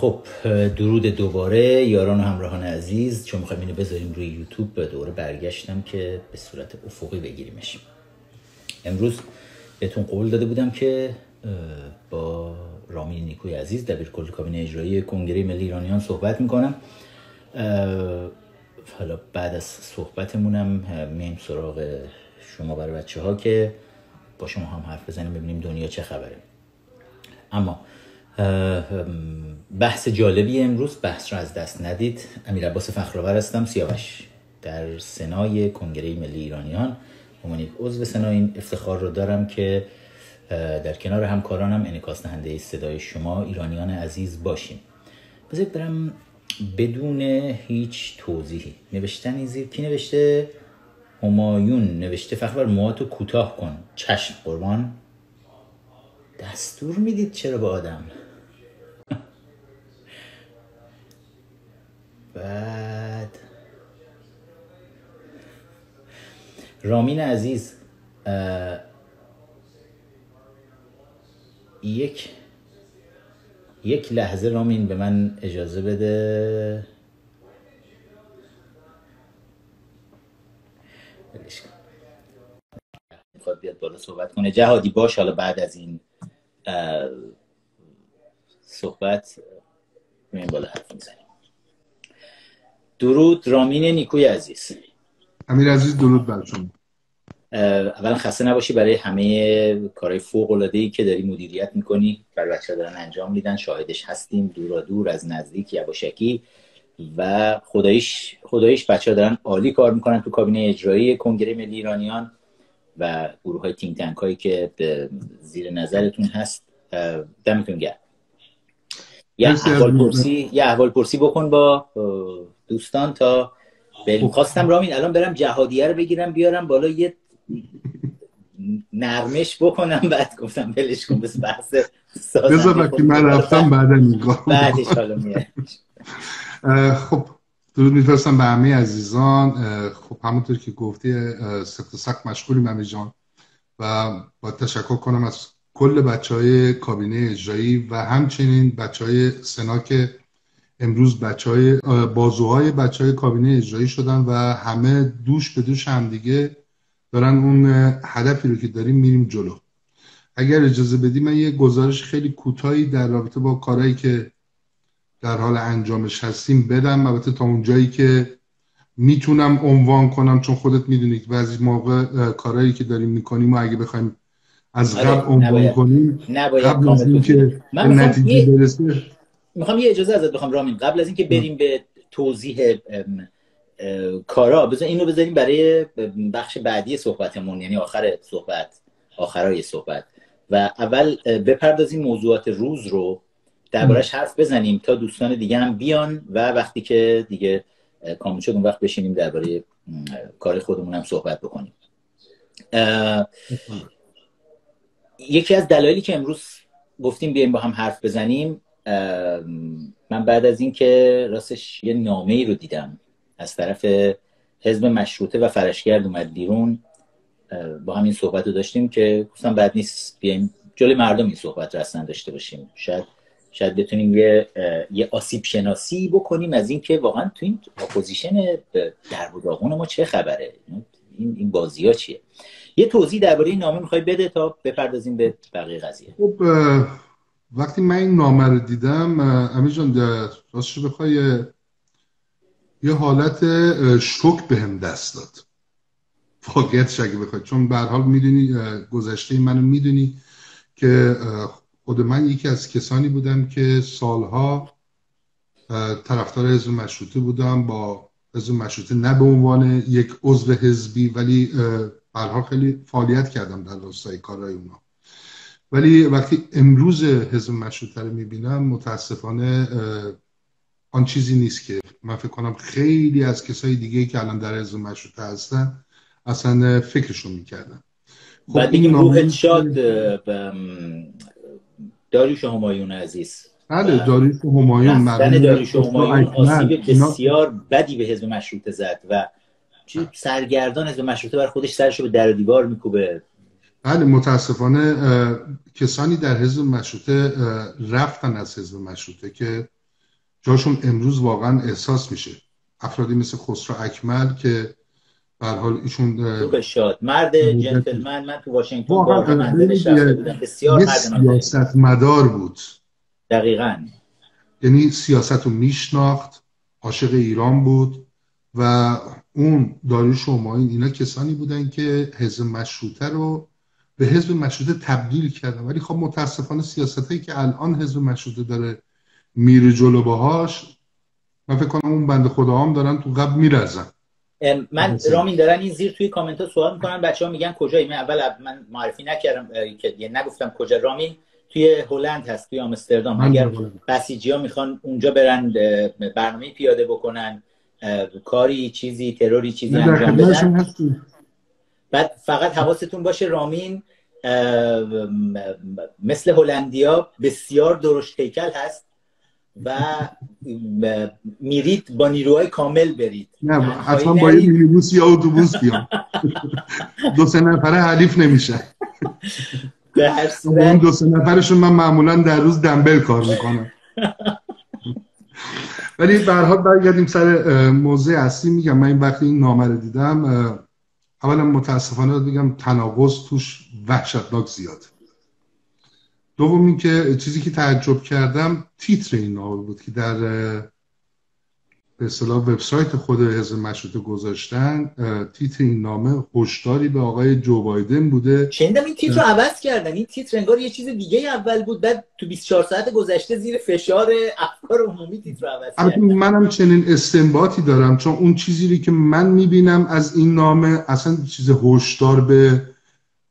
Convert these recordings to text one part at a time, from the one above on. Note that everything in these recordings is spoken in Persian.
خب درود دوباره یاران و همراهان عزیز. چون می‌خوایم اینو بذاریم روی یوتیوب به دوره برگشتم که به صورت افقی بگیریمش. امروز بهتون قول داده بودم که با رامین نیکوی عزیز دبیر کل کابینه اجرایی کنگره ملی ایرانیان صحبت می‌کنم. حالا بعد از صحبتمونم میم سراغ شما برای بچه ها که با شما هم حرف بزنیم ببینیم دنیا چه خبره. اما بحث جالبی امروز بحث رو از دست ندید. امیر عباس فخرآور هستم سیاوش. در سنای کنگره ملی ایرانیان عنوان یک عضو سنا این افتخار رو دارم که در کنار همکارانم انعکاس دهنده صدای شما ایرانیان عزیز باشیم. بذارید برم بدون هیچ توضیحی. نوشتن زیر کی نوشته؟ همایون نوشته. بر موهاتو کوتاه کن. چشم قربان. دستور می‌دید چرا با آدم؟ بعد. رامین عزیز یک یک لحظه رامین به من اجازه بده. می‌خواد بیاد بالا صحبت کنه. جهادی باش حالا بعد از این صحبت. میایم بالا حرف می‌زنیم. درود رامین نیکوی عزیز. امیر عزیز درود بر شما. اولا خسته نباشی برای همه کارهای فوق العاده ای که داری مدیریت می‌کنی. برای بچه دارن انجام میدن. شاهدش هستیم. دورا دور از نزدیک یواشکی. و خدایش خدایش بچه دارن عالی کار می‌کنن تو کابینه اجرایی کنگره ملی ایرانیان و گروه های تینگ تنک هایی که زیر نظرتون هست. دمتون گرم. یه احوال پرسی یه احوال پرسی بکن با دوستان تا بریم. خواستم رامین الان برم جهادیه رو بگیرم بیارم بالا یه نرمش بکنم بعد گفتم بلش کن بس بحث بذار وقتی من رفتم بعد نگاه بعدش حالا خب درود میفرستم به همه عزیزان. خب همونطور که گفتی سخت سخت مشغولیم همه جان. و با تشکر کنم از کل بچه های کابینه اجرایی و همچنین بچه های سنا که امروز بچه های بازوهای بچه های کابینه اجرایی شدن و همه دوش به دوش همدیگه دارن اون هدفی رو که داریم میریم جلو. اگر اجازه بدی من یه گزارش خیلی کوتاهی در رابطه با کارهایی که در حال انجامش هستیم بدم. البته تا اونجایی که می‌تونم عنوان کنم چون خودت می‌دونی که بعضی موقع کارهایی که داریم می‌کنیم و اگه بخوایم از آره، قبل عنوان کنیم قبل از اینکه نتیجه برسه می‌خوام یه اجازه ازت بخوام رامین. قبل از اینکه بریم به توضیح کارا بذار اینو بذاریم برای بخش بعدی صحبتمون یعنی آخر صحبت آخرای صحبت. و اول بپردازیم موضوعات روز رو. دربارش حرف بزنیم تا دوستان دیگه هم بیان و وقتی که دیگه کامل شد اون وقت بشینیم درباره کار خودمون هم صحبت بکنیم. یکی از دلایلی که امروز گفتیم بیایم با هم حرف بزنیم من بعد از اینکه راستش یه نامه ای رو دیدم از طرف حزب مشروطه و فرشگرد اومد بیرون با همین صحبت رو داشتیم که گفتم بد نیست بیایم جلوی مردم این صحبت رو اصلا داشته باشیم. شاید شاید بتونیم یه یه آسیب شناسی بکنیم از اینکه واقعا تو این اپوزیشن در ما چه خبره؟ این این بازی ها چیه؟ یه توضیح درباره این نامه می‌خوای بده تا بپردازیم به بقیه قضیه. خب وقتی من این نامه رو دیدم امیر جان راستش بخوای یه حالت شک بهم دست داد. واقعیتش اگه بخوای. چون به حال می‌دونی گذشته منو می‌دونی که خود من یکی از کسانی بودم که سالها طرفدار حزب مشروطه بودم. با حزب مشروطه نه به عنوان یک عضو حزبی ولی برها خیلی فعالیت کردم در راستای کارهای اونا. ولی وقتی امروز حزب مشروطه رو می‌بینم متاسفانه آن چیزی نیست که من فکر کنم خیلی از کسای دیگه که الان در حزب مشروطه هستن اصلا فکرشون می‌کردن. خب بعد این روحت شاد داریوش همایون عزیز. بله داریوش همایون داریوش همایون آسیب بسیار بدی به حزب مشروطه زد و سرگردان حزب مشروطه بر خودش سرشو به در دیوار میکوبه. بله متاسفانه کسانی در حزب مشروطه رفتن از حزب مشروطه که جاشون امروز واقعا احساس میشه. افرادی مثل خسرو اکمل که به حال ایشون شاد. مرد جنتلمن من تو واشنگتن منزلش رفته بودم. بسیار سیاست مدار بود. دقیقا. یعنی سیاست رو میشناخت عاشق ایران بود و اون داری شماین اینا کسانی بودن که حزب مشروطه رو به حزب مشروطه تبدیل کردن ولی خب متاسفانه سیاست هایی که الان حزب مشروطه داره میره جلو باهاش من فکر کنم اون بند خدا هم دارن تو قبل میرزن من رامین دارن این زیر توی کامنت ها سوال می‌کنن. بچه ها میگن کجایی؟ من اول من معرفی نکردم که نگفتم کجا. رامین توی هلند هست توی آمستردام. اگر بسیجی ها می‌خوان اونجا برن برنامه پیاده بکنن کاری چیزی تروری چیزی انجام بدن. بعد فقط حواستون باشه رامین مثل هلندیا بسیار درشت هیکل هست و میرید با نیروهای کامل برید. نه حتما با یه مینیبوس یا اتوبوس بیام. دو سه نفره حلیف نمیشه. اون دو سه نفرشون من معمولا در روز دنبل کار می‌کنم. ولی به حال برگردیم سر موضوع اصلی. میگم من این وقتی این نامه رو دیدم. اولا متاسفانه بگم تناقض توش وحشتناک زیاد. دوم اینکه چیزی که تعجب کردم تیتر این بود که در به اصطلاح وبسایت خود حزب مشروطه گذاشتن تیتر این نامه هشداری به آقای جو بایدن بوده. شنیدم این تیتر رو عوض کردن. این تیتر انگار یه چیز دیگه اول بود. بعد تو 24 ساعت گذشته زیر فشار افکار عمومی تیتر رو عوض کردن. منم چنین استنباطی دارم. چون اون چیزی که من می‌بینم از این نامه اصلا چیز هشدار به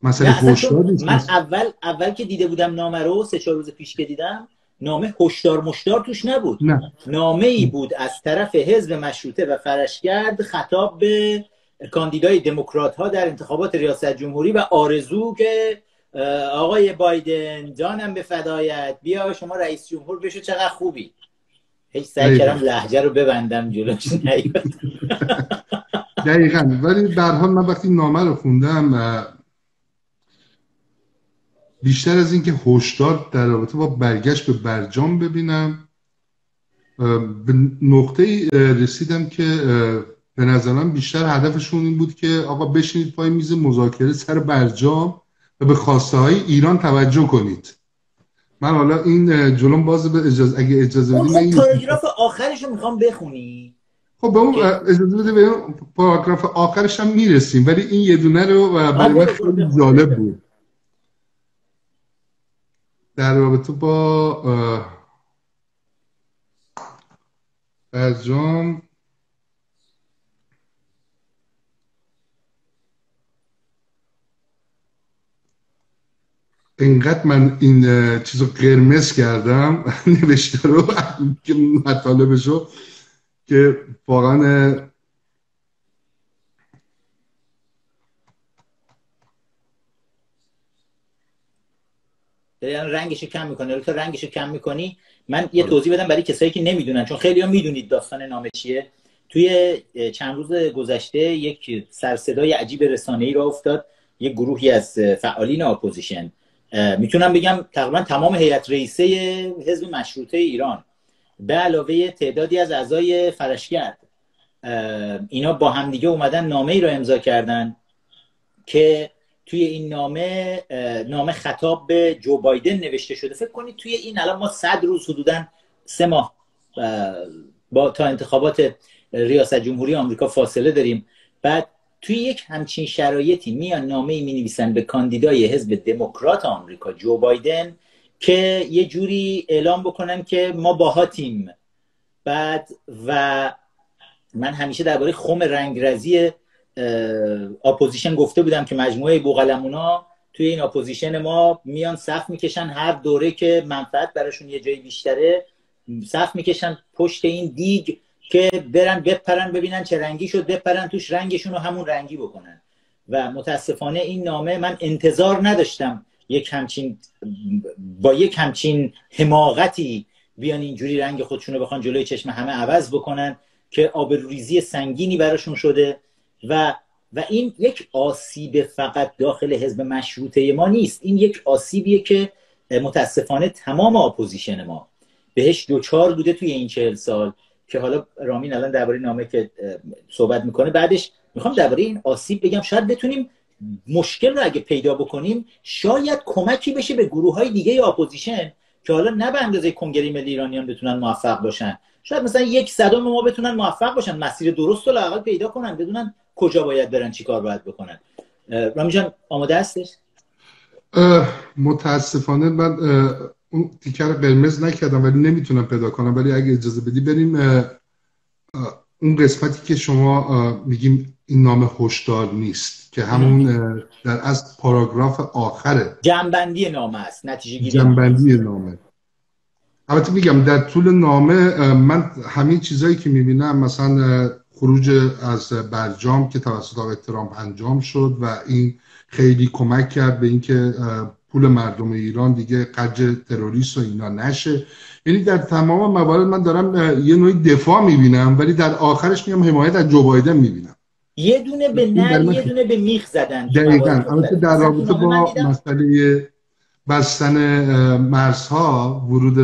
مثلا هشدار من اول اول که دیده بودم نامه رو سه چهار روز پیش که دیدم نامه هشدار مشدار توش نبود. نه. نامه ای بود از طرف حزب مشروطه و فرشگرد خطاب به کاندیدای دموکرات ها در انتخابات ریاست جمهوری و آرزو که آقای بایدن جانم به فدایت بیا شما رئیس جمهور بشو چقدر خوبی. هیچ سعی کردم لحجه رو ببندم جلوش. دقیقا. ولی در حال من وقتی نامه رو خوندم بیشتر از اینکه هشدار در رابطه با برگشت به برجام ببینم. به نقطه رسیدم که به نظرم بیشتر هدفشون این بود که آقا بشینید پای میز مذاکره سر برجام و به خواسته های ایران توجه کنید. من حالا این جلوم باز به اجازه اگه اجازه بدید اون پاراگراف آخرش رو می‌خوام بخونی؟ خب به اون اجازه بده به پاراگراف آخرش هم می‌رسیم. ولی این یه دونه رو برای من خیلی جالب بود. در رابطه با برجام اینقدر من این چیز رو قرمز کردم نوشته رو که مطالبشو که واقعا یعنی رنگش کم می‌کنه. تو رنگش کم می‌کنی. من یه آره. توضیح بدم برای کسایی که نمی‌دونن چون خیلی ها می‌دونید داستان نامه چیه. توی چند روز گذشته یک سر و صدای عجیب رسانه ای راه افتاد. یک گروهی از فعالین اپوزیشن. می‌تونم بگم تقریبا تمام هیئت رئیسه حزب مشروطه ایران. به علاوه تعدادی از اعضای فرشگرد. اینا با همدیگه اومدن نامه ای را امضا کردن که توی این نامه نامه خطاب به جو بایدن نوشته شده. فکر کنید توی این الان ما صد روز حدودا سه ماه با تا انتخابات ریاست جمهوری آمریکا فاصله داریم. بعد توی یک همچین شرایطی میان نامه ای می نویسن به کاندیدای حزب دموکرات آمریکا جو بایدن که یه جوری اعلام بکنن که ما باهاتیم بعد و من همیشه درباره خم رنگرزی اپوزیشن گفته بودم که مجموعه بوقلمونا توی این اپوزیشن ما میان صف می‌کشن هر دوره که منفعت براشون یه جایی بیشتره صف می‌کشن پشت این دیگ که برن بپرن ببینن چه رنگی شد بپرن توش رنگشون رو همون رنگی بکنن. و متاسفانه این نامه من انتظار نداشتم یک همچین با یک همچین حماقتی بیان اینجوری رنگ خودشون رو بخوان جلوی چشم همه عوض بکنن که آبروریزی سنگینی براشون شده. و و این یک آسیب فقط داخل حزب مشروطه ما نیست. این یک آسیبیه که متاسفانه تمام اپوزیشن ما بهش دوچار بوده توی این چهل سال که حالا رامین الان درباره نامه که صحبت می‌کنه بعدش می‌خوام درباره این آسیب بگم. شاید بتونیم مشکل رو اگه پیدا بکنیم شاید کمکی بشه به گروه های دیگه اپوزیشن که حالا نه به اندازه کنگره ملی ایرانیان بتونن موفق باشن. شاید مثلا یک صدم ما بتونن موفق باشن مسیر درست رو لاقل پیدا کنن بدونن کجا باید برن چیکار باید بکنن. رامین جان آماده هستش؟ متاسفانه من اون تیکر قرمز نکردم ولی نمی‌تونم پیدا کنم. ولی اگه اجازه بدی بریم اون قسمتی که شما میگیم این نام هشدار نیست که همون در از پاراگراف آخره. جنبندی نامه است نتیجه جنبندی نامه. البته میگم در طول نامه من همین چیزایی که می‌بینم مثلا خروج از برجام که توسط آقای ترامپ انجام شد و این خیلی کمک کرد به اینکه پول مردم ایران دیگه قرج تروریست و اینا نشه. یعنی در تمام موارد من دارم یه نوعی دفاع می‌بینم ولی در آخرش میام حمایت از جو بایدن می‌بینم. یه دونه به نر یه دونه به میخ زدن دقیقا. در رابطه با مسئله بستن مرزها ورود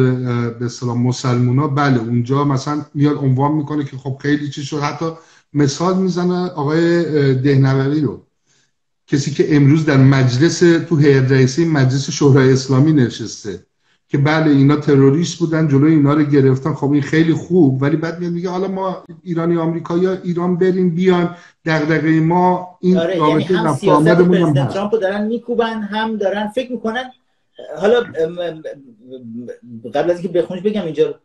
به اصطلاح مسلمونا بله اونجا مثلا میاد عنوان می‌کنه که خب خیلی چی شد. حتی مثال می‌زنه آقای دهنوری رو. کسی که امروز در مجلس تو هیئت رئیسی مجلس شورای اسلامی نشسته که بله اینا تروریست بودن جلوی اینا رو گرفتن. خب این خیلی خوب ولی بعد میاد میگه حالا ما ایرانی یا ایران بریم بیان دغدغه ما این آره یعنی هم سیاست پرزیدنت ترامپ دارن میکوبن هم دارن فکر می‌کنن حالا قبل از اینکه بخونش بگم اینجا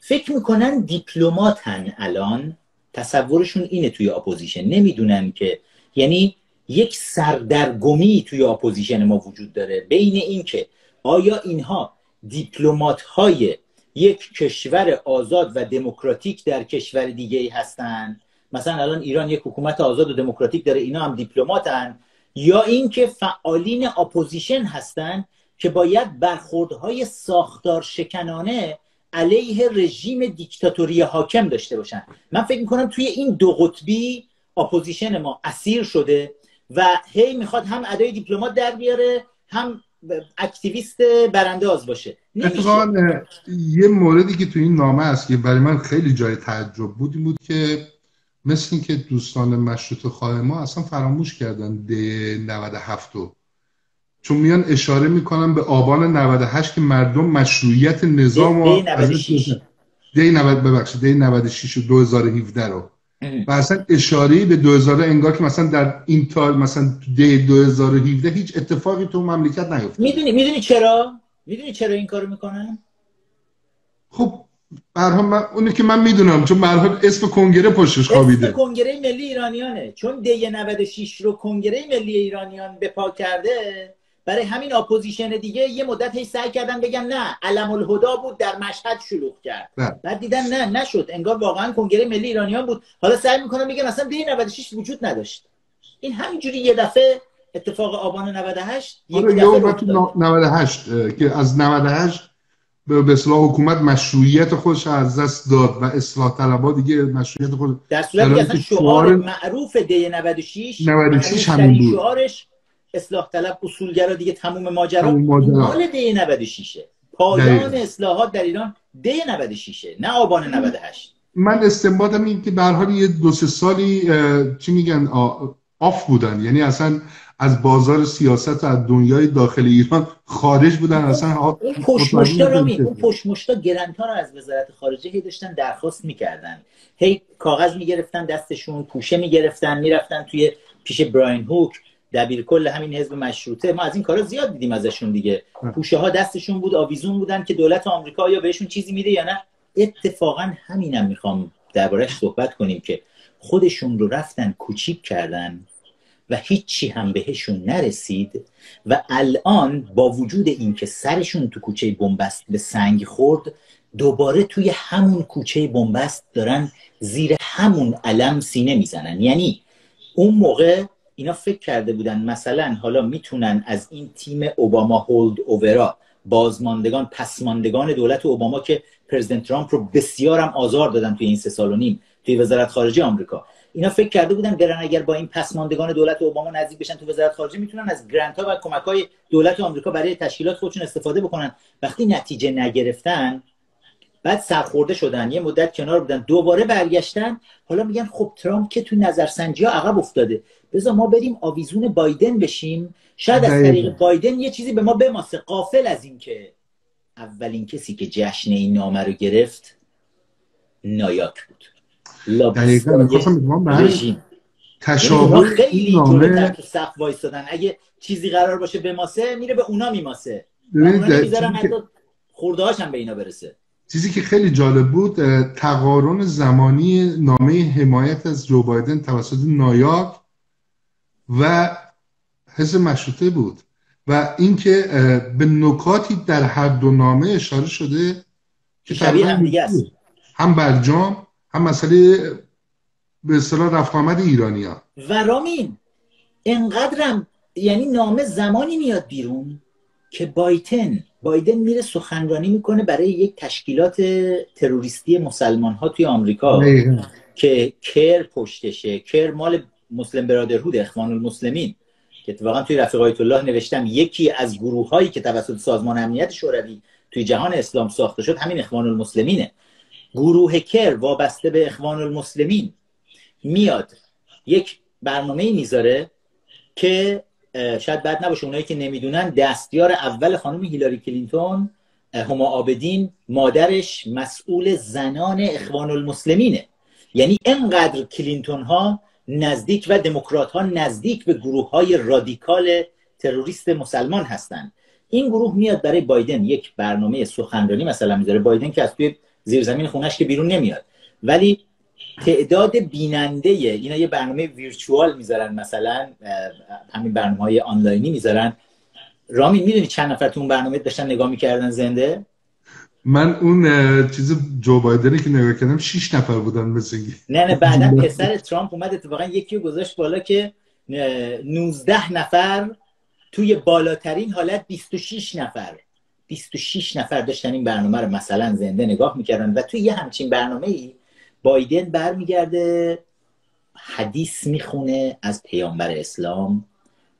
فکر می‌کنن دیپلماتن الان تصورشون اینه توی opposition. نمی‌دونن که یعنی یک سردرگمی توی opposition ما وجود داره. بین اینکه آیا اینها دیپلمات های یک کشور آزاد و دموکراتیک در کشور دیگه ای هستند مثلا الان ایران یک حکومت آزاد و دموکراتیک داره اینا هم دیپلماتن. یا اینکه فعالین opposition هستند که باید برخوردهای ساختار شکنانه علیه رژیم دیکتاتوری حاکم داشته باشن. من فکر می‌کنم توی این دو قطبی opposition ما اسیر شده و هی می‌خواد هم ادای دیپلمات در بیاره هم اکتیویست برانداز باشه. اتفاقا یه موردی که تو این نامه است که برای من خیلی جای تعجب بود این بود که مثل که دوستان مشروطه خواه ما اصلا فراموش کردن د 97 چون میان اشاره می‌کنن به آبان 98 که مردم مشروعیت نظام و دی 90 ببخشید دی 96 و 2017 رو. و اصلا اشاره به 2000 انگار که مثلا در این تار مثلا دی 2017 هیچ اتفاقی تو مملکت نیفتاد. می‌دونی می‌دونی چرا؟ می‌دونی چرا این کارو می‌کنن؟ خب برها من اونی که من می‌دونم چون برها اسم کنگره پشتش خوابیده. اسم کنگره ملی ایرانیانه. چون دی 96 رو کنگره ملی ایرانیان به پا کرده برای همین opposition دیگه یه مدت هی سعی کردن بگم نه علم الهدی بود در مشهد شلوغ کرد. نه. بعد دیدن نه نشد. انگار واقعا کنگره ملی ایرانیان بود. حالا سعی می‌کنم بگم اصلا دی 96 وجود نداشت. این همینجوری یه دفعه اتفاق آبان 98 یک دفعه 98 که از 98 به اصطلاح حکومت مشروعیت خودش از دست داد و اصلاح طلبها دیگه مشروعیت خود در صورتی اصلا شعار معروف دی 96 96 همین بود. شعارش اصلاح طلب اصولگرا دیگه تموم ماجرا. مال دی 96 پایان اصلاحات در ایران دی 96 نه آبان 98 من استنباطم این که به یه دو سه سالی چی میگن آف بودن. یعنی اصلا از بازار سیاست و از دنیای داخل ایران خارج بودن. اصلا اون پشمشتا رو می اون پشمشتا گرنتا رو از وزارت خارجه هی داشتن درخواست می‌کردن. هی کاغذ می‌گرفتن دستشون پوشه می‌گرفتن می‌رفتن توی پیش براین هوک. دبیر کل همین حزب مشروطه. ما از این کارا زیاد دیدیم ازشون دیگه. پوشه ها دستشون بود آویزون بودن که دولت آمریکا یا بهشون چیزی میده یا نه. اتفاقا همینم می‌خوام دربارش صحبت کنیم که خودشون رو رفتن کوچیک کردن و هیچی هم بهشون نرسید و الان با وجود اینکه سرشون تو کوچه بنبست به سنگ خورد دوباره توی همون کوچه بنبست دارن زیر همون علم سینه می‌زنن. یعنی اون موقع اینا فکر کرده بودن مثلا حالا می‌تونن از این تیم اوباما هولد اوورا بازماندگان پسماندگان دولت اوباما که پرزیدنت ترامپ رو بسیارم آزار دادن توی این سه سال و نیم توی وزارت خارجه آمریکا. اینا فکر کرده بودن برن اگر با این پسماندگان دولت اوباما نزدیک بشن تو وزارت خارجه می‌تونن از گرانت ها و کمک های دولت آمریکا برای تشکیلات خودشون استفاده بکنن. وقتی نتیجه نگرفتن بعد سرخورده شدن یه مدت کنار بودن دوباره برگشتن حالا میگن خب ترامپ که تو نظرسنجی ها عقب افتاده. بذار ما بریم آویزون بایدن بشیم. شاید از طریق بایدن یه چیزی به ما بماسه. قافل از این که اولین کسی که جشن این نامه رو گرفت نایاک بود. تشابه خیلی نامه تو سقف وایستادن. اگه چیزی قرار باشه به ماسه میره به اونا میماسه. می‌ذارن حتی هم به اینا برسه. چیزی که خیلی جالب بود تقارن زمانی نامه حمایت از جو بایدن توسط نایاک و حزب مشروطه بود و اینکه به نکاتی در هر دو نامه اشاره شده که شبیه هم دیگه است. هم برجام هم مسئله به اصطلاح رفت آمد ایرانی ها و رامین انقدرم یعنی نامه زمانی میاد بیرون که بایتن بایدن میره سخنرانی می‌کنه برای یک تشکیلات تروریستی مسلمان ها توی آمریکا که کر پشتشه کر مال مسلم برادرهود اخوان المسلمین که اتفاقا توی رفیق آیت الله نوشتم یکی از گروه هایی که توسط سازمان امنیت شوروی توی جهان اسلام ساخته شد همین اخوان المسلمینه گروه کر وابسته به اخوان المسلمین میاد. یک برنامه می‌ذاره که شاید بد نباشه اونایی که نمی‌دونن دستیار اول خانم هیلاری کلینتون هما آبدین مادرش مسئول زنان اخوان المسلمینه یعنی انقدر کلینتون ها نزدیک و دموکرات ها نزدیک به گروه های رادیکال تروریست مسلمان هستند. این گروه میاد برای بایدن. یک برنامه سخنرانی مثلا می‌ذاره. بایدن که از توی زیرزمین خونش که بیرون نمیاد. ولی تعداد بیننده اینا یه برنامه ویرچوال می‌ذارن مثلا همین برنامه های آنلاینی می‌ذارن. رامی می‌دونی چند نفر تو اون برنامه داشتن نگاه می‌کردن زنده؟ من اون چیز جو بایدنی که نگاه کردم 6 نفر بودن مثل نه نه بعدا پسر ترامپ اومد اتفاقا یکی گذاشت بالا که 19 نفر توی بالاترین حالت 26 نفر. 26 نفر داشتن این برنامه رو مثلا زنده نگاه می‌کردن و توی یه همچین برنامه ای بایدن برمیگرده حدیث می‌خونه از پیامبر اسلام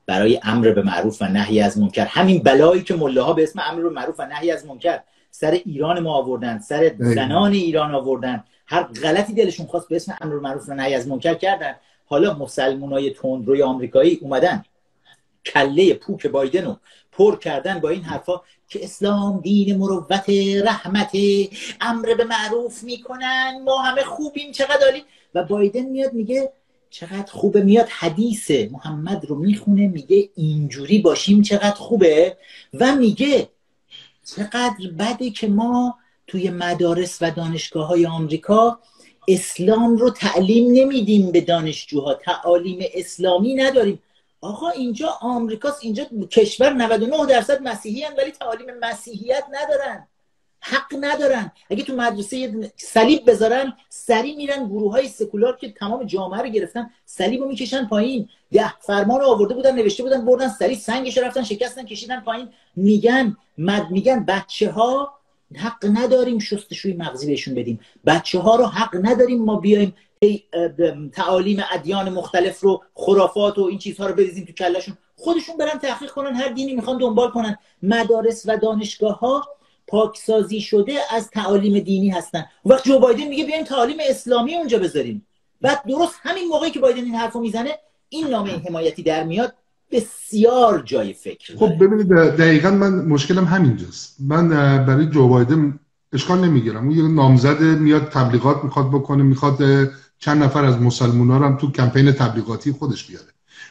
برای امر به معروف و نهی از منکر. همین بلایی که مله ها به اسم امر به معروف و نهی از منکر. سر ایران ما آوردن سر زنان ایران آوردن. هر غلطی دلشون خواست به اسم امر به معروف و نهی از منکر کردن. حالا مسلمانای تندروی آمریکایی اومدن. کله پوک بایدن رو پر کردن با این حرفا که اسلام دین مروت رحمت امر به معروف می‌کنن ما همه خوبیم چقدر عالی. و بایدن میاد میگه چقدر خوبه میاد حدیث محمد رو می‌خونه میگه اینجوری باشیم چقدر خوبه. و میگه چقدر بده که ما توی مدارس و دانشگاه های آمریکا اسلام رو تعلیم نمیدیم به دانشجوها. تعالیم اسلامی نداریم. آقا اینجا آمریکاست اینجا کشور 99 درصد مسیحی هن ولی تعالیم مسیحیت ندارن. حق ندارن. اگه تو مدرسه صلیب بذارن سری میرن گروه های سکولار که تمام جامعه رو گرفتن صلیب رو می‌کشن پایین. ده فرمان رو آورده بودن نوشته بودن بردن سری سنگش رفتن شکستن کشیدن پایین. میگن مد میگن بچه ها حق نداریم شستشوی مغزی بهشون بدیم. بچه ها رو حق نداریم ما بیایم تعالیم ادیان مختلف رو خرافات و این چیزها رو بریزیم تو کلشون خودشون برن تحقیق کنن هر دینی می‌خوان دنبال کنن. مدارس و دانشگاه ها پاکسازی شده از تعالیم دینی هستن. وقت جو بایدن میگه بیایم تعالیم اسلامی اونجا بذاریم. بعد درست همین موقعی که بایدن این حرفو می‌زنه این نامه حمایتی در میاد بسیار جای فکر خب ببینید دقیقا من مشکلم همینجاست. من برای جو بایدن اشکال نمی‌گیرم. اون یه نامزد میاد تبلیغات می‌خواد بکنه می‌خواد چند نفر از مسلمان ها هم تو کمپین تبلیغاتی خودش بیاره.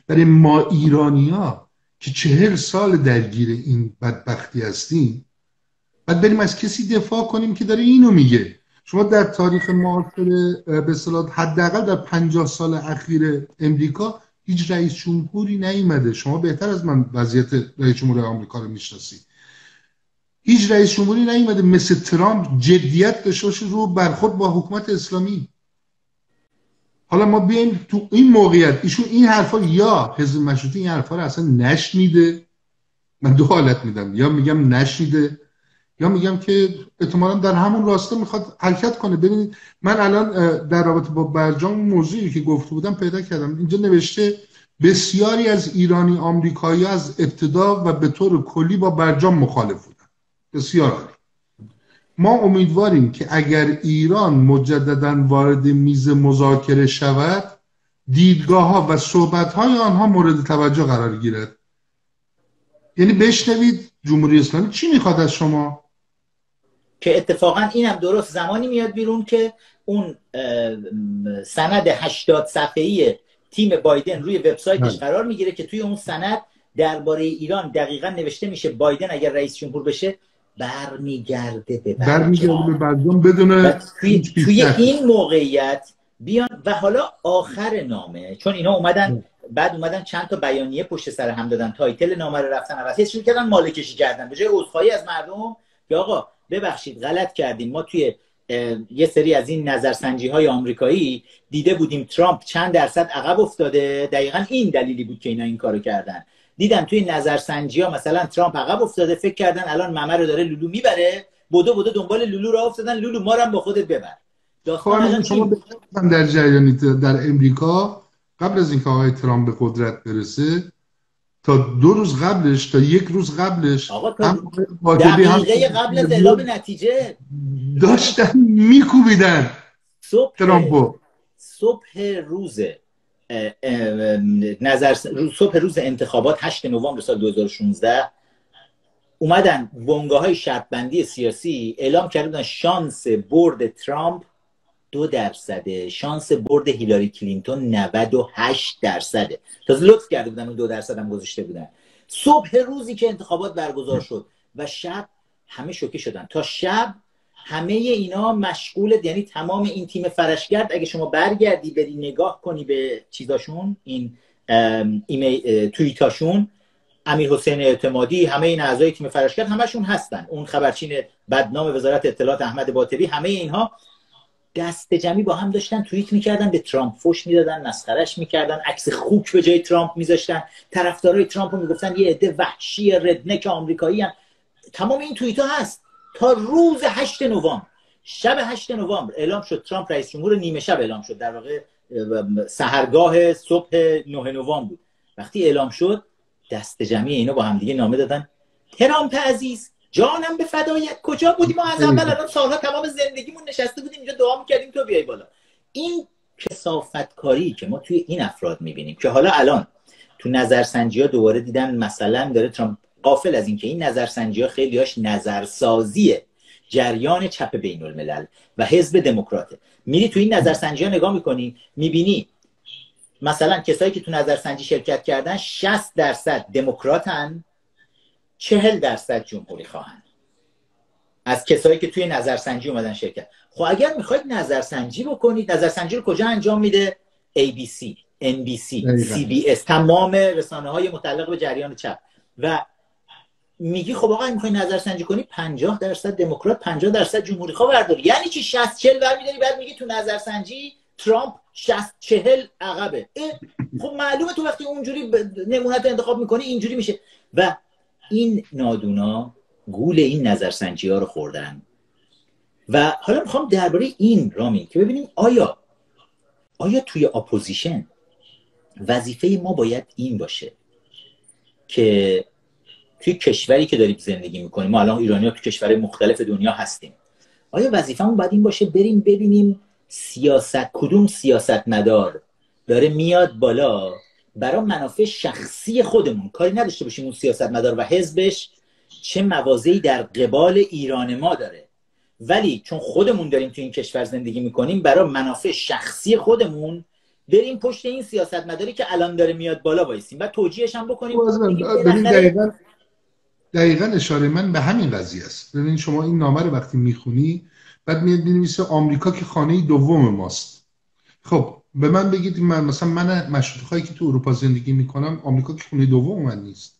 برای ما ایرانیا که چهل سال درگیر این بدبختی هستیم بعد بریم از کسی دفاع کنیم که داره اینو میگه. شما در تاریخ معاصر به صلاح حداقل در پنجاه سال اخیر امریکا هیچ رئیس جمهوری نیومده. شما بهتر از من وضعیت رئیس جمهور آمریکا رو می‌شناسید هیچ رئیس جمهوری نیومده مثل ترامپ جدیت داشته رو برخورد با حکومت اسلامی. حالا ما بیایم تو این موقعیت. ایشون این حرفا یا حزب مشروطه این حرفا رو اصلا نشنیده. من دو حالت میدم. یا میگم نشنیده یا میگم که احتمالا در همون راسته می‌خواد حرکت کنه. ببینید من الان در رابطه با برجام موضوعی که گفته بودم پیدا کردم. اینجا نوشته بسیاری از ایرانی آمریکایی از ابتدا و به طور کلی با برجام مخالف بودن. بسیار عالی ما امیدواریم که اگر ایران مجددا وارد میز مذاکره شود دیدگاه ها و صحبت های آنها مورد توجه قرار گیرد. یعنی بشنوید جمهوری اسلامی چی می‌خواد از شما؟ که اتفاقا اینم درست زمانی میاد بیرون که اون سند 80 صفحه‌ای تیم بایدن روی وبسایتش بله. قرار می‌گیره که توی اون سند درباره ایران دقیقا نوشته میشه بایدن اگر رئیس جمهور بشه برمیگرده به برمیگرده به برجام بدون توی, توی این موقعیت بیان و حالا آخر نامه چون اینا اومدن بعد اومدن چند تا بیانیه پشت سر هم دادن title نامه رو رفتن عوض شروع کردن ماله کشی کردن به جای عذرخواهی از مردم که آقا ببخشید غلط کردیم. ما توی یه سری از این نظرسنجی های آمریکایی دیده بودیم ترامپ چند درصد عقب افتاده. دقیقا این دلیلی بود که اینا این کارو کردن. دیدن توی نظرسنجی ها مثلا ترامپ عقب افتاده فکر کردن الان ممه رو داره لولو می‌بره. بدو بدو دنبال لولو را افتادن. لولو ما هم با خودت ببر. خب شما در جریانی در امریکا قبل از اینکه آقای ترامپ به قدرت برسه تا دو روز قبلش تا یک روز قبلش. هم دقیقه قبل از اعلام نتیجه. داشتن میکوبیدن. صبح صبح روز نظر صبح روز انتخابات 8 نوامبر سال 2016 اومدن بنگاه های شرط بندی سیاسی اعلام کردن شانس برد ترامپ دو درصده شانس برد هیلاری کلینتون 98 درصده. تازه لطف کرده بودن اون دو درصد هم گذاشته بودن. صبح روزی که انتخابات برگزار شد و شب همه شوکه شدن. تا شب همه اینا مشغول یعنی تمام این تیم فرشگرد اگه شما برگردی بری نگاه کنی به چیزاشون این ایمی توییتاشون امیر حسین اعتمادی همه این اعضای تیم فرشگرد همشون هستن. اون خبرچین بدنام وزارت اطلاعات احمد باطبی همه اینها دست جمعی با هم داشتن توییت می‌کردن به ترامپ فوش می‌دادن مسخرش می‌کردن عکس خوک به جای ترامپ میذاشتن. طرفدارای ترامپ رو می‌گفتن یه عده وحشی ردنک آمریکایی هم. تمام این توییت ها هست. تا روز 8 نوامبر شب 8 نوامبر اعلام شد ترامپ رئیس جمهور نیمه شب اعلام شد. در واقع سهرگاه صبح 9 نوامبر بود. وقتی اعلام شد دست جمعی اینا با هم دیگه نامه دادن. ترامپ عزیز جانم به فدایت کجا بودیم؟ ما از اول الان سالها تمام زندگیمون نشسته بودیم اینجا دعا می‌کردیم تو بیای بالا. این کسافت کاری که ما توی این افراد می‌بینیم که حالا الان تو نظرسنجی ها دوباره دیدن مثلا داره ترامپ قافل از اینکه این نظرسنجی ها خیلی هاش نظرسازیه. جریان چپ بین الملل و حزب دموکراته. میری تو این نظرسنجی ها نگاه می‌کنی می‌بینی مثلا کسایی که تو نظرسنجی شرکت کردن 60 درصد دموکراتن. چهل درصد جمهوری خواهند. از کسایی که توی نظرسنجی اومدن شرکت. خب اگر می‌خواید نظرسنجی بکنید نظرسنجی رو کجا انجام میده؟ ABC, NBC, CBS تمام رسانه های متعلق به جریان چپ. و میگی خب آقا می‌خوای نظرسنجی کنی 50 درصد دموکرات 50 درصد جمهوری خواه برداری یعنی چی؟ 60 40 برمیداری بعد میگی تو نظرسنجی ترامپ 60 40 عقبه. خب معلومه تو وقتی اونجوری نمونت انتخاب می‌کنی اینجوری میشه. و این نادونا گول این نظرسنجی ها رو خوردن. و حالا می‌خوام درباره این رامین که ببینیم آیا آیا توی opposition وظیفه ما باید این باشه که توی کشوری که داریم زندگی می‌کنیم ما الان ایرانی ها توی کشور مختلف دنیا هستیم آیا وظیفهمون باید این باشه بریم ببینیم سیاست کدوم سیاست مدار داره میاد بالا برای منافع شخصی خودمون. کاری نداشته باشیم اون سیاست مدار و حزبش چه موازهی در قبال ایران ما داره. ولی چون خودمون داریم تو این کشور زندگی می‌کنیم برای منافع شخصی خودمون بریم پشت این سیاست مداری که الان داره میاد بالا وایسیم و توجیهش هم بکنیم. دقیقا, دقیقا اشاره من به همین قضیه است. ببین شما این نامه رو وقتی می‌خونی بعد میاد می‌نویسه آمریکا که خانه دوم ماست. خب به من بگید من مثلا من مشروط هایی که تو اروپا زندگی می‌کنم آمریکا که خونه دوم من نیست.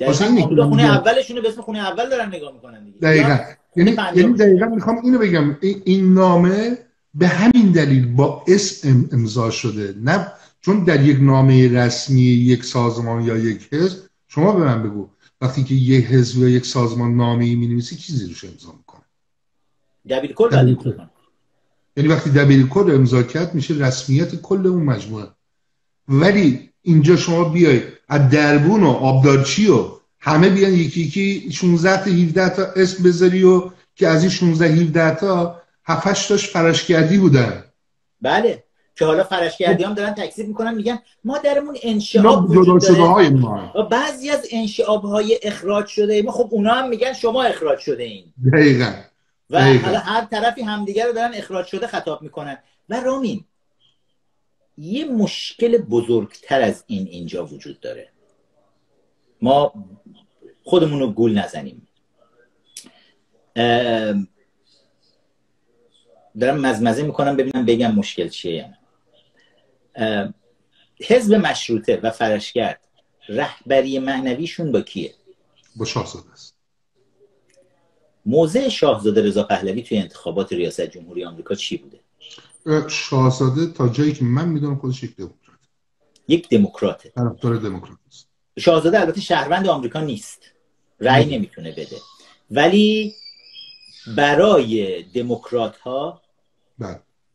دقیقا خونه اولشونه به اسم خونه اول دارن نگاه می‌کنن دیگه. دقیقا. یعنی یعنی دقیقا می‌خوام اینو بگم. این نامه به همین دلیل با اسم امضا شده. نه چون در یک نامه رسمی یک سازمان یا یک حزب شما به من بگو. وقتی که یک حزب یا یک سازمان نامه ای می نویسی کی زیرش امضا می‌کنه دبیر کل یعنی وقتی دبیر کد امضا کرد میشه رسمیت کل اون مجموعه. ولی اینجا شما بیای از دربون و آبدارچی و همه بیان یکی یکی 16 تا 17 تا اسم بذاری و که از این 16 17 تا 7 تاش فرشگردی بودن. بله. که حالا فرشگردی هم دارن تکذیب می‌کنن میگن ما درمون انشعاب وجود داره. و بعضی از انشعاب های اخراج شده ای خب اونا هم میگن شما اخراج شده این دقیقا. و حالا هر طرفی همدیگه رو دارن اخراج شده خطاب می‌کنن. و رامین یه مشکل بزرگتر از این اینجا وجود داره. ما خودمون رو گول نزنیم. دارم مزمزه می‌کنم ببینم بگم مشکل چیه یا حزب مشروطه و فرشگرد رهبری معنویشون با کیه؟ با شاهزاده است. موضع شاهزاده رضا پهلوی توی انتخابات ریاست جمهوری آمریکا چی بوده؟ شاهزاده تا جایی که من می‌دونم خودش یک دموکرات. یک دموکراته طرفدار دموکرات شاهزاده البته شهروند آمریکا نیست. رأی نمی‌تونه بده. ولی برای دموکرات ها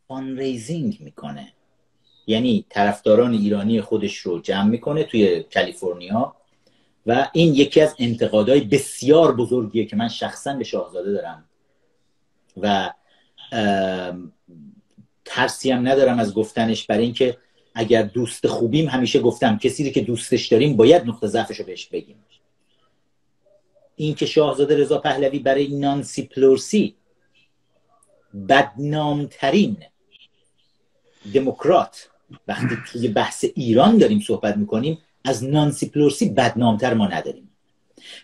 آن ریزینگ می‌کنه. یعنی طرفداران ایرانی خودش رو جمع می‌کنه توی کالیفرنیا. و این یکی از انتقادهای بسیار بزرگیه که من شخصا به شاهزاده دارم. و ترسی هم ندارم از گفتنش برای اینکه اگر دوست خوبیم همیشه گفتم کسی که دوستش داریم باید نقطه ضعفش رو بهش بگیم. این که شاهزاده رضا پهلوی برای نانسی پلورسی بدنامترین دموکرات وقتی توی بحث ایران داریم صحبت می‌کنیم از نانسی پلورسی بدنامتر ما نداریم.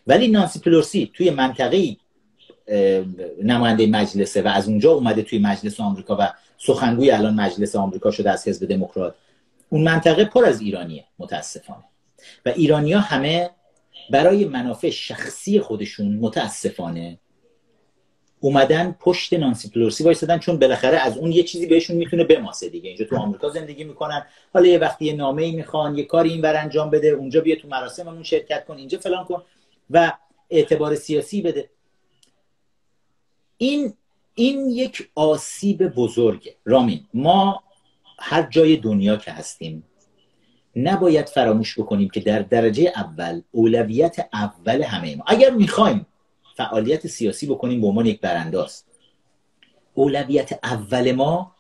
ولی نانسی پلورسی توی منطقه نماینده مجلسه و از اونجا اومده توی مجلس آمریکا و سخنگوی الان مجلس آمریکا شده از حزب دموکرات. اون منطقه پر از ایرانیه متاسفانه. و ایرانیا همه برای منافع شخصی خودشون متاسفانه اومدن پشت نانسی پلورسی وایسادن چون بالاخره از اون یه چیزی بهشون می‌تونه بماسه دیگه. اینجا تو آمریکا زندگی می‌کنن. حالا یه وقتی یه نامه ای می‌خوان یه کاری اینور انجام بده اونجا بیا تو مراسممون شرکت کن اینجا فلان کن و اعتبار سیاسی بده. این این یک آسیب بزرگه. رامین ما هر جای دنیا که هستیم نباید فراموش بکنیم که در درجه اول اولویت اول همه ما. اگر می‌خوایم فعالیت سیاسی بکنیم به عنوان یک برانداز. اولویت اول ما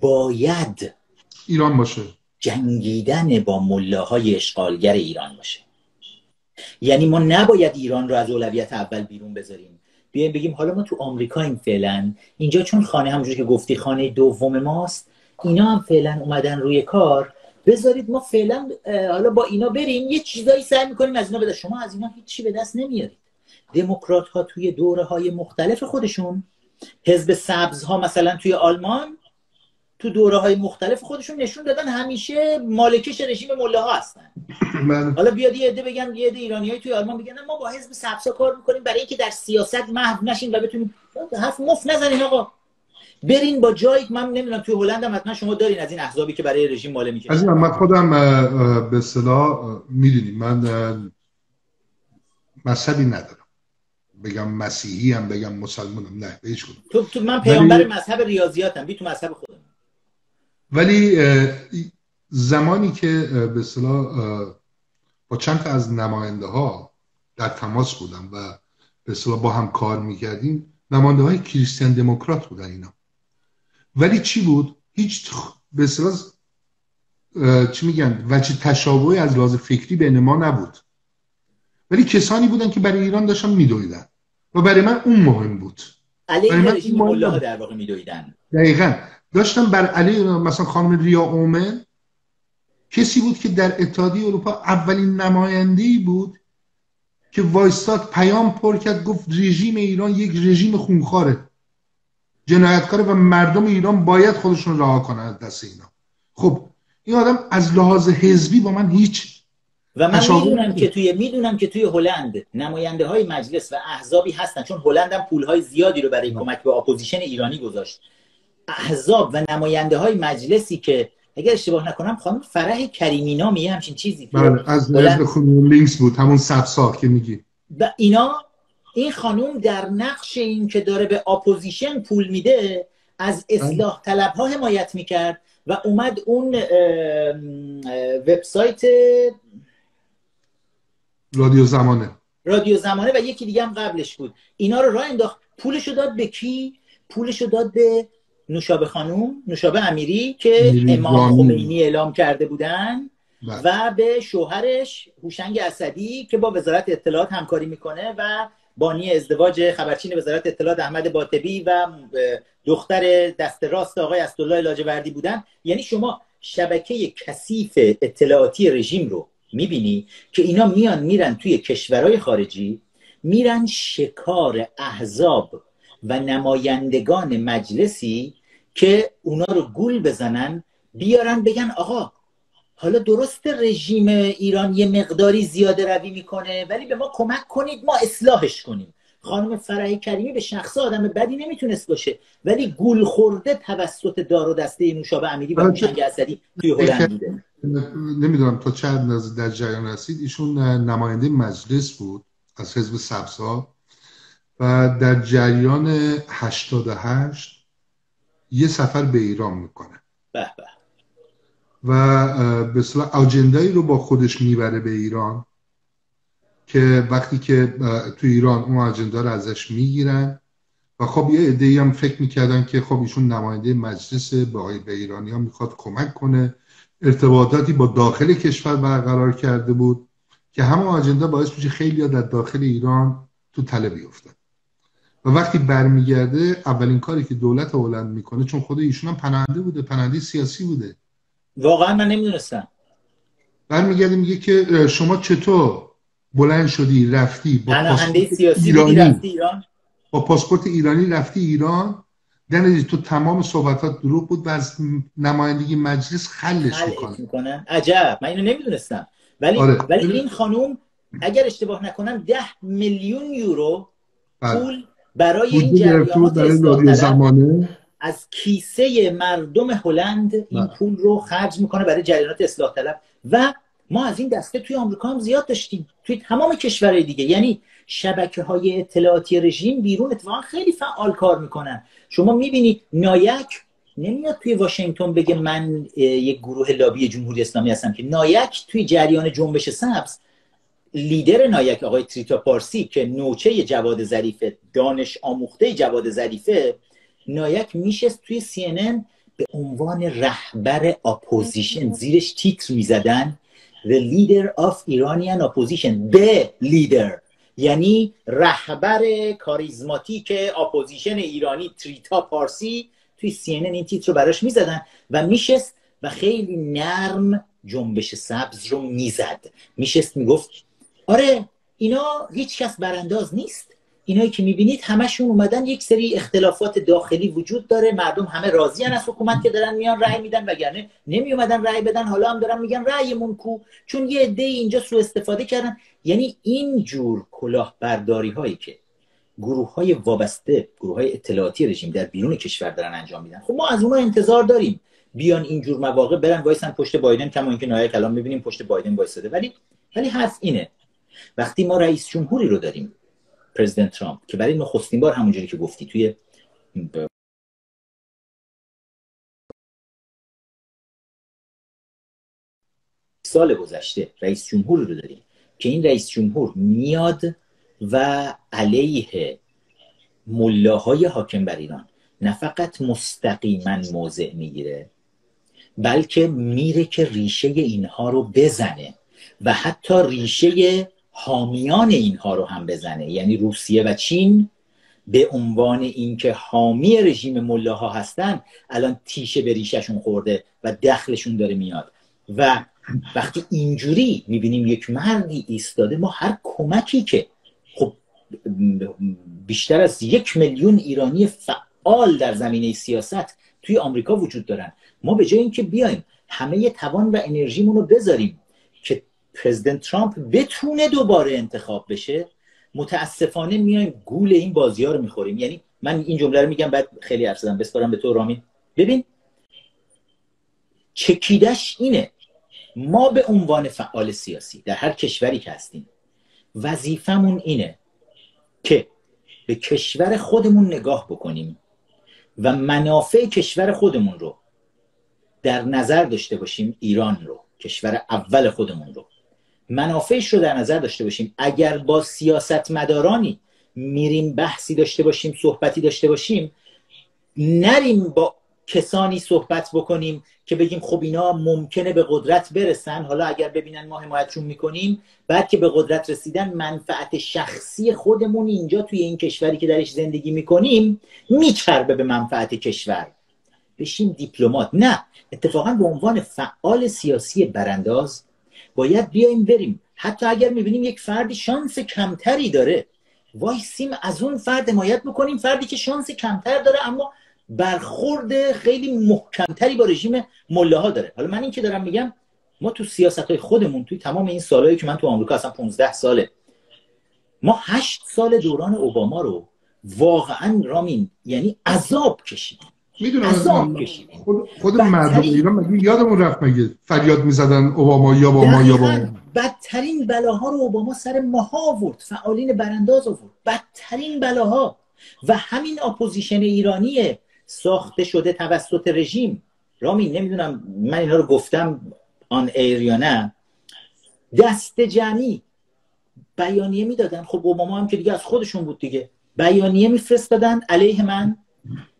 باید ایران باشه. جنگیدن با ملاهای اشغالگر ایران باشه. یعنی ما نباید ایران رو از اولویت اول بیرون بذاریم. بیایم بگیم حالا ما تو آمریکاییم فعلا. اینجا چون خانه همونجوری که گفتی خانه دوم ماست اینا هم فعلا اومدن روی کار. بذارید ما فعلا حالا با اینا بریم یه چیزایی سعی می‌کنیم از اینا بده شما از اینا هیچی به دست نمیارید. دموکرات ها توی دوره های مختلف خودشون حزب سبز ها مثلا توی آلمان تو دوره های مختلف خودشون نشون دادن همیشه مالکش رژیم مله ها هستن حالا بیاد یه عده بگن یه عده ایرانی توی آلمان بگن ما با حزب سبز کار می‌کنیم برای اینکه در سیاست محو نشین و بتونیم حرف مفت نزنین آقا. برین با جایی من نمی‌دونم توی هلند هم حتما شما دارین از این احزابی که برای رژیم ماله می‌کنه از من خودم به اصطلاح می‌دونی من مذهبی ندارم. بگم مسیحی هم بگم مسلمانم نه به تو, تو من پیامبر ولی... مذهب ریاضیاتم بی تو مذهب خودم. ولی زمانی که به اصطلاح با چند از نماینده ها در تماس بودم و به اصطلاح با هم کار می‌کردیم نماینده های کریستیان دموکرات بودن اینا. ولی چی بود؟ هیچ به اصطلاح چی میگن؟ وچه تشابهی از لحاظ فکری بین ما نبود. ولی کسانی بودن که برای ایران داشتن میدویدن. و برای من اون مهم بود. علیه رژیم ملا در واقع میدویدن. دقیقا. داشتن بر علیه مثلا خانم ریا اومن کسی بود که در اتحادیه اروپا اولین نماینده‌ای بود که وایستاد پیام پر کرد گفت رژیم ایران یک رژیم خونخواره. جنایتکاره و مردم ایران باید خودشون رها کنن از دست اینا. خب این آدم از لحاظ حزبی با من هیچ و من می‌دونم که توی می‌دونم که توی هلند نماینده های مجلس و احزابی هستن چون هلند هم پول های زیادی رو برای کمک به opposition ایرانی گذاشت. احزاب و نماینده های مجلسی که اگر اشتباه نکنم خانم فرح کریمی نامی همچین چیزی بله از لینکس بود همون سبزا رو که میگی. و اینا این خانوم در نقش این که داره به opposition پول میده از اصلاح طلب ها حمایت می‌کرد و اومد اون وبسایت رادیو زمانه. رادیو زمانه و یکی دیگه هم قبلش بود. اینا رو راه انداخت. پولشو داد به کی؟ پولشو داد به نوشابه خانوم نوشابه امیری که امام خمینی اعلام کرده بودن بله. و به شوهرش هوشنگ اسدی که با وزارت اطلاعات همکاری می‌کنه و بانی ازدواج خبرچین وزارت اطلاعات احمد باطبی و دختر دست راست آقای اسدالله لاجوردی بودن. یعنی شما شبکه کثیف اطلاعاتی رژیم رو می‌بینی که اینا میان میرن توی کشورهای خارجی میرن شکار احزاب و نمایندگان مجلسی که اونا رو گول بزنن بیارن بگن آقا حالا درست رژیم ایران یه مقداری زیاده روی می‌کنه ولی به ما کمک کنید ما اصلاحش کنیم. خانم فرحی کریمی به شخص آدم بدی نمی‌تونست باشه ولی گول خورده توسط دار و دسته نوشابه امیری و موشنگ اسدی توی هلند بوده. نمی‌دونم تا چند در جریان هستید. ایشون نماینده مجلس بود از حزب سبزها و در جریان 88 یه سفر به ایران می‌کنه. به به. و به صلاح اجندایی رو با خودش می‌بره به ایران که وقتی که تو ایران اون اجندا رو ازش می‌گیرن و خب یه عده هم فکر می‌کردن که خب ایشون نماینده مجلس به ایرانی ها می‌خواد کمک کنه. ارتباطاتی با داخل کشور برقرار کرده بود که همه اجندا باعث میشه خیلی در داخل ایران تو تله بیفتن. و وقتی برمیگرده اولین کاری که دولت هلند می‌کنه چون خود ایشون هم پناهنده بوده پناهنده سیاسی بوده. واقعا من نمی‌دونستم. برمیگرده میگه که شما چطور بلند شدی رفتی با پاسپورت ایرانی؟ رفتی ایران؟ با پاسپورت ایرانی رفتی ایران؟ دنیزی تو تمام صحبتات دروغ بود و از نمایندگی مجلس خلش می‌کنن. عجب. من اینو نمی‌دونستم. ولی آره. ولی این خانوم اگر اشتباه نکنم ده میلیون یورو بله. پول برای این جریانات برای زمانه. از کیسه مردم هلند این بله. پول رو خرج می‌کنه برای جریانات اصلاح طلب. و ما از این دسته توی آمریکا هم زیاد داشتیم. توی تمام کشورهای دیگه. یعنی شبکه های اطلاعاتی رژیم بیرون اتفاقا خیلی فعال کار می‌کنن. شما می‌بینید نایک نمیاد توی واشنگتن بگه من یک گروه لابی جمهوری اسلامی هستم که NIAC توی جریان جنبش سبز لیدر NIAC آقای تریتا پارسی که نوچه جواد ظریفه دانش آموخته جواد ظریفه NIAC میشست توی CNN به عنوان رهبر opposition. زیرش تیتر می‌زدن. The leader of Iranian opposition. به لیدر یعنی رهبر کاریزماتیک opposition ایرانی تریتا پارسی توی سی این تیتر رو براش می‌زدن و میشست و خیلی نرم جنبش سبز رو می‌زد. میشست می‌گفت آره اینا هیچ کس برانداز نیست. اینایی که می‌بینید همشون اومدن یک سری اختلافات داخلی وجود داره. مردم همه راضی از حکومت که دارن میان رأی میدن وگرنه نمی اومدن رأی بدن. حالا هم دارن میگن رأیمون کو؟ چون یه عده اینجا سوء استفاده کردن. یعنی این جور کلاهبرداری هایی که گروه های وابسته گروه های اطلاعاتی رژیم در بیرون کشور دارن انجام میدن خب ما از اونها انتظار داریم. بیان اینجور مواقع برن وایسن پشت بایدن کما اینکه نهایت کلام می‌بینیم پشت بایدن وایساده ولی ولی حرف اینه. وقتی ما رئیس جمهوری رو داریم پرزیدنت ترامپ که برای نخستین بار همونجوری که گفتی توی سال گذشته رئیس جمهور رو داریم که این رئیس جمهور میاد و علیه ملاهای حاکم بر ایران. نه فقط مستقیما موضع می‌گیره بلکه میره که ریشه اینها رو بزنه و حتی ریشه حامیان اینها رو هم بزنه. یعنی روسیه و چین به عنوان اینکه حامی رژیم ملاها هستن الان تیشه به ریششون خورده و دخلشون داره میاد. و وقتی اینجوری می‌بینیم یک مردی ایستاده ما هر کمکی که خب بیشتر از یک میلیون ایرانی فعال در زمینه سیاست توی آمریکا وجود دارن ما به جای اینکه بیایم همه توان و انرژیمون رو بذاریم. پرزیدنت ترامپ بتونه دوباره انتخاب بشه متاسفانه میایم گول این بازی ها رو می‌خوریم. یعنی من این جمله رو میگم بعد خیلی حرف زدم. بسپارم به تو رامین. ببین چکیدش اینه. ما به عنوان فعال سیاسی در هر کشوری که هستیم وظیفمون اینه که به کشور خودمون نگاه بکنیم و منافع کشور خودمون رو در نظر داشته باشیم ایران رو کشور اول خودمون رو. منافعش رو در نظر داشته باشیم؟ اگر با سیاست مدارانی میریم بحثی داشته باشیم صحبتی داشته باشیم نریم با کسانی صحبت بکنیم که بگیم خب اینا ممکنه به قدرت برسن حالا اگر ببینن ما حمایتشون می‌کنیم بعد که به قدرت رسیدن منفعت شخصی خودمون اینجا توی این کشوری که درش زندگی می‌کنیم میچربه به منفعت کشور. بشیم دیپلمات. نه اتفاقا به عنوان فعال سیاسی برانداز باید بیایم بریم. حتی اگر می‌بینیم یک فردی شانس کمتری داره وایسیم از اون فرد حمایت بکنیم فردی که شانس کمتر داره اما برخورد خیلی محکمتری با رژیم مله ها داره. حالا من این که دارم میگم ما تو سیاست های خودمون توی تمام این سالهایی که من تو آمریکا اصلا 15 ساله ما هشت سال دوران اوباما رو واقعا رامین یعنی عذاب کشیدیم. می‌دونم خود, خود مردم ایران مگه یادمون رفت مگه فریاد می‌زدن اوباما یا با ما یا با بدترین بلاها رو اوباما سر ماها آورد فعالین برانداز آورد. بدترین بلاها. و همین opposition ایرانی ساخته شده توسط رژیم. رامین نمی‌دونم من اینا رو گفتم on air یا نه. دست جمعی. بیانیه می‌دادن. خب اوباما هم که دیگه از خودشون بود دیگه. بیانیه میفرستادن علیه من.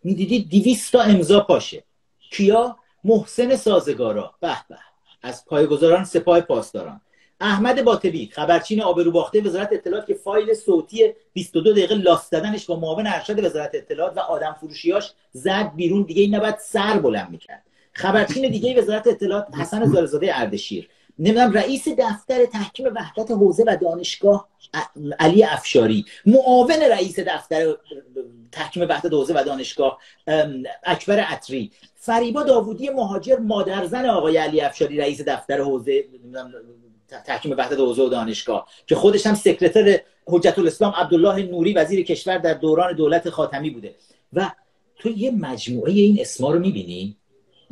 می‌دیدید دیویست تا امضا پاشه. کیا؟ محسن سازگارا. به به. از پایگزاران سپاه پاسداران. احمد باطبی خبرچین آبروباخته وزارت اطلاعات که فایل صوتی 22 دقیقه لاست دادنش با معاون ارشد وزارت اطلاعات و آدم فروشیاش زد بیرون. دیگه این نباید سر بلند می‌کرد. خبرچین دیگه وزارت اطلاعات حسن زارزاده اردشیر. نمی‌دونم رئیس دفتر تحکیم وحدت حوزه و دانشگاه علی افشاری معاون رئیس دفتر تحکیم وحدت حوزه و دانشگاه اکبر عطری فریبا داوودی مهاجر مادرزن آقای علی افشاری رئیس دفتر حوزه تحکیم وحدت حوزه و دانشگاه که خودش هم سکرتر حجت الاسلام عبدالله نوری وزیر کشور در دوران دولت خاتمی بوده. و تو یه مجموعه این اسما رو می‌بینی؟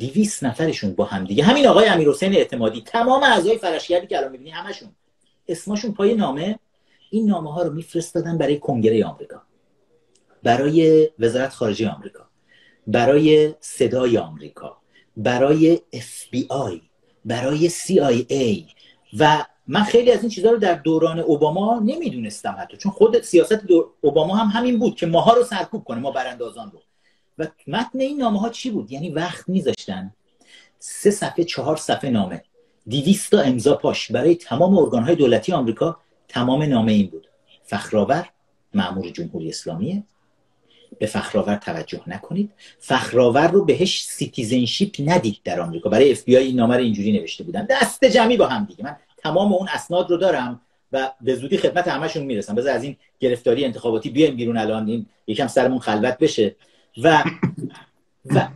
دیویس نفرشون با هم دیگه. همین آقای امیر حسین اعتمادی تمام اعضای فرشگردی که الان می‌بینی همشون. اسمشون پای نامه. این نامه ها رو میفرستادن برای کنگره آمریکا. برای وزارت خارجه آمریکا. برای صدای آمریکا. برای FBI برای CIA و من خیلی از این چیزها رو در دوران اوباما نمی‌دونستم حتی. چون خود سیاست اوباما هم همین بود که ماها رو سرکوب کنه ما براندازان رو. و متن این نامه ها چی بود؟ یعنی وقت میذاشتن. سه صفحه چهار صفحه نامه. دیویستا امضا پاش. برای تمام ارگان های دولتی آمریکا تمام نامه این بود. فخرآور مأمور جمهوری اسلامیه. به فخرآور توجه نکنید. فخرآور رو بهش citizenship ندید در آمریکا. برای اف بی آی این نامه رو اینجوری نوشته بودن. دست جمعی با هم دیگه. من تمام اون اسناد رو دارم و به زودی خدمت همشون می‌رسم. بذار از این گرفتاری انتخاباتی بیایم بیرون الان. این یکم سرمون خلوت بشه. و و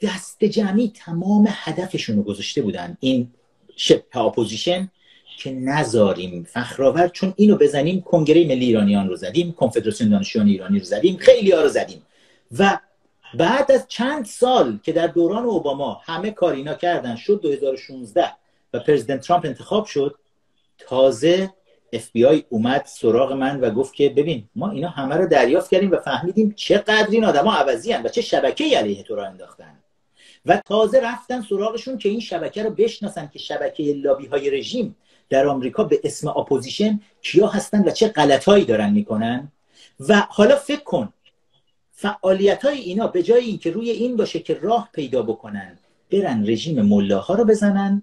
دست جمعی تمام هدفشون رو گذاشته بودن. این شبه اپوزیشن که نذاریم فخرآور چون اینو بزنیم کنگره ملی ایرانیان رو زدیم کنفدراسیون دانشجویان ایرانی رو زدیم خیلی ها رو زدیم. و بعد از چند سال که در دوران اوباما همه کاری اینا کردن شد 2016 و پرزیدنت ترامپ انتخاب شد تازه اف بی آی اومد سراغ من و گفت که ببین ما اینا همه رو دریافت کردیم و فهمیدیم چقدر این آدما عوضی و چه شبکه علیه تو راه انداختن. و تازه رفتن سراغشون که این شبکه رو بشناسن که شبکه لابی های رژیم در آمریکا به اسم اپوزیشن کیا هستن و چه غلطهایی دارن می‌کنن. و حالا فکر کن فعالیت های اینا به جای اینکه روی این باشه که راه پیدا بکنن برن رژیم ملاها رو بزنن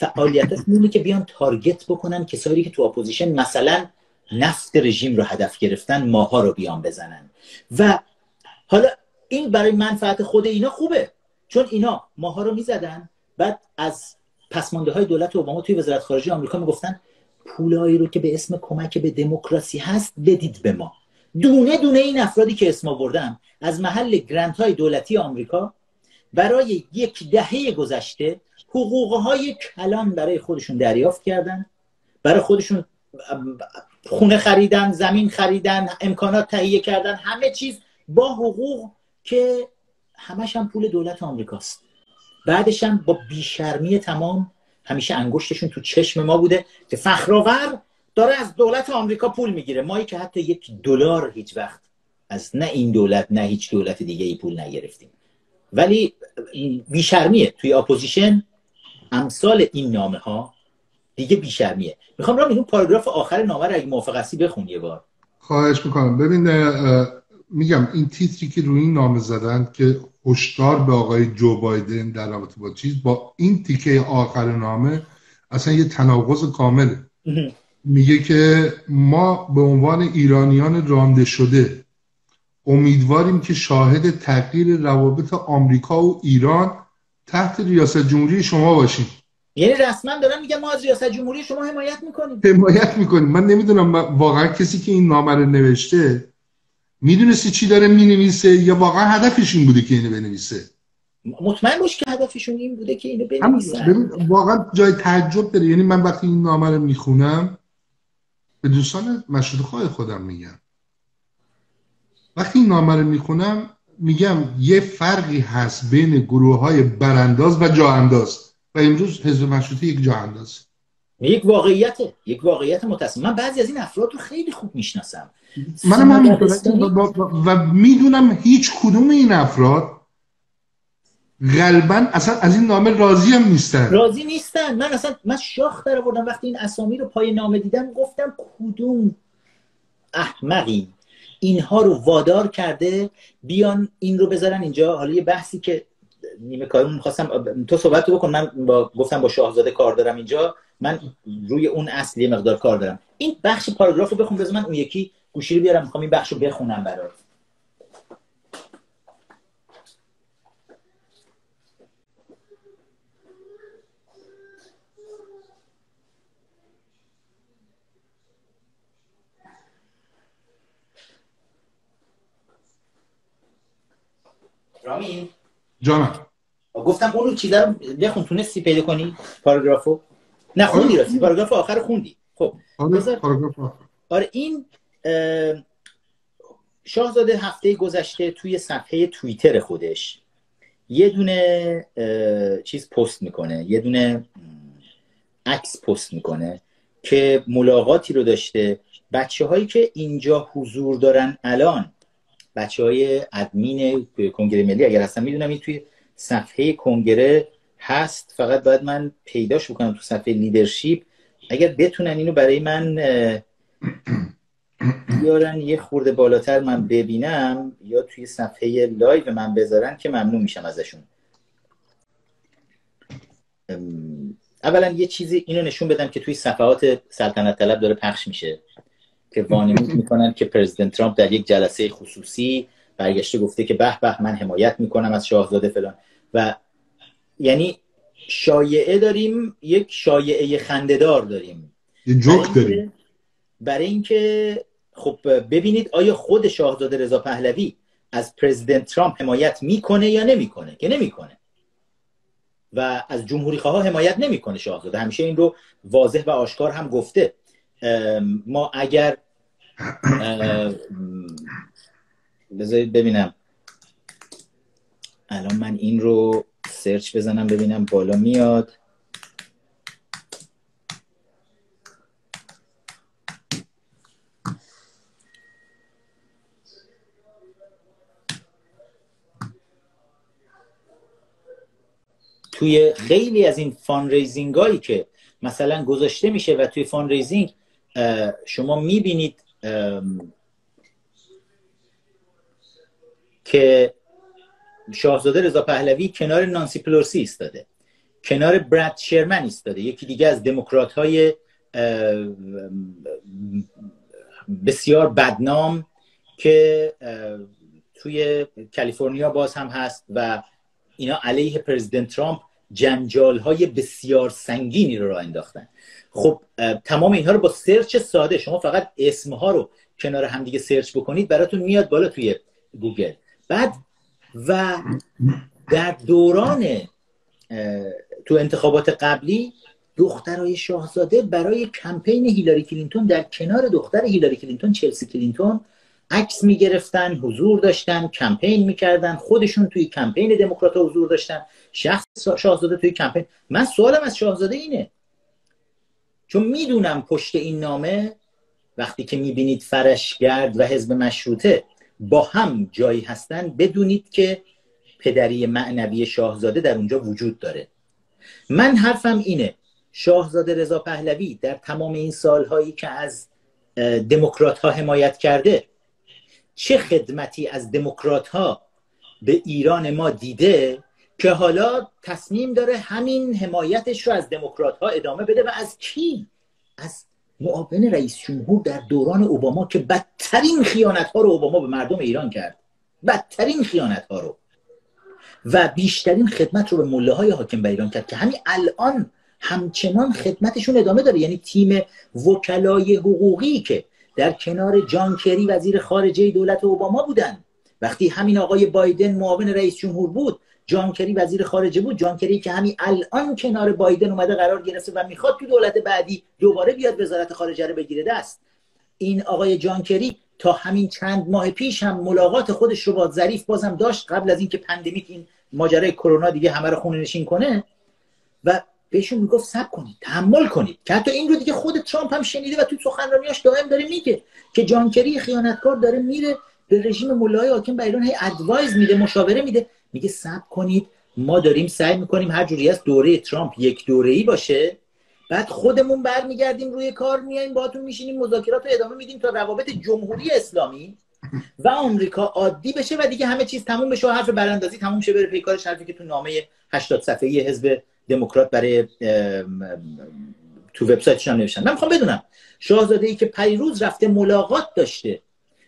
فعالیت اینه که بیان target بکنن کسایی که تو اپوزیشن مثلا نفت رژیم رو هدف گرفتن ماها رو بیان بزنن. و حالا این برای منفعت خود اینا خوبه چون اینا ماها رو می‌زدن بعد از پسمانده های دولت اوباما توی وزارت خارجه آمریکا می‌گفتن پولایی رو که به اسم کمک به دموکراسی هست بدید به ما. دونه دونه این افرادی که اسم آوردم از محل گرانت های دولتی آمریکا برای یک دهه گذشته حقوقهای کلان برای خودشون دریافت کردن برای خودشون خونه خریدن زمین خریدن امکانات تهیه کردن همه چیز با حقوق که همش هم پول دولت آمریکاست. بعدش هم با بیشرمی تمام همیشه انگشتشون تو چشم ما بوده که فخرآور داره از دولت آمریکا پول می‌گیره. مایی که حتی یک دلار هیچ وقت از نه این دولت نه هیچ دولت دیگه ای پول نگرفتیم. ولی بیشرمیه. توی اپوزیشن امثال این نامه ها دیگه بیشرمیه می‌خوام رامین اون پاراگراف آخر نامه رو اگه موافق هستی بخون یه بار. خواهش می‌کنم. ببین میگم این تیتری که روی این نامه زدن که هشدار به آقای جو بایدن در رابطه با چیز با این تیکه آخر نامه اصلا یه تناقض کامله. میگه که ما به عنوان ایرانیان رانده شده امیدواریم که شاهد تغییر روابط آمریکا و ایران تحت ریاست جمهوری شما باشیم یعنی رسما دارن میگن ما از ریاست جمهوری شما حمایت می‌کنیم. حمایت می‌کنیم. من نمی‌دونم واقعا کسی که این نامه رو نوشته می‌دونستی چی داره می‌نویسه یا واقعا هدفش این بوده که اینو بنویسه؟ مطمئن باش که هدفشون این بوده که اینو بنویسن. واقعا جای تعجب داره. یعنی من وقتی این نامه رو می‌خونم به دوستان مشروط خودم میگم. وقتی این نامه رو می‌خونم میگم یه فرقی هست بین گروه های برانداز و جا انداز و امروز حزب مشروطه یک جا انداز یک واقعیته یک واقعیت متصل من بعضی از این افراد رو خیلی خوب می‌شناسم. منم هم و می‌دونم هیچ کدوم این افراد غالبا اصلا از این نامه راضی هم نیستن. راضی نیستن. من اصلا من شاخ در آوردم وقتی این اسامی رو پای نامه دیدم گفتم کدوم احمقی؟ اینها رو وادار کرده بیان این رو بذارن اینجا. حالا یه بحثی که نیمه کارمون می‌خواستم تو صحبت رو بکن. من با گفتم با شاهزاده کار دارم اینجا. من روی اون اصلی مقدار کار دارم. این بخش پاراگراف رو بخون بذار من اون یکی گوشی رو بیارم. می‌خوام این بخش رو بخونم برات. رامین. جانم. گفتم اون چیزا رو بخون تونستی پیدا کنی پاراگرافو؟ نه خوندی راستی پاراگراف آخر خوندی. خب آره, آره این شاهزاده هفته گذشته توی صفحه توییتر خودش یه دونه چیز پست می‌کنه یه دونه عکس پست می‌کنه که ملاقاتی رو داشته. بچه هایی که اینجا حضور دارن الان بچه های ادمین کنگره ملی اگر هستن می‌دونم این توی صفحه کنگره هست فقط باید من پیداش بکنم تو صفحه leadership. اگر بتونن اینو برای من بیارن یه خورده بالاتر من ببینم یا توی صفحه live من بذارن که ممنون میشم ازشون. اولا یه چیزی اینو نشون بدم که توی صفحات سلطنت طلب داره پخش میشه. که وانمود می‌کنن که پرزیدنت ترامپ در یک جلسه خصوصی برگشته گفته که به به من حمایت می‌کنم از شاهزاده فلان. و یعنی شایعه داریم یک شایعه خندهدار داریم. جوک داریم. برای اینکه خب ببینید آیا خود شاهزاده رضا پهلوی از پرزیدنت ترامپ حمایت می‌کنه یا نمی‌کنه؟ که نمی‌کنه. و از جمهوری خواه حمایت نمی‌کنه شاهزاده. همیشه این رو واضح و آشکار هم گفته. ما اگر بذارید ببینم. الان من این رو سرچ بزنم ببینم بالا میاد. توی خیلی از این fundraising هایی که مثلا گذاشته میشه و توی fundraising شما می‌بینید که شاهزاده رضا پهلوی کنار نانسی پلوسی ایستاده کنار براد شرمن ایستاده یکی دیگه از دموکرات های بسیار بدنام که توی کالیفرنیا باز هم هست و اینا علیه پرزیدنت ترامپ جنجال های بسیار سنگینی رو راه انداختن. خب تمام اینها رو با search ساده شما فقط اسمها رو کنار همدیگه search بکنید براتون میاد بالا توی گوگل. بعد و در دوران تو انتخابات قبلی دخترای شاهزاده برای کمپین هیلاری کلینتون در کنار دختر هیلاری کلینتون چلسی کلینتون عکس می‌گرفتن حضور داشتن کمپین می‌کردن خودشون توی کمپین دموکرات حضور داشتن. شخص شاهزاده توی کمپین. من سوالم از شاهزاده اینه. چون می‌دونم پشت این نامه وقتی که می‌بینید فرشگرد و حزب مشروطه با هم جایی هستن بدونید که پدری معنوی شاهزاده در اونجا وجود داره. من حرفم اینه. شاهزاده رضا پهلوی در تمام این سالهایی که از دموکرات ها حمایت کرده چه خدمتی از دموکرات ها به ایران ما دیده که حالا تصمیم داره همین حمایتش رو از دموکرات ها ادامه بده و از کی؟ از معاون رئیس جمهور در دوران اوباما که بدترین خیانت ها رو اوباما به مردم ایران کرد. بدترین خیانت ها رو. و بیشترین خدمت رو به مله های حاکم به ایران کرد که همین الان همچنان خدمتشون ادامه داره. یعنی تیم وکلای حقوقی که در کنار جان کری وزیر خارجه دولت اوباما بودن. وقتی همین آقای بایدن معاون رئیس جمهور بود جان کری وزیر خارجه بود. جان کری که همین الان کنار بایدن اومده قرار گرفته و می‌خواد تو دولت بعدی دوباره بیاد وزارت خارجه رو بگیره دست. این آقای جان کری تا همین چند ماه پیش هم ملاقات خودش رو با ظریف بازم داشت قبل از اینکه pandemic این ماجرای کرونا دیگه همه رو خونه نشین کنه. و بهشون می‌گفت سب کنید تحمل کنید. که حتی این رو دیگه خود ترامپ هم شنیده و تو سخنرانیاش دائم داره میگه که جانکری خیانتکار داره میره به رژیم مولای حاکم به ایران هی ادوایز میده مشاوره میده. میگه سب کنید ما داریم سعی می‌کنیم هر جوری از دوره ترامپ یک دوره ای باشه. بعد خودمون برمیگردیم روی کار میایم باهاتون میشینیم مذاکرات رو ادامه میدیم تا روابط جمهوری اسلامی و آمریکا عادی بشه و دیگه همه چیز تموم بشه و حرف براندازی تموم شه بره پیکار حرفی که تو نامه 80 صفحه‌ای حزب دموکرات برای تو وبسایتش هم نوشتن. من می‌خوام بدونم شاهزاده ای که پیروز رفته ملاقات داشته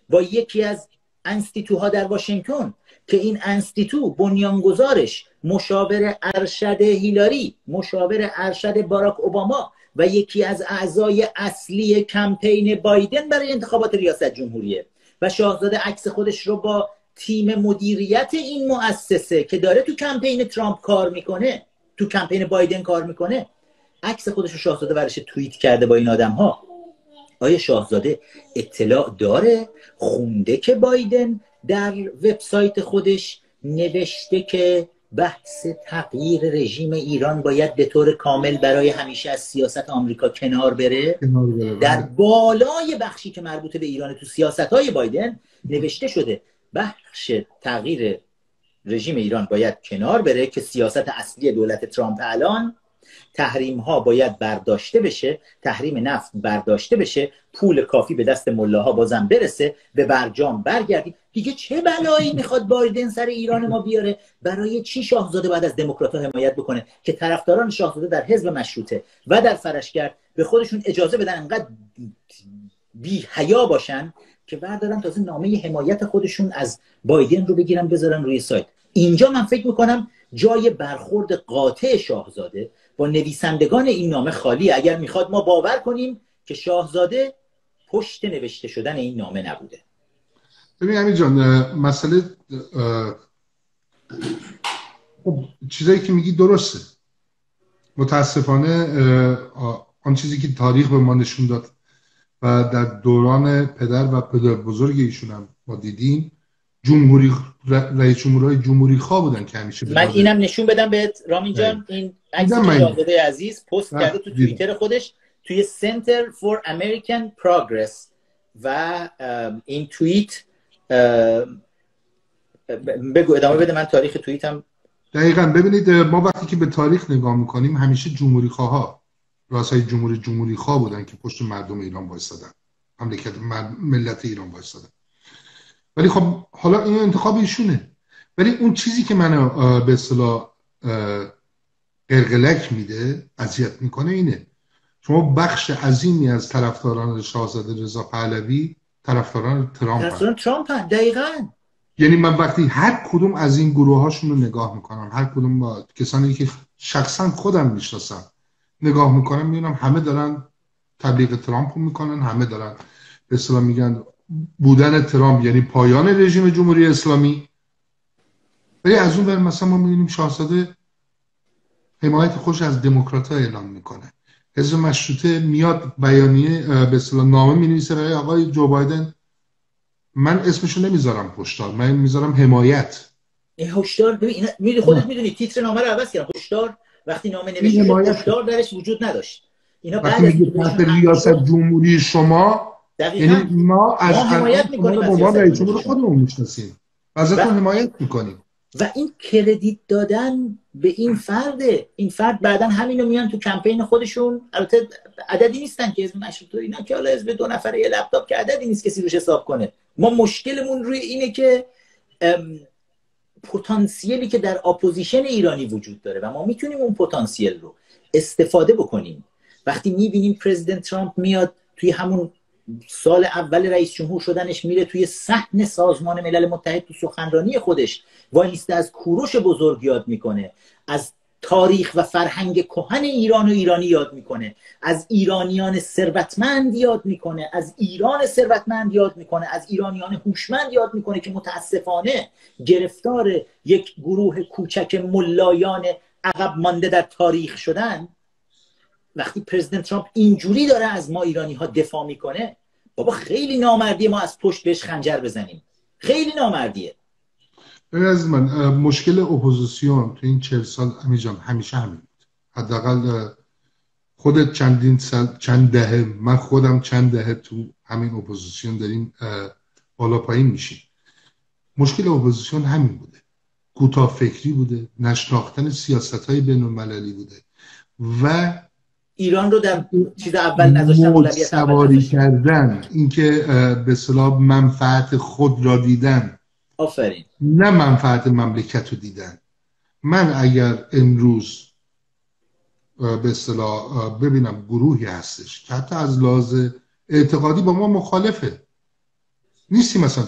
با یکی از انستیتوها در واشنگتن که این انستیتو بنیانگذارش مشاور ارشد هیلاری مشاور ارشد باراک اوباما و یکی از اعضای اصلی کمپین بایدن برای انتخابات ریاست جمهوریه. و شاهزاده عکس خودش رو با تیم مدیریت این مؤسسه که داره تو کمپین ترامپ کار می‌کنه تو کمپین بایدن کار می‌کنه عکس خودش رو شاهزاده برش توییت کرده با این آدم ها آیا شاهزاده اطلاع داره؟ خونده که بایدن در وبسایت خودش نوشته که بحث تغییر رژیم ایران باید به طور کامل برای همیشه از سیاست آمریکا کنار بره؟ در بله. بالای بخشی که مربوط به ایران تو سیاست های بایدن نوشته شده بخش تغییر رژیم ایران باید کنار بره که سیاست اصلی دولت ترامپ الان تحریم ها باید برداشته بشه تحریم نفت برداشته بشه پول کافی به دست ملاها بازم برسه به برجام برگردیم دیگه چه بلایی می‌خواد بایدن سر ایران ما بیاره؟ برای چی شاهزاده بعد از دموکرات حمایت بکنه که طرفداران شاهزاده در حزب مشروطه و در فرشگرد به خودشون اجازه بدن انقدر بی حیا باشن که بردارن تازه نامه حمایت خودشون از بایدن رو بگیرن بذارن روی سایت. اینجا من فکر می‌کنم جای برخورد قاطع شاهزاده با نویسندگان این نامه خالی اگر می‌خواد ما باور کنیم که شاهزاده پشت نوشته شدن این نامه نبوده. ببین همین جان مسئله خب چیزایی که میگی درسته. متاسفانه آن چیزی که تاریخ به ما نشون داد و در دوران پدر و پدر بزرگ ایشون هم ما دیدیم. جمهوری رئیس جمهورهای جمهوری خواه بودن که همیشه من اینم نشون بدم به رامین جان این عکسی که عزیز پست کرده تو توییتر خودش توی Center for American Progress و این توییت بگو ادامه بده من تاریخ توییتم دقیقا ببینید ما وقتی که به تاریخ نگاه می‌کنیم همیشه جمهوری خواه راسای جمهوری جمهوری خواه بودن که پشت مردم ایران وایستادن مملکت ملت ایران وایستادن. ولی خب حالا این انتخاب ایشونه. ولی اون چیزی که منو به اصطلاح قرقلک میده اذیت می‌کنه اینه. شما بخش عظیمی از طرفداران شاهزاده رضا پهلوی طرفداران ترامپ طرفداران ترامپ دقیقا. یعنی من وقتی هر کدوم از این گروه هاشون رو نگاه می‌کنم هر کدوم با کسانی که شخصا خودم می‌شناسم نگاه می‌کنم می‌بینم همه دارن تبلیغ ترامپ می‌کنن همه دارن به اصطلاح میگن بودن ترامپ یعنی پایان رژیم جمهوری اسلامی. ولی از اون مثلا ما می‌بینیم شاهزاده حمایت خوش از دموکرات ها اعلام می‌کنه. حزب مشروطه میاد بیانیه به اصطلاح نامه می نویسه برای آقای جو بایدن. من اسمشو نمی‌ذارم پشتار من می‌ذارم حمایت. هشدار ببین می‌دونی خودت می‌دونی تیتر نامه رو عوض کردن هشدار وقتی نامه نوشته هشدار درش وجود نداشت. اینا بعد از ریاست جمهوری شما یعنی ما از ما حمایت می‌کنیم از خودمون می‌شناسیم. ازتون حمایت می‌کنیم. و این کردیت دادن به این فرده. این فرد بعدا همینو میان تو کمپین خودشون. البته عددی نیستن که حزب مشروطه اینا که حالا حزب دو نفره یه لپتاپ که عددی نیست کسی روش حساب کنه. ما مشکلمون روی اینه که پتانسیلی که در اپوزیشن ایرانی وجود داره و ما می‌تونیم اون پتانسیل رو استفاده بکنیم. وقتی می‌بینیم پرزیدنت ترامپ میاد توی همون سال اول رئیس جمهور شدنش میره توی صحن سازمان ملل متحد تو سخنرانی خودش. وایسته از کوروش بزرگ یاد می‌کنه. از تاریخ و فرهنگ کهن ایران و ایرانی یاد می‌کنه. از ایرانیان ثروتمند یاد می‌کنه. از ایران ثروتمند یاد می‌کنه. از ایرانیان هوشمند یاد می‌کنه که متاسفانه گرفتار یک گروه کوچک ملایان عقب مانده در تاریخ شدن. وقتی پرزیدنت ترامپ اینجوری داره از ما ایرانی ها دفاع می‌کنه بابا خیلی نامردیه ما از پشت بهش خنجر بزنیم. خیلی نامردیه. از من مشکل اپوزیسیون تو این چهل سال امی جان همیشه همین بود. حداقل خودت چندین سال چند دهه من خودم چند دهه تو همین اپوزیسیون داریم بالا پایین میشیم. مشکل اپوزیسیون همین بوده. کوتاه فکری بوده نشناختن سیاست های بین المللی بوده و ایران رو در چیز اول نذاشتن سواری کردن. اینکه به صلاح منفعت خود را دیدن. آفرین. نه منفعت مملکت رو دیدن. من اگر امروز به اصطلاح ببینم گروهی هستش که حتی از لحاظ اعتقادی با ما مخالفه. نیستی مثلا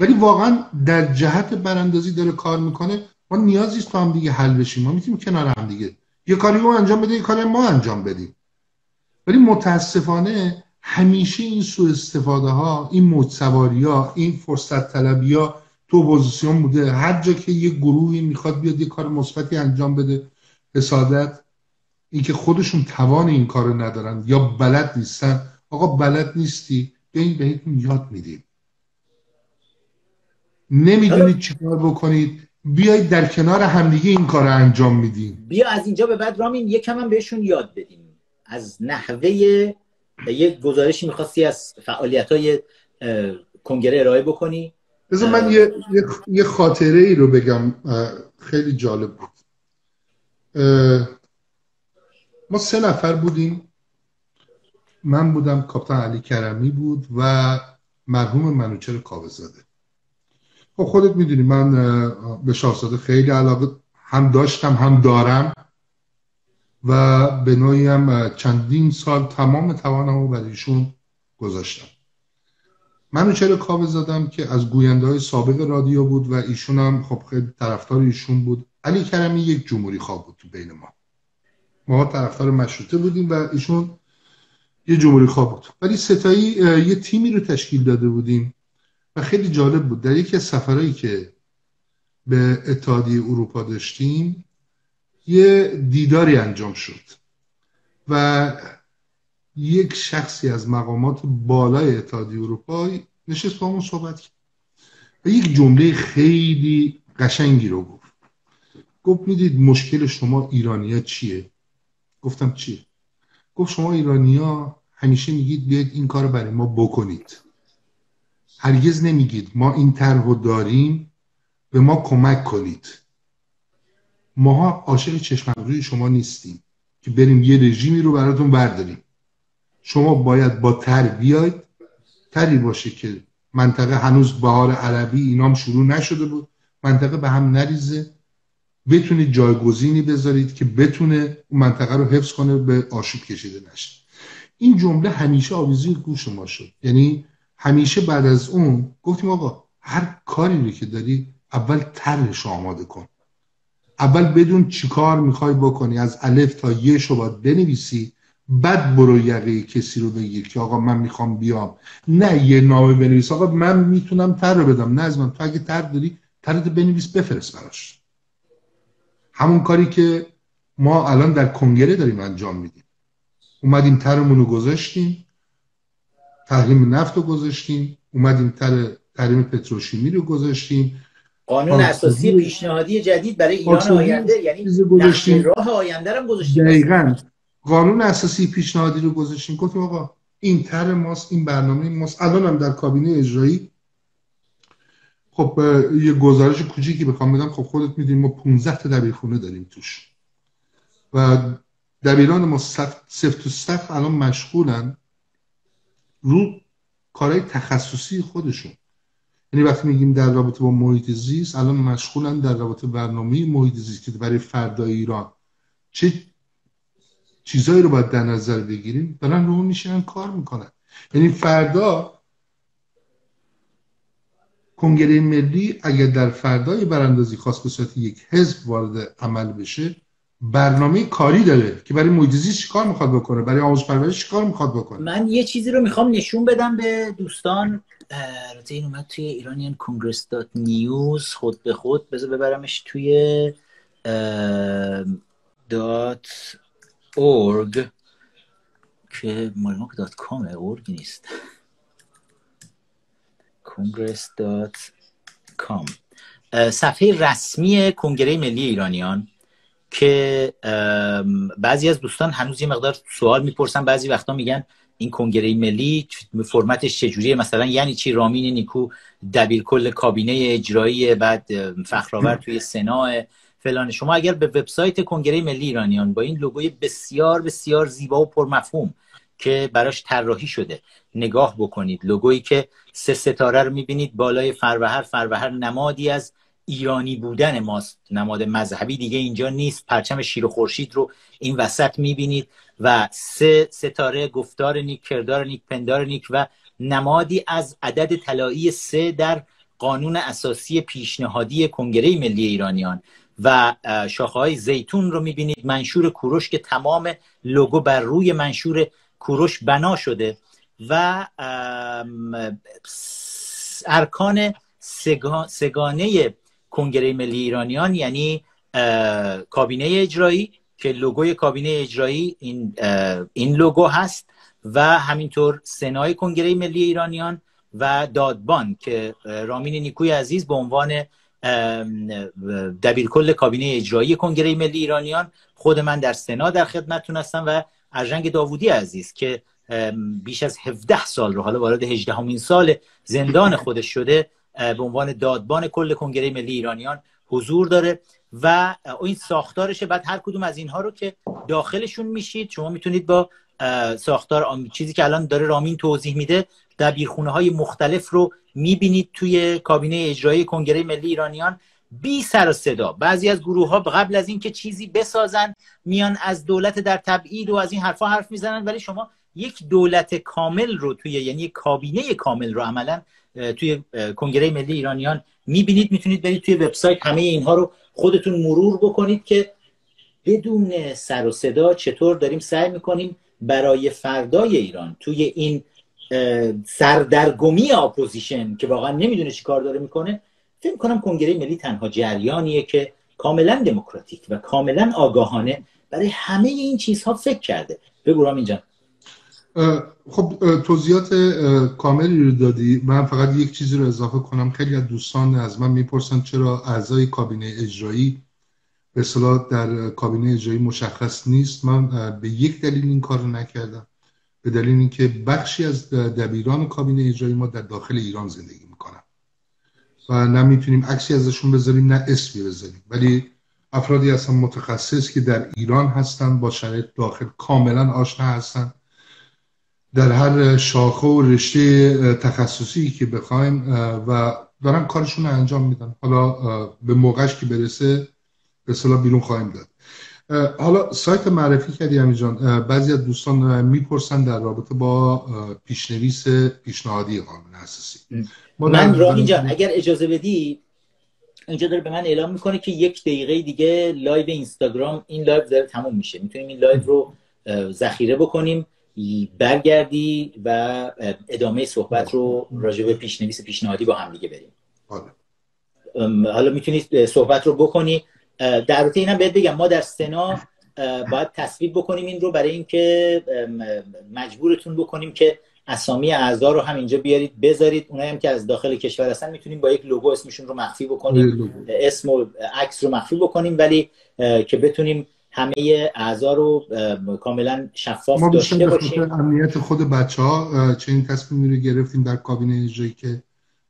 ولی واقعا در جهت براندازی داره کار می‌کنه ما نیازی تو هم دیگه حل بشیم. ما می‌تونیم کنار هم دیگه یه کاری رو انجام بده یه کاری ما انجام بدیم. ولی متاسفانه همیشه این سوء استفاده ها این موج ها این فرصت طلبی ها تو اپوزیسیون بوده. هر جا که یه گروهی می‌خواد بیاد یه کار مثبتی انجام بده حسادت اینکه خودشون توان این کار ندارن یا بلد نیستن. آقا بلد نیستی این بهتون یاد میدیم. نمی‌دونید چیکار بکنید. بیایید در کنار همدیگه این کار رو انجام میدیم. بیا از اینجا به بعد رامین یکم هم بهشون یاد بدیم. از نحوه یک گزارشی می‌خواستی از فعالیت های کنگره ارائه بکنی؟ بذار من یه, یه خاطره ای رو بگم خیلی جالب بود. ما سه نفر بودیم. من بودم کاپتان علی کرمی بود و مرحوم منوچر کاوزاده خب خودت می‌دونی من به شاهزاده خیلی علاقه هم داشتم هم دارم و به نوعی هم چندین سال تمام توانم رو برای ایشون گذاشتم. منو چرا کاوه زدم که از گوینده های سابق رادیو بود و ایشون هم خب خیلی طرفدار ایشون بود. علی کرمی یک جمهوری خواه بود تو بین ما. ما طرفدار مشروطه بودیم و ایشون یه جمهوری خواه بود. ولی ستایی یه تیمی رو تشکیل داده بودیم. و خیلی جالب بود. در یکی از سفرهایی که به اتحادیه اروپا داشتیم یه دیداری انجام شد و یک شخصی از مقامات بالای اتحادیه اروپا نشست با همون صحبت کرد و یک جمله خیلی قشنگی رو گفت. گفت می‌دید مشکل شما ایرانیا چیه؟ گفتم چیه؟ گفت شما ایرانیا همیشه میگید بیاید این کار برای ما بکنید. هرگز نمیگید ما این طرح داریم به ما کمک کنید. ماها عاشق چشم شما نیستیم که بریم یه رژیمی رو براتون برداریم. شما باید با تر بیاید. تری باشه که منطقه هنوز بهار عربی اینام شروع نشده بود. منطقه به هم نریزه. بتونید جایگزینی بذارید که بتونه اون منطقه رو حفظ کنه به آشوب کشیده نشه. این جمله همیشه آویزی گوش ما شد. یعنی همیشه بعد از اون گفتیم آقا هر کاری رو که داری اول طرحش آماده کن. اول بدون چیکار می‌خوای بکنی از الف تا یه شو باید بنویسی بعد برو یقه کسی رو بگیر که آقا من می‌خوام بیام. نه یه نامه بنویس آقا من می‌تونم تر رو بدم. نه از من تو اگه تر داری ترت بنویس بفرست براش. همون کاری که ما الان در کنگره داریم انجام میدیم. اومدیم ترمون رو گذاشتیم. تحریم نفت رو گذاشتیم اومدیم تر تحریم پتروشیمی رو گذاشتیم. قانون اساسی پیشنهادی جدید برای ایران آینده یعنی راه آینده رو گذاشتیم. دقیقاً. قانون اساسی پیشنهادی رو گذاشتیم. گفتیم آقا این تر ماست این برنامه ماست. الان هم در کابینه اجرایی. خب یه گزارش کوچیکی بخوام بدم. خب خودت می‌دونی ما 15 تا دبیرخونه داریم توش. و دبیران ما سفت و سخت الان مشغولن. رو کارهای تخصصی خودشون. یعنی وقتی میگیم در رابطه با محیط زیست الان مشغولن در رابطه برنامه محیط زیست که برای فردای ایران. چه چیزایی رو باید در نظر بگیریم؟ دارن رو میشن کار می‌کنن. یعنی فردا کنگره ملی اگر در فردای براندازی خواست به صورت یک حزب وارد عمل بشه برنامه کاری داره که برای محیط چی کار می‌خواد بکنه؟ برای آموزش پرورش کار می‌خواد بکنه؟ من یه چیزی رو می‌خوام نشون بدم به دوستان. البته این توی ایرانیان کنگرس دات نیوز. خود به خود بذار ببرمش توی دات org که مال ما dot com ه org نیست. congress dot com. صفحه رسمی کنگره ملی ایرانیان. که بعضی از دوستان هنوز یه مقدار سوال می‌پرسن بعضی وقتا میگن این کنگره ملی فرمتش چجوریه؟ مثلا یعنی چی؟ رامین نیکو دبیر کل کابینه اجرایی بعد فخرآور توی سنا فلان. شما اگر به وبسایت کنگره ملی ایرانیان با این لوگوی بسیار بسیار زیبا و پرمفهوم که براش طراحی شده نگاه بکنید لوگویی که سه ستاره رو می‌بینید بالای فروهر فروهر نمادی از ایرانی بودن ماست. نماد مذهبی دیگه اینجا نیست. پرچم شیر و خورشید رو این وسط می‌بینید و سه ستاره گفتار نیک کردار نیک پندار نیک و نمادی از عدد طلایی سه در قانون اساسی پیشنهادی کنگره ملی ایرانیان. و شاخه های زیتون رو می‌بینید. منشور کوروش که تمام لوگو بر روی منشور کوروش بنا شده و ارکان سگانه کنگره ملی ایرانیان یعنی کابینه اجرایی که لوگوی کابینه اجرایی این این لوگو هست و همینطور سنای کنگره ملی ایرانیان و دادبان که رامین نیکوی عزیز به عنوان دبیرکل کابینه اجرایی کنگره ملی ایرانیان خود من در سنا در خدمتتون هستم و ارژنگ داوودی عزیز که بیش از 17 سال رو حالا وارد 18 همین سال زندان خودش شده به عنوان دادبان کل کنگره ملی ایرانیان حضور داره و این ساختارشه. بعد هر کدوم از اینها رو که داخلشون میشید شما می‌تونید با ساختار چیزی که الان داره رامین توضیح میده دبیرخونه های مختلف رو می‌بینید توی کابینه اجرایی کنگره ملی ایرانیان. بی سر و صدا. بعضی از گروه ها قبل از اینکه چیزی بسازن میان از دولت در تبعید و از این حرفا حرف می‌زنن ولی شما یک دولت کامل رو توی یعنی کابینه کامل رو عملا توی کنگره ملی ایرانیان می‌بینید می‌تونید برید توی وبسایت. همه اینها رو خودتون مرور بکنید که بدون سر و صدا چطور داریم سعی می‌کنیم برای فردای ایران توی این سردرگمی اپوزیشن که واقعا نمی‌دونه چی کار داره می‌کنه فکر کنم کنگره ملی تنها جریانیه که کاملا دموکراتیک و کاملا آگاهانه برای همه این چیزها فکر کرده. بگو اینجا خب توضیحات کاملی رو دادی. من فقط یک چیزی رو اضافه کنم. خیلی از دوستان از من می‌پرسن چرا اعضای کابینه اجرایی به صلاح در کابینه اجرایی مشخص نیست. من به یک دلیل این کار رو نکردم. به دلیل اینکه بخشی از دبیران کابینه اجرایی ما در داخل ایران زندگی می‌کنن. و نه می‌تونیم عکسی ازشون بذاریم نه اسمی بذاریم. ولی افرادی هستن متخصص که در ایران هستن با شرایط داخل کاملا آشنا هستن. در هر شاخه و رشته تخصصی که بخوایم و دارن کارشون رو انجام میدن. حالا به موقعش که برسه به اصطلاح بیرون خواهیم داد. حالا سایت معرفی کردی رامین جان. بعضی از دوستان می‌پرسن در رابطه با پیشنویس پیشنهادی قانون اساسی. من رامین جان اگر اجازه بدی اینجا داره به من اعلام می‌کنه که یک دقیقه دیگه لایو اینستاگرام این لایو داره تموم میشه. می‌تونیم این live رو ذخیره بکنیم. برگردی و ادامه صحبت رو راجع به پیشنویس پیشنهادی با هم دیگه بریم. حالا. می‌تونید صحبت رو بکنی. در این اینم بهت بگم ما در سنا باید تصویب بکنیم این رو برای اینکه مجبورتون بکنیم که اسامی اعضا رو هم اینجا بیارید بذارید. اونایی هم که از داخل کشور هستن می‌تونیم با یک لوگو اسمشون رو مخفی بکنیم. اسم و عکس رو مخفی بکنیم ولی که بتونیم همه اعضا رو کاملا شفاف ما داشته باشیم. امنیت خود بچه ها چه این تصمیمی رو گرفتیم در کابینه اجرایی که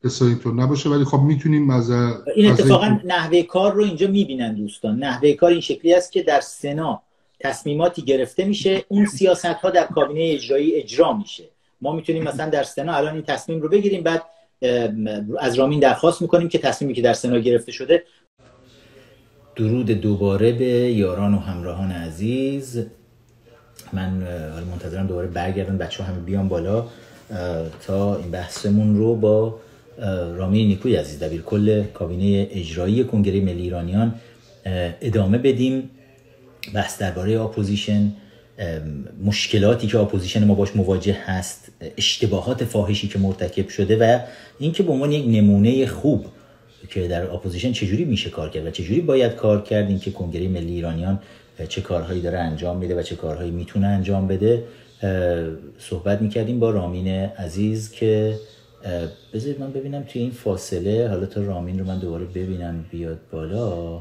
بسیار اینطور نباشه ولی خب می‌تونیم از این اتفاقا نحوه کار رو اینجا می‌بینن دوستان. نحوه کار این شکلی است که در سنا تصمیماتی گرفته میشه اون سیاست ها در کابینه اجرایی اجرا میشه. ما می‌تونیم مثلا در سنا الان این تصمیم رو بگیریم بعد از رامین درخواست می‌کنیم که تصمیمی که در سنا گرفته شده درود دوباره به یاران و همراهان عزیز. من منتظرم دوباره برگردن بچه همه بیان بالا. تا این بحثمون رو با رامین نیکوی عزیز دبیر کل کابینه اجرایی کنگره ملی ایرانیان ادامه بدیم. بحث درباره اپوزیشن مشکلاتی که اپوزیشن ما باش مواجه هست اشتباهات فاحشی که مرتکب شده و اینکه به عنوان یک نمونه خوب که در اپوزیشن چجوری میشه کار کرد و چجوری باید کار کرد اینکه کنگره ملی ایرانیان چه کارهایی داره انجام میده و چه کارهایی می‌تونه انجام بده. صحبت می‌کردیم با رامین عزیز که بذارید من ببینم توی این فاصله حالا تا رامین رو من دوباره ببینم بیاد بالا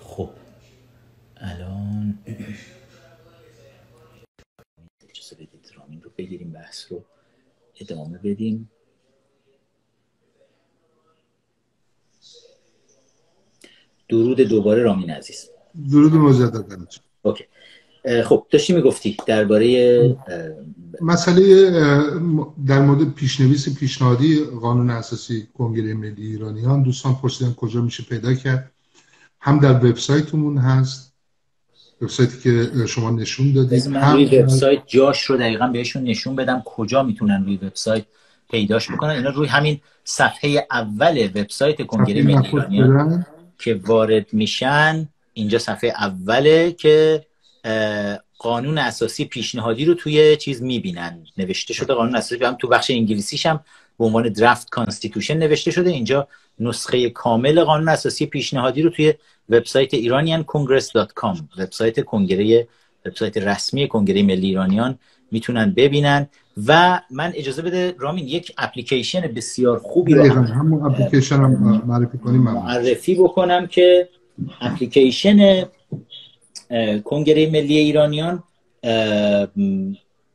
خب الان اجازه بدید رامین رو بگیریم بحث رو ادامه بدیم. درود دوباره رامین عزیز. درود مجدد اوکی. خب داشتی می‌گفتی درباره مسئله در مورد پیشنویس پیشنهادی قانون اساسی کنگره ملی ایرانیان دوستان پرسیدن کجا میشه پیدا کرد. هم در وبسایتمون هست وبسایتی که شما نشون دادید. من روی وبسایت جاش رو دقیقا بهشون نشون بدم کجا می‌تونن روی وبسایت پیداش بکنن. اینا روی همین صفحه اول وبسایت کنگره ملی ایرانیان که وارد میشن. اینجا صفحه اوله که قانون اساسی پیشنهادی رو توی چیز می‌بینن. نوشته شده قانون اساسی هم تو بخش انگلیسیش هم به عنوان draft constitution نوشته شده. اینجا نسخه کامل قانون اساسی پیشنهادی رو توی وبسایت iraniancongress.com وبسایت کنگره وبسایت رسمی کنگره ملی ایرانیان می‌تونن ببینن. و من اجازه بده رامین یک اپلیکیشن بسیار خوبی رو همون اپلیکیشن هم معرفی کنیم. معرفی بکنم که اپلیکیشن کنگره ملی ایرانیان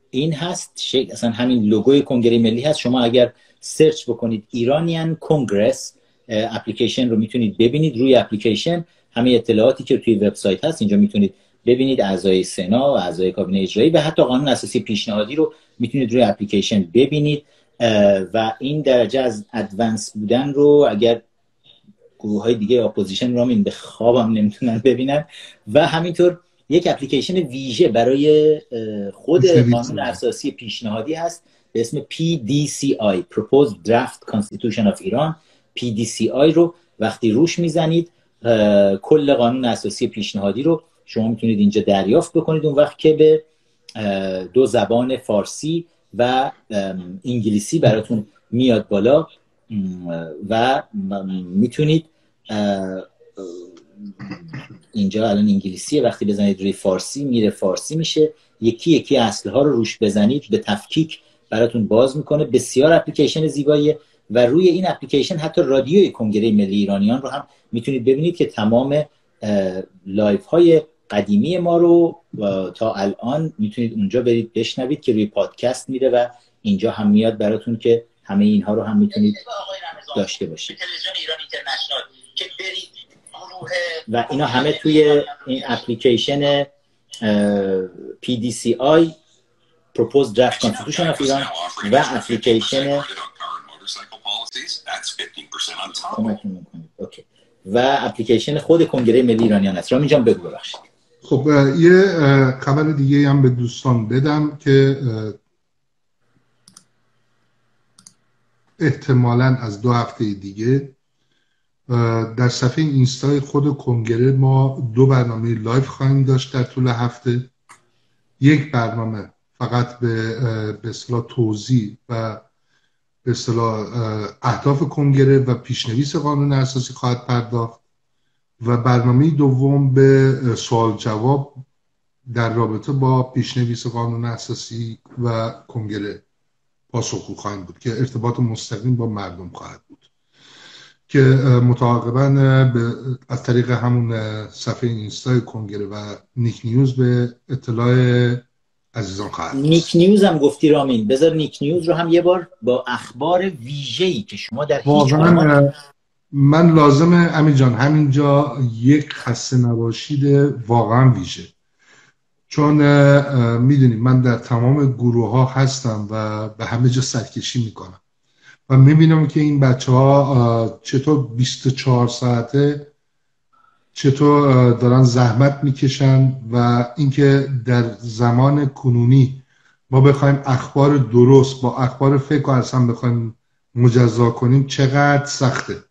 این هست اصلا همین لوگوی کنگره ملی هست. شما اگر search بکنید Iranian Congress application رو می‌تونید ببینید. روی اپلیکیشن همه اطلاعاتی که توی وبسایت هست اینجا می‌تونید ببینید اعضای سنا و اعضای کابینه اجرایی و حتی قانون اساسی پیشنهادی رو می‌تونید روی اپلیکیشن ببینید. و این درجه از advance بودن رو اگر گروه های دیگه اپوزیشن رامین به خوابم نمی‌تونن ببینن. و همینطور یک اپلیکیشن ویژه برای خود قانون اساسی پیشنهادی هست به اسم PDCI Proposed Draft Constitution of Iran. PDCI رو وقتی روش می‌زنید کل قانون اساسی پیشنهادی رو شما می‌تونید اینجا دریافت بکنید. اون وقت که به دو زبان فارسی و انگلیسی براتون میاد بالا و می‌تونید اینجا الان انگلیسیه. وقتی بزنید روی فارسی میره فارسی میشه. یکی یکی اصل ها رو روش بزنید به تفکیک براتون باز می‌کنه. بسیار اپلیکیشن زیباییه و روی این اپلیکیشن حتی رادیوی کنگره ملی ایرانیان رو هم می‌تونید ببینید که تمام live های قدیمی ما رو تا الان می‌تونید اونجا برید بشنوید که روی پادکست میره و اینجا هم میاد براتون که همه اینها رو هم می‌تونید داشته باشید. و اینا همه توی این اپلیکیشن PDCI Proposed Draft Constitution of ایران و اپلیکیشن و اپلیکیشن خود کنگره ملی ایرانیان است. رامین جان بگو ببخشید. خب یه خبر دیگه هم به دوستان بدم که احتمالا از دو هفته دیگه در صفحه اینستای خود کنگره ما دو برنامه live خواهیم داشت در طول هفته. یک برنامه فقط به به توضیح و به اصطلاح اهداف کنگره و پیشنویس قانون اساسی خواهد پرداخت و برنامه دوم به سوال جواب در رابطه با پیشنویس قانون اساسی و کنگره پاسخگو خواهیم بود که ارتباط مستقیم با مردم خواهد که متعاقبا از طریق همون صفحه اینستای کنگره و نیک نیوز به اطلاع عزیزان خواهد نیک نیوز هم گفتی رامین. بذار نیک نیوز رو هم یه بار با اخبار ویژه‌ای که شما در هیچ من لازمه امی جان همینجا یک خسته نباشید واقعا ویژه. چون می‌دونیم من در تمام گروه ها هستم و به همه جا سرکشی می‌کنم. و می‌بینم که این بچه ها چطور 24 ساعته چطور دارن زحمت می‌کشن و اینکه در زمان کنونی ما بخوایم اخبار درست با اخبار فکر و اصلا بخوایم مجزا کنیم چقدر سخته.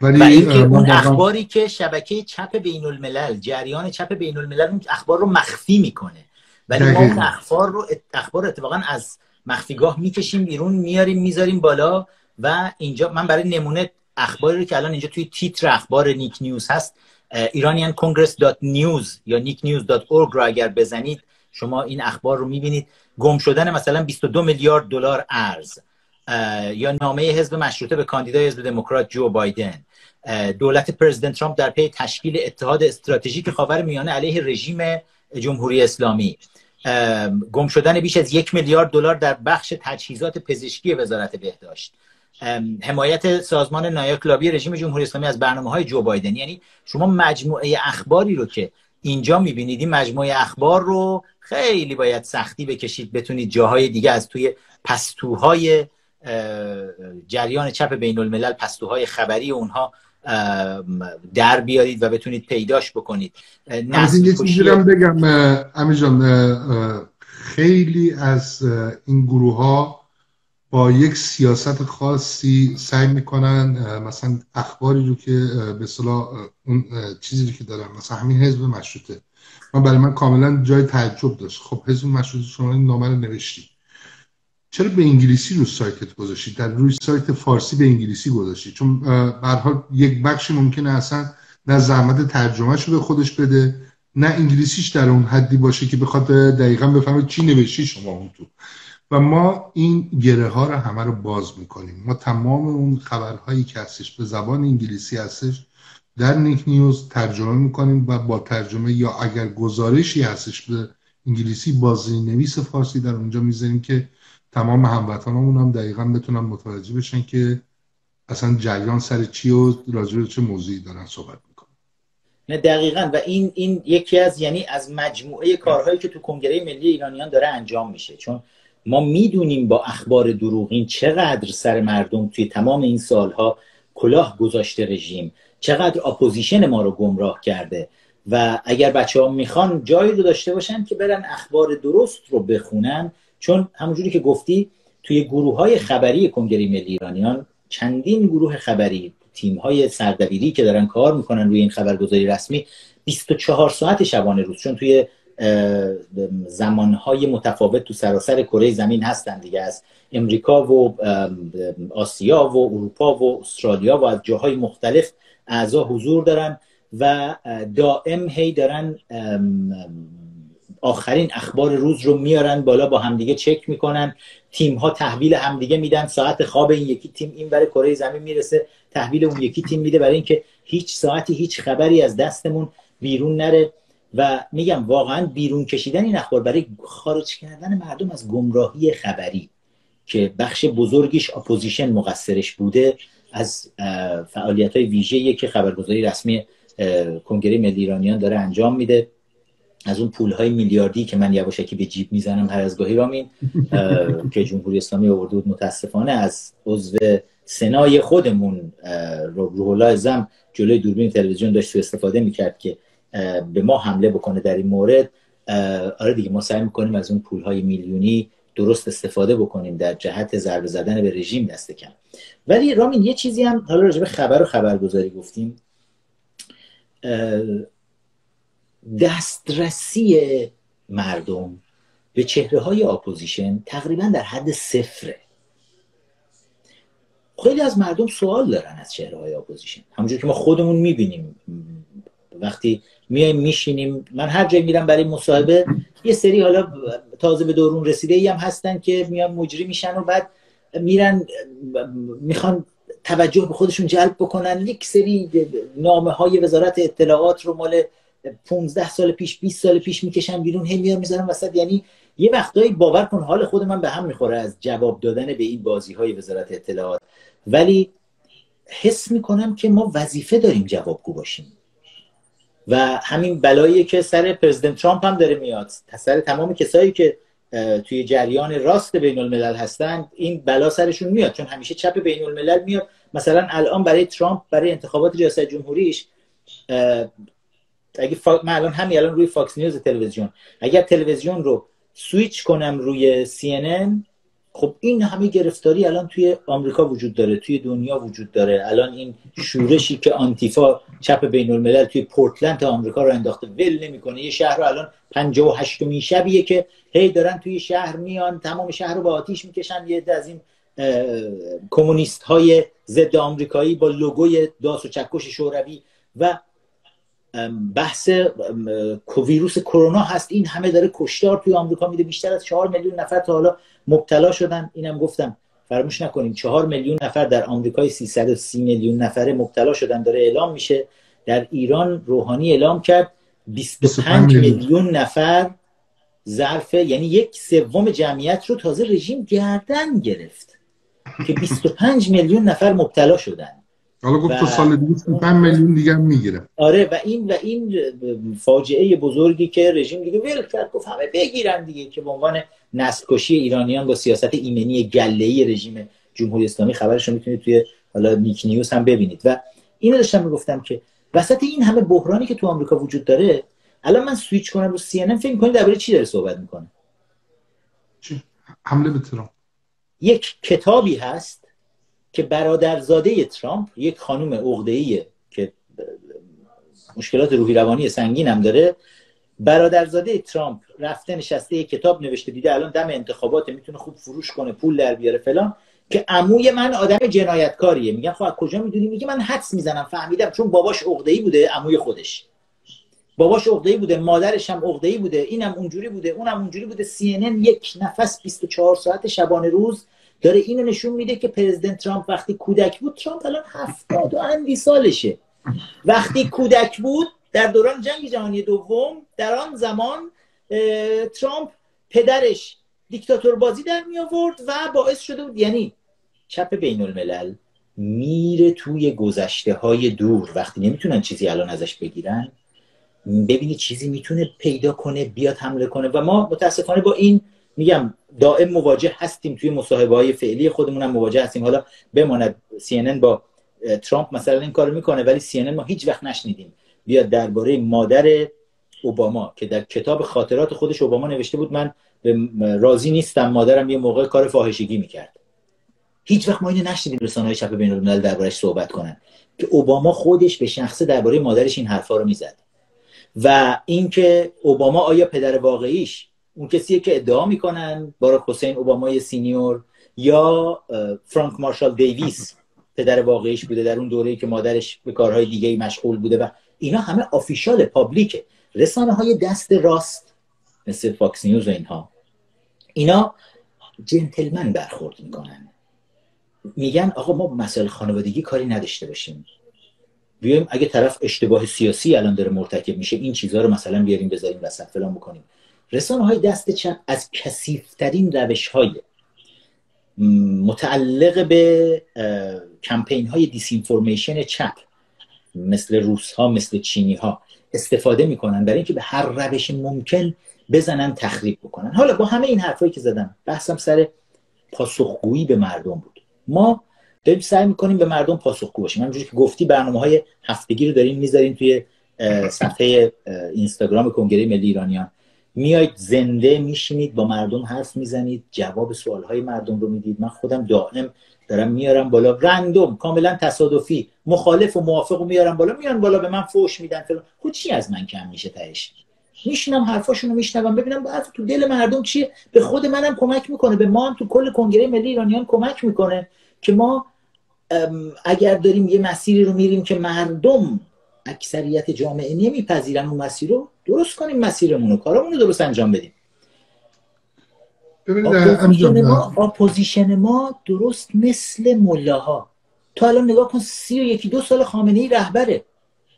ولی و اینکه اون اخباری که شبکه چپ بین الملل جریان چپ بین الملل اون اخبار رو مخفی می‌کنه. ولی ما اون اخبار رو اخبار اتفاقا از مخفیگاه می‌کشیم بیرون میاریم می‌ذاریم بالا و اینجا من برای نمونه اخباری رو که الان اینجا توی تیتر اخبار نیک News هست Iranian Congress dot news یا نیک News dot رو اگر بزنید شما این اخبار رو می‌بینید. گم شدن مثلا 22 میلیارد دلار ارز یا نامه حزب مشروطه به کاندیدای حزب دموکرات جو بایدن. دولت پرزیدنت ترامپ در پی تشکیل اتحاد استراتژیک خاور میانه علیه رژیم جمهوری اسلامی. گم شدن بیش از یک میلیارد دلار در بخش تجهیزات پزشکی وزارت بهداشت. حمایت سازمان نایاک لابی رژیم جمهوری اسلامی از برنامه های جو بایدن. یعنی شما مجموعه اخباری رو که اینجا می‌بینید این مجموعه اخبار رو خیلی باید سختی بکشید. بتونید جاهای دیگه از توی پستوهای جریان چپ بین الملل پستوهای خبری اونها در بیارید و بتونید پیداش بکنید. از این چیزی بگم امی خیلی از این گروه ها با یک سیاست خاصی سعی می‌کنن مثلا اخباری رو که به صلاح اون چیزی رو که دارن مثلا همین حزب مشروطه. من برای من کاملا جای تعجب داشت. خب حزب مشروطه شما این نامه رو نوشتی چرا به انگلیسی رو سایتت گذاشتی؟ در روی سایت فارسی به انگلیسی گذاشتی؟ چون به یک بخشی ممکنه اصلا نه زحمت ترجمه به خودش بده نه انگلیسیش در اون حدی باشه که بخواد دقیقا بفهمه چی نوشتی شما اون تو. و ما این گره ها رو همه رو باز می‌کنیم. ما تمام اون خبرهایی که هستش به زبان انگلیسی هستش در نیک نیوز ترجمه می‌کنیم و با ترجمه یا اگر گزارشی هستش به انگلیسی با زیرنویس فارسی در اونجا می‌ذاریم که تمام هموطنامون هم دقیقا بتونن متوجه بشن که اصلا جریان سر چیه و راجع چه موضوعی دارن صحبت نه دقیقا. و این این یکی از یعنی از مجموعه کارهایی که تو کنگره ملی ایرانیان داره انجام میشه. چون ما می‌دونیم با اخبار دروغین چقدر سر مردم توی تمام این سالها کلاه گذاشته رژیم چقدر اپوزیشن ما رو گمراه کرده. و اگر بچه ها می‌خوان جایی رو داشته باشن که برن اخبار درست رو بخونن چون همونجوری که گفتی توی گروه های خبری کنگره ملی ایرانیان چندین گروه خبری تیم های سردبیری که دارن کار می‌کنن روی این خبرگزاری رسمی 24 ساعت شبانه روز چون توی زمانهای متفاوت تو سراسر کره زمین هستن دیگه. از امریکا و آسیا و اروپا و استرالیا و از جاهای مختلف اعضا حضور دارن و دائم هی دارن آخرین اخبار روز رو میارن بالا با همدیگه چک می‌کنن. تیم ها تحویل همدیگه میدن. ساعت خواب این یکی تیم این برای کره زمین می‌رسه تحویل اون یکی تیم میده. برای اینکه هیچ ساعتی هیچ خبری از دستمون بیرون نره. و میگم واقعا بیرون کشیدن این اخبار برای خارج کردن مردم از گمراهی خبری که بخش بزرگیش اپوزیشن مقصرش بوده از فعالیت های ویژه‌ای که خبرگزاری رسمی کنگره ملی ایرانیان داره انجام میده. از اون پول های میلیاردی که من یواشکی به جیب می‌زنم هر از گاهی رامین که جمهوری اسلامی آورده بود متاسفانه از عضو سنای خودمون روح الله زم جلوی دوربین تلویزیون داشت استفاده می‌کرد که به ما حمله بکنه در این مورد. آره دیگه ما سعی می‌کنیم از اون پول های میلیونی درست استفاده بکنیم در جهت ضربه زدن به رژیم دست کم. ولی رامین یه چیزی هم حالا راجع به خبر و خبرگزاری گفتیم. دسترسی مردم به چهره های اپوزیشن تقریبا در حد صفره. خیلی از مردم سوال دارن از چهره های اپوزیشن. همونجور که ما خودمون می‌بینیم. وقتی میایم میشینیم من هر جایی میرم برای مصاحبه یه سری حالا تازه به دوران رسیده ای هم هستن که میان مجری میشن و بعد میرن می‌خوان توجه به خودشون جلب بکنن. یک سری نامه های وزارت اطلاعات رو مال 15 سال پیش 20 سال پیش می‌کشن بیرون هی میان می‌ذارن وسط. یعنی یه وقتایی باور کن حال خود من به هم می‌خوره از جواب دادن به این بازی های وزارت اطلاعات. ولی حس می‌کنم که ما وظیفه داریم جوابگو باشیم. و همین بلایی که سر پرزیدنت ترامپ هم داره میاد. سر تمام کسایی که توی جریان راست بین الملل هستن این بلا سرشون میاد. چون همیشه چپ بین الملل میاد. مثلا الان برای ترامپ برای انتخابات ریاست جمهوریش اگه فا... من الان همین الان روی فاکس نیوز تلویزیون. اگر تلویزیون رو سویچ کنم روی CNN خب این همه گرفتاری الان توی آمریکا وجود داره توی دنیا وجود داره. الان این شورشی که آنتیفا چپ بین الملل توی پورتلند آمریکا رو انداخته ول نمی‌کنه. یه شهر رو الان 58 می شبیه که هی دارن توی شهر میان تمام شهر رو با آتیش می‌کشن. یه از این کمونیست های ضد آمریکایی با لوگوی داس و چکش شوروی و بحث ویروس کرونا هست. این همه داره کشتار توی آمریکا میده. بیشتر از چهار میلیون نفر تا حالا مبتلا شدن. اینم گفتم فراموش نکنیم چهار میلیون نفر در آمریکای 330 میلیون نفره مبتلا شدن. داره اعلام میشه. در ایران روحانی اعلام کرد. 25 میلیون. نفر ظرف یعنی یک سوم جمعیت رو تازه رژیم گردن گرفت که 25 میلیون نفر مبتلا شدن. حالا گفت تو سال دیگه 5 میلیون دیگه می‌گیره. آره و این و این فاجعه بزرگی که رژیم دیگه ول کرد گفت همه بگیرن دیگه که به عنوان نسل کشی ایرانیان با سیاست ایمنی گله رژیم جمهوری اسلامی خبرش رو می‌تونید توی حالا نیک نیوز هم ببینید. و اینو داشتم می‌گفتم که وسط این همه بحرانی که تو آمریکا وجود داره الان من سویچ کنم رو سی ان فکر کنید درباره چی داره صحبت می‌کنه؟ حمله به ترامپ. یک کتابی هست که برادرزاده ترامپ یک خانم عقده‌ایه که مشکلات روحی روانی سنگین هم داره برادرزاده ترامپ رفته نشسته یک کتاب نوشته دیده الان دم انتخابات می‌تونه خوب فروش کنه پول در بیاره فلان که عموی من آدم جنایتکاریه. میگن خب کجا می‌دونی؟ میگه من حدس می‌زنم فهمیدم چون باباش عقده‌ای بوده عموی خودش. باباش عقده‌ای بوده مادرش هم عقده‌ای بوده اینم اونجوری بوده اونم اونجوری بوده. CNN یک نفس 24 ساعت شبانه روز داره اینو نشون میده که پرزیدنت ترامپ وقتی کودک بود ترامپ الان هفتاد و اندی سالشه. وقتی کودک بود در دوران جنگ جهانی دوم در آن زمان ترامپ پدرش دیکتاتور بازی در می آورد و باعث شده بود یعنی چپ بین الملل میره توی گذشته های دور. وقتی نمی‌تونن چیزی الان ازش بگیرن ببینی چیزی می‌تونه پیدا کنه بیاد حمله کنه. و ما متاسفانه با این میگم دائم مواجه هستیم توی مصاحبه های فعلی خودمون هم مواجه هستیم. حالا بماند CNN با ترامپ مثلا این کارو می‌کنه ولی CNN ما هیچ وقت نشنیدیم. بیاد درباره مادر اوباما که در کتاب خاطرات خودش اوباما نوشته بود من راضی نیستم مادرم یه موقع کار فاحشگی می‌کرد. هیچ وقت ما اینو نشنیدیم رسانه های چپ بین الملل دربارش صحبت کنن. که اوباما خودش به شخصه درباره مادرش این حرفا رو می‌زد. و اینکه اوباما آیا پدر واقعیش اون کسیه که ادعا می‌کنن باراک حسین اوبامای سینیور یا فرانک مارشال دیویس پدر واقعیش بوده در اون دوره که مادرش به کارهای دیگه مشغول بوده و اینا همه official public ه. رسانه های دست راست مثل فاکس نیوز و اینها. اینا جنتلمن برخورد می‌کنن. میگن آقا ما مسائل خانوادگی کاری نداشته باشیم. بیایم اگه طرف اشتباه سیاسی الان داره مرتکب میشه این چیزها رو مثلا بیاریم بذاریم وسط فلان بکنیم. رسانه های دست چپ از کثیفترین روش های متعلق به کمپین های دیسینفورمیشن چپ مثل روس ها مثل چینی ها استفاده می‌کنن برای اینکه به هر روش ممکن بزنن تخریب بکنن. حالا با همه این حرفایی که زدم بحثم سر پاسخگویی به مردم بود. ما داریم سعی می‌کنیم به مردم پاسخگو باشیم. همونجوری که گفتی برنامه های هفتگی رو داریم می‌ذاریم توی صفحه اینستاگرام کنگره ملی ایرانیان. میایید زنده میشینید با مردم حرف می‌زنید جواب سوالهای مردم رو می‌دید. من خودم دائم دارم میارم بالا. رندوم کاملا تصادفی. مخالف و موافق رو میارم بالا. میان بالا به من فوش میدن. فلان. خود چی از من کم میشه تهش؟ میشینم حرفاشون رو میشنوم. ببینم حرف تو دل مردم چیه. به خود منم کمک می‌کنه. به ما هم تو کل کنگره ملی ایرانیان کمک می‌کنه که ما اگر داریم یه مسیری رو میریم که مردم اکثریت جامعه نمیپذیرن اون مسیر رو درست کنیم مسیرمون رو کارمون رو درست انجام بدیم. opposition ما, opposition ما درست مثل ملاها. تو الان نگاه کن سی و یکی دو سال خامنه ای رهبره.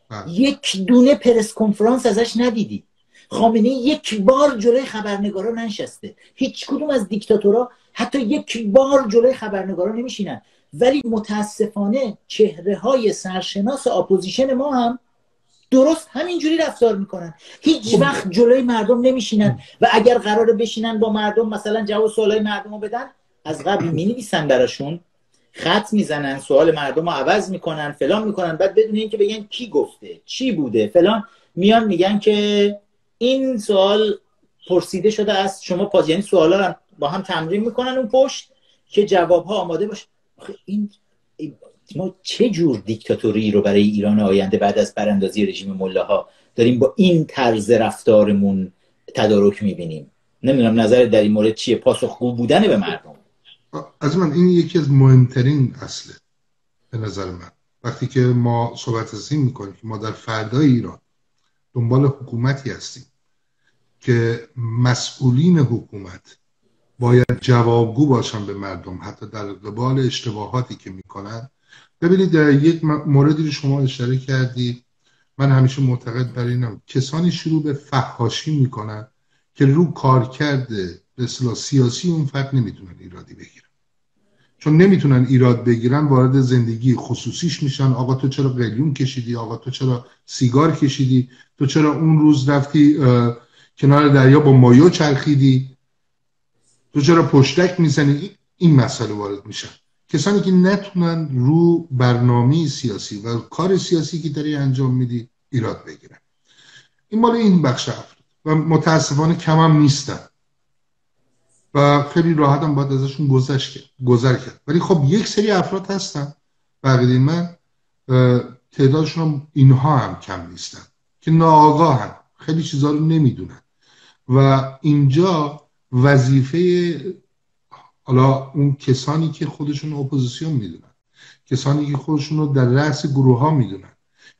بله. یک دونه press conference ازش ندیدی. خامنه ای یک بار جلوی خبرنگارا ننشسته. هیچ کدوم از دیکتاتورها حتی یک بار جلوی خبرنگارا نمیشینن. ولی متاسفانه چهره های سرشناس opposition ما هم درست همینجوری رفتار می‌کنن. هیچ خب. وقت جلوی مردم نمیشینن و اگر قراره بشینن با مردم مثلا جواب سوالای مردم رو بدن از قبل می نویسن براشون خط می‌زنن سوال مردم رو عوض می‌کنن فلان می‌کنن بعد بدون اینکه بگن کی گفته چی بوده فلان میان میگن که این سوال پرسیده شده است شما پاس. یعنی سوالا رو با هم تمرین می‌کنن اون پشت که جواب ها آماده باشه. این ما چه جور دیکتاتوری رو برای ایران آینده بعد از براندازی رژیم ملاها داریم با این طرز رفتارمون تدارک می‌بینیم؟ نمی‌دونم نظر در این مورد چیه؟ پاسخگو بودن به مردم. از من این یکی از مهمترین اصله به نظر من. وقتی که ما صحبت از این می‌کنیم که ما در فردای ایران دنبال حکومتی هستیم که مسئولین حکومت باید جوابگو باشن به مردم حتی در قبال اشتباهاتی که می‌کنن. ببینید یک موردی رو شما اشاره کردید من همیشه معتقد بر اینم کسانی شروع به فحاشی می‌کنن که رو کار کرده به سیاسی اون فرد نمی‌تونن ایرادی بگیرن. چون نمی‌تونن ایراد بگیرن وارد زندگی خصوصیش میشن. آقا تو چرا قلیون کشیدی؟ آقا تو چرا سیگار کشیدی؟ تو چرا اون روز رفتی کنار دریا با مایو چرخیدی؟ تو چرا پشتک می‌زنی؟ این مسئله وارد میشن کسانی که نتونن رو برنامه سیاسی و کار سیاسی که داری انجام میدی ایراد بگیرن. این مال این بخش افراد. و متاسفانه کم هم نیستن. و خیلی راحت هم باید ازشون گذر کرد. ولی خب یک سری افراد هستن. بقیده من تعدادشون هم اینها هم کم نیستن. که ناآگاهن. خیلی چیزا رو نمی‌دونن. و اینجا وظیفه حالا اون کسانی که خودشون اپوزیسیون می‌دونن کسانی که خودشون رو در رأس گروه ها می‌دونن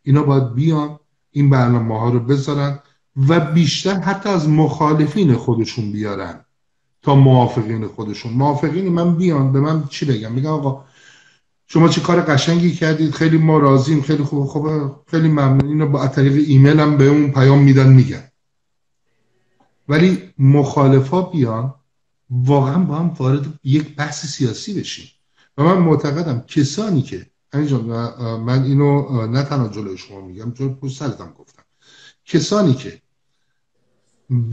اینا باید بیان این برنامه ها رو بذارن و بیشتر حتی از مخالفین خودشون بیارن تا موافقین خودشون. موافقین من بیان به من چی بگم؟ میگم آقا شما چه کار قشنگی کردید؟ خیلی ما راضیم خیلی خوب خوب خیلی ممنون. اینو با طریق ایمیل هم به اون پیام میدن میگن. ولی مخالفا بیان واقعا با هم وارد یک بحث سیاسی بشیم. و من معتقدم کسانی که من اینو نه تنها جلوی شما میگم چون پشت گفتم. کسانی که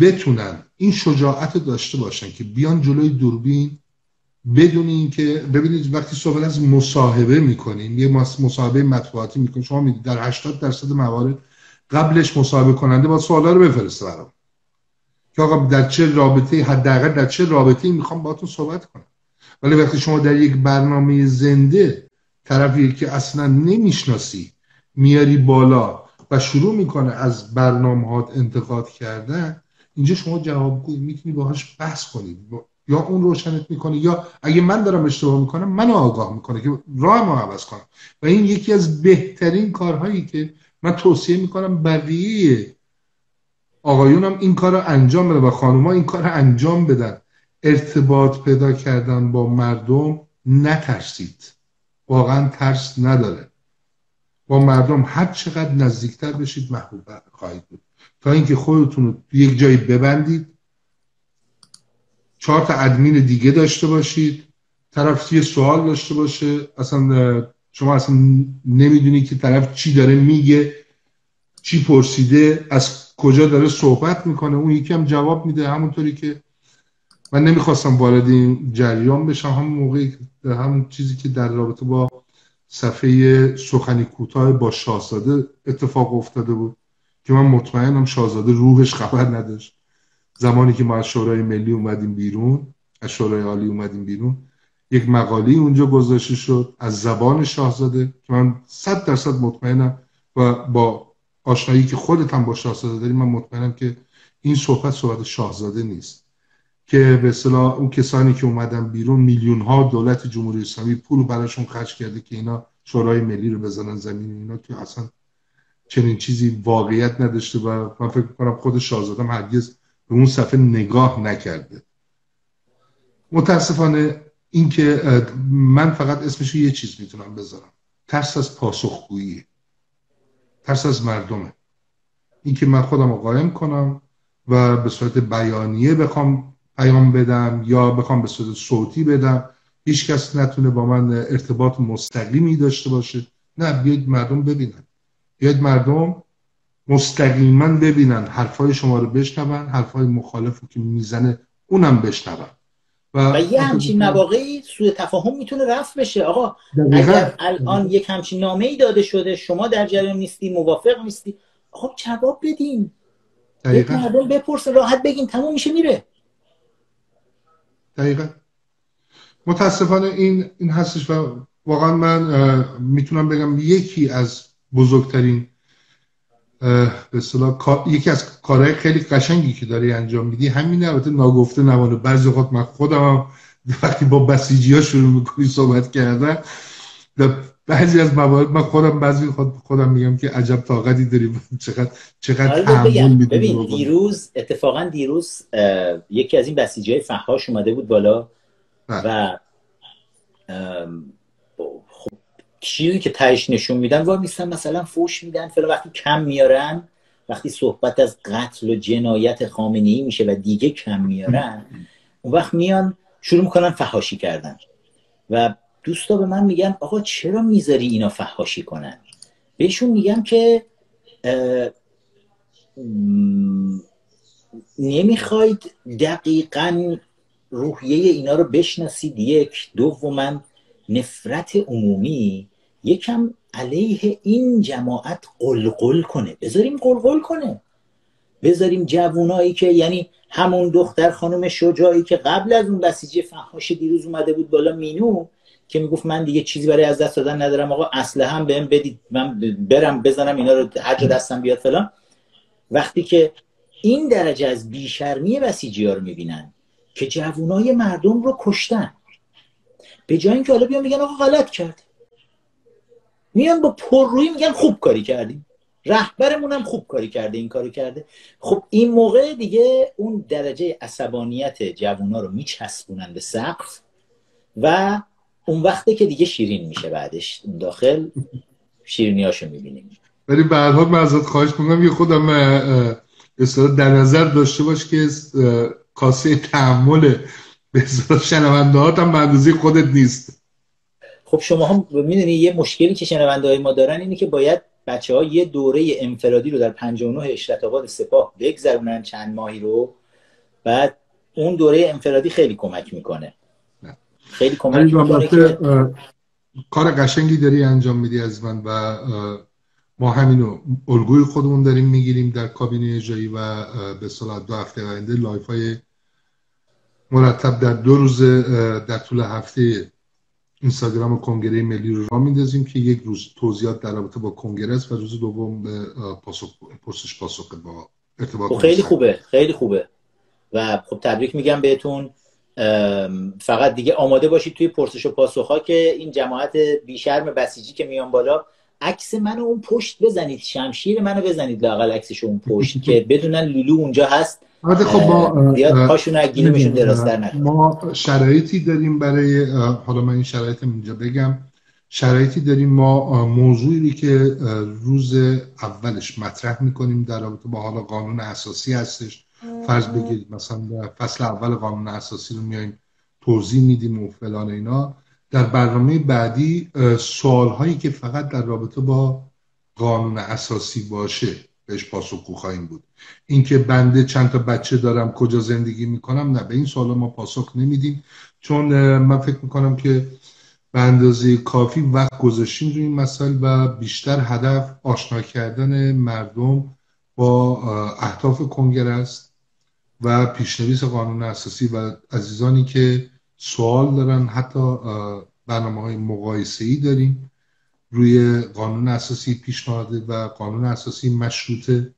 بتونن این شجاعت داشته باشن که بیان جلوی دوربین بدون اینکه ببینید وقتی صحبت از مصاحبه می‌کنیم یه مصاحبه مطبوعاتی می‌کنیم شما می‌دید در 80 درصد موارد قبلش مصاحبه کننده با سوالا رو بفرسته برام. که آقا در چه رابطه حداقل در چه رابطه می‌خوام باهاتون صحبت کنم. ولی وقتی شما در یک برنامه زنده طرفی که اصلا نمی‌شناسی میاری بالا و شروع می‌کنه از برنامه انتقاد کردن اینجا شما جوابگوی می‌تونی باهاش بحث کنی. یا اون روشنت می‌کنه یا اگه من دارم اشتباه می‌کنم منو آگاه می‌کنه که راه ما عوض کنم. و این یکی از بهترین کارهایی که من توصیه می‌کنم بقیه آقایونم این کار رو انجام بده و خانوما این کار رو انجام بدن. ارتباط پیدا کردن با مردم نترسید. واقعا ترس نداره. با مردم هر چقدر نزدیکتر بشید محبوب خواهید بود. تا اینکه خودتون رو یک جایی ببندید. چهار تا ادمین دیگه داشته باشید. طرف یه سوال داشته باشه. اصلا شما اصلا نمی‌دونی که طرف چی داره میگه. چی پرسیده؟ از کجا داره صحبت می‌کنه؟ اون یکی هم جواب میده همونطوری که من نمی‌خواستم وارد این جریان بشم همون موقعی همون چیزی که در رابطه با صفحه سخنی کوتاه با شاهزاده اتفاق افتاده بود که من مطمئنم شاهزاده روحش خبر نداشت. زمانی که ما از شورای ملی اومدیم بیرون از شورای عالی اومدیم بیرون یک مقالی اونجا گذاشته شد از زبان شاهزاده که من صد درصد مطمئنم و با آشنایی که خودت هم با شاهزاده داری من مطمئنم که این صحبت صحبت شاهزاده نیست. که به اصطلاح اون کسانی که اومدن بیرون میلیون ها دولت جمهوری اسلامی پول براشون خرج کرده که اینا شورای ملی رو بزنن زمین اینا که اصلا چنین چیزی واقعیت نداشته و من فکر کنم خود شاهزادم هرگز به اون صفحه نگاه نکرده. متاسفانه اینکه من فقط اسمش یه چیز می‌تونم بذارم. ترس از پاسخگویی. ترس از مردمه. اینکه من خودم رو قایم کنم و به صورت بیانیه بخوام پیام بدم یا بخوام به صورت صوتی بدم هیچ کس نتونه با من ارتباط مستقیمی داشته باشه. نه بیاید مردم ببینن. بیاید مردم مستقیما ببینن حرفای شما رو بشنون حرفای مخالف رو که می‌زنه اونم بشنون. و, یه همچین مواقعی سوء تفاهم می‌تونه رفت بشه. آقا اگر الان یک همچین نامه ای داده شده شما در جریان نیستی موافق نیستی خب جواب بدین. دقیقا. مردم بپرسه راحت بگین تموم میشه میره. دقیقا. متاسفانه این این هستش و واقعا من می‌تونم بگم یکی از بزرگترین به اصطلاح یکی از کارهای خیلی قشنگی که داری انجام میدی همین البته ناگفته نمانه بعضی وقت من خودم وقتی با بسیجی ها شروع می‌کنی صحبت کردن بعضی از موارد من خودم بعضی خود خودم میگم که عجب طاقتی داری. چقدر چقدر تحمل ببین دیروز اتفاقا دیروز یکی از این بسیجی های فحاش اومده بود بالا بله. و چیزی که تهش نشون میدن وای میستن مثلا فوش میدن فلا وقتی کم میارن وقتی صحبت از قتل و جنایت خامنه میشه و دیگه کم میارن اون وقت میان شروع می‌کنن فحاشی کردن. و دوستا به من میگن آقا چرا می‌ذاری اینا فحاشی کنن؟ بهشون میگم که نمی‌خواید دقیقا روحیه اینا رو بشناسید. یک دوما نفرت عمومی. یکم علیه این جماعت قلقل کنه. بذاریم قلقل کنه. بذاریم جوونایی که یعنی همون دختر خانم شجاعی که قبل از اون بسیجی فحاش دیروز اومده بود بالا مینو که می‌گفت من دیگه چیزی برای از دست دادن ندارم آقا اصله هم بهم بدید من برم بزنم اینا رو هر دستم بیاد فلان. وقتی که این درجه از بیشرمی بسیجی ها رو می‌بینن که جوونای مردم رو کشتن. به جای اینکه حالا بیان میگن آقا غلط کرد. میان با پررویی میگن خوب کاری کردیم. رهبرمون هم خوب کاری کرده این کاری کرده. خب این موقع دیگه اون درجه عصبانیت جوونا رو میچسبونن به سقف و اون وقته که دیگه شیرین میشه بعدش. داخل شیرینیاشو می‌بینیم. ولی به هر حال من ازت خواهش می‌کنم یه خودم در نظر داشته باش که کاسه تحمل به شنونده هم به خودت نیست. خب شما هم می‌دونی یه مشکلی که شنونده های ما دارن اینه که باید بچه ها یه دوره انفرادی رو در 59 اشرت آباد سپاه بگذرونن چند ماهی رو بعد اون دوره انفرادی خیلی کمک می‌کنه. خیلی کمک می‌کنه که کار قشنگی داری انجام میدی از من و ما همینو الگوی خودمون داریم می‌گیریم در کابینه اجرایی و به اصطلاح دو هفته آینده live های مرتب در دو روز در طول هفته اینستاگرام کنگره ملی رو را میندازیم که یک روز توضیحات در رابطه با کنگره است و روز دوم به پاسخ پرسش پاسخ با ارتباط خب خیلی خوبه خیلی خوبه. و خب تبریک میگم بهتون. فقط دیگه آماده باشید توی پرسش و پاسخ ها که این جماعت بیشرم بسیجی که میان بالا عکس منو اون پشت بزنید شمشیر منو بزنید لاقل عکسش اون پشت که بدونن لولو اونجا هست. خب ما پاشون ما شرایطی داریم برای حالا من این شرایط اینجا بگم. شرایطی داریم ما موضوعی که روز اولش مطرح می‌کنیم در رابطه با حالا قانون اساسی هستش. فرض بگیرید مثلا فصل اول قانون اساسی رو میایم توضیح میدیم و فلان اینا. در برنامه بعدی سوال هایی که فقط در رابطه با قانون اساسی باشه بهش پاسخگو خواهیم بود. اینکه بنده چند تا بچه دارم کجا زندگی می‌کنم؟ نه به این سوال ما پاسخ نمیدیم. چون من فکر می‌کنم که به اندازه کافی وقت گذاشتیم روی این مسائل و بیشتر هدف آشنا کردن مردم با اهداف کنگره است و پیشنویس قانون اساسی و عزیزانی که سوال دارن حتی برنامه های مقایسه ای داریم. روی قانون اساسی پیشنهاده و قانون اساسی مشروطه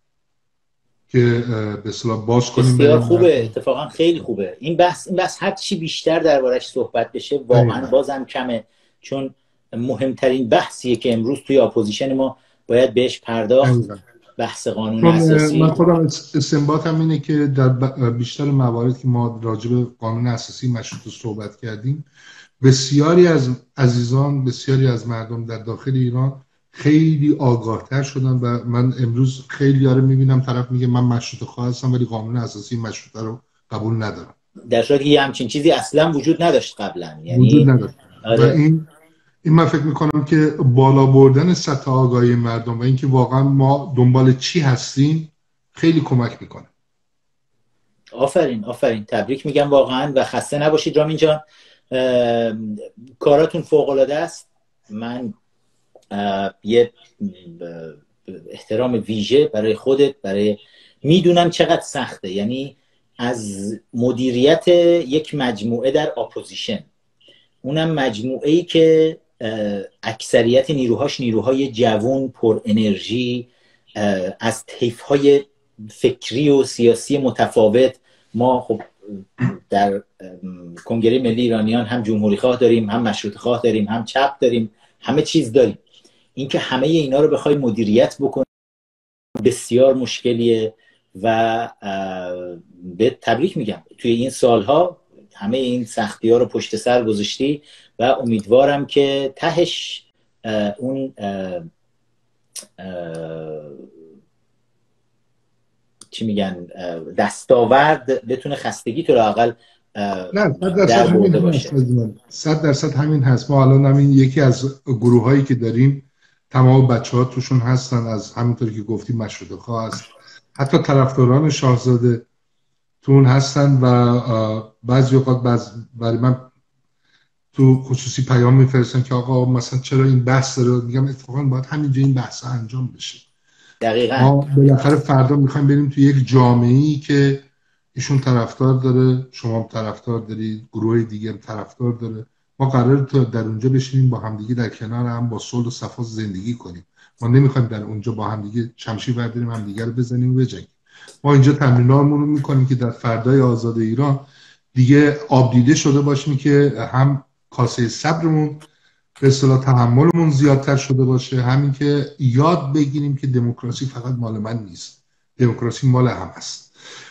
که به اصطلاح باز کنیم بسیار خوبه اتفاقا خیلی خوبه. این بحث این بحث هر چی بیشتر دربارش صحبت بشه واقعا بازم کمه. چون مهمترین بحثیه که امروز توی opposition ما باید بهش پرداخت بحث قانون اساسی. من خودم استنباطم اینه که در بیشتر موارد که ما راجع به قانون اساسی مشروطه صحبت کردیم بسیاری از عزیزان بسیاری از مردم در داخل ایران خیلی آگاهتر شدن و من امروز خیلی رو می‌بینم طرف میگه من مشروطه خواه هستم ولی قانون اساسی مشروطه رو قبول ندارم. در صورتی که همچین چیزی اصلا وجود نداشت قبلا یعنی وجود نداشت. آره. و این این من فکر می‌کنم که بالا بردن سطح آگاهی مردم و اینکه واقعا ما دنبال چی هستیم خیلی کمک می‌کنه. آفرین آفرین. تبریک میگم واقعا و خسته نباشید رامین جان. کاراتون فوق العاده است. من یه احترام ویژه برای خودت برای می‌دونم چقدر سخته. یعنی از مدیریت یک مجموعه در opposition. اونم مجموعه ای که اکثریت نیروهاش نیروهای جوان پر انرژی از طیف های فکری و سیاسی متفاوت. ما خب در کنگره ملی ایرانیان هم جمهوری خواه داریم هم مشروطه خواه داریم هم چپ داریم همه چیز داریم. اینکه همه اینا رو بخوای مدیریت بکنی بسیار مشکلیه و به تبریک میگم. توی این سالها همه این سختی ها رو پشت سر گذاشتی و امیدوارم که تهش اون چی میگن دستاورد بتونه خستگی تو اقل نه صد درصد همین هست صد درصد همین هست. ما الان همین یکی از گروه هایی که داریم تمام بچه ها توشون هستن از همینطوری که گفتی مشروط خواه هست. حتی طرفداران شاهزاده تون هستن و بعضی اوقات برای من تو خصوصی پیام میفرستن که آقا مثلا چرا این بحث داره؟ میگم اتفاقا باید همینجا این بحث انجام بشه. دقیقا. ما بالاخره فردا می‌خوایم بریم تو یک جامعه ای که ایشون طرفدار داره شما هم طرفدار دارید گروه دیگر طرفدار داره. ما قرار تو در اونجا بشینیم با همدیگه در کنار هم با صلح و صفا زندگی کنیم. ما نمی‌خوایم در اونجا با همدیگه شمشیر برداریم همدیگه رو بزنیم و بجنگیم. ما اینجا تمرینامون رو می‌کنیم که در فردای آزاد ایران دیگه آبدیده شده باشیم که هم کاسه صبرمون به تحملمون زیادتر شده باشه. همین که یاد بگیریم که دموکراسی فقط مال من نیست. دموکراسی مال هم است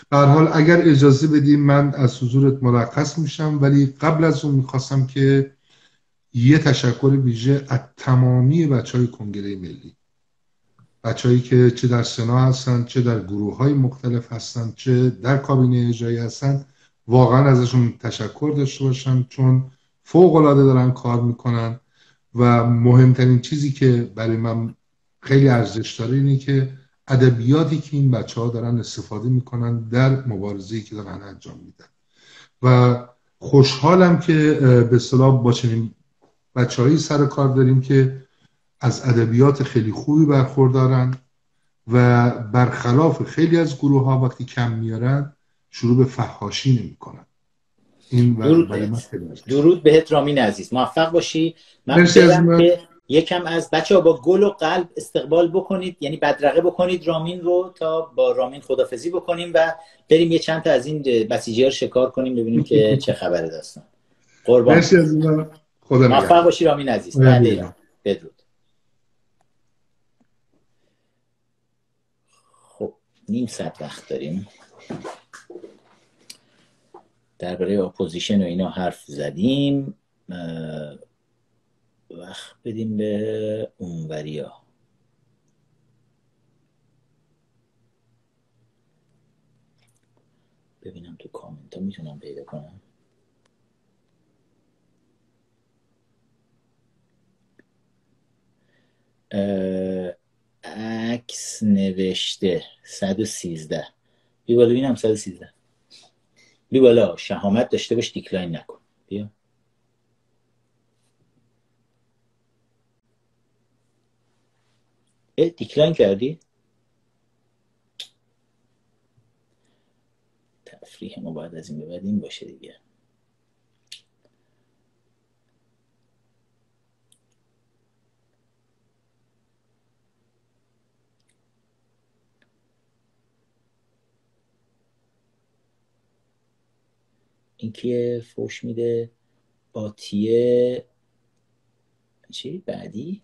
به حال اگر اجازه بدیم من از حضورت مرخص میشم ولی قبل از اون می‌خواستم که یه تشکر ویژه از تمامی بچه های کنگره ملی. بچههایی که چه در سنا هستن چه در گروه های مختلف هستن چه در کابینه اجرایی هستن واقعا ازشون تشکر داشته باشم چون فوق العاده دارن کار می‌کنن. و مهمترین چیزی که برای من خیلی ارزش داره اینه که ادبیاتی که این بچه ها دارن استفاده می‌کنن در مبارزه‌ای که دارن انجام میدن. و خوشحالم که به اصطلاح با چنین بچههایی سر کار داریم که از ادبیات خیلی خوبی برخوردارن و برخلاف خیلی از گروه ها وقتی کم میارن شروع به فحاشی نمی‌کنن. این درود, درود بهت رامین عزیز. موفق باشی. من که یکم از بچه ها با گل و قلب استقبال بکنید یعنی بدرقه بکنید رامین رو تا با رامین خدافزی بکنیم و بریم یه چند تا از این بسیجی ها شکار کنیم ببینیم که چه خبره داستان. قربان. خدا موفق باشی رامین عزیز. بله بدرود. خب نیم ساعت وقت داریم. درباره opposition و اینا حرف زدیم وقت بدیم به اونوریا. ببینم تو کامنت ها می‌تونم پیدا کنم. عکس نوشته 113 بیا بالا ببینم 113 بیا بالا شهامت داشته باش decline نکن. بیا. decline کردی؟ تفریح ما باید از این به بعد این باشه دیگه. این که فوش میده آتیه چی بعدی؟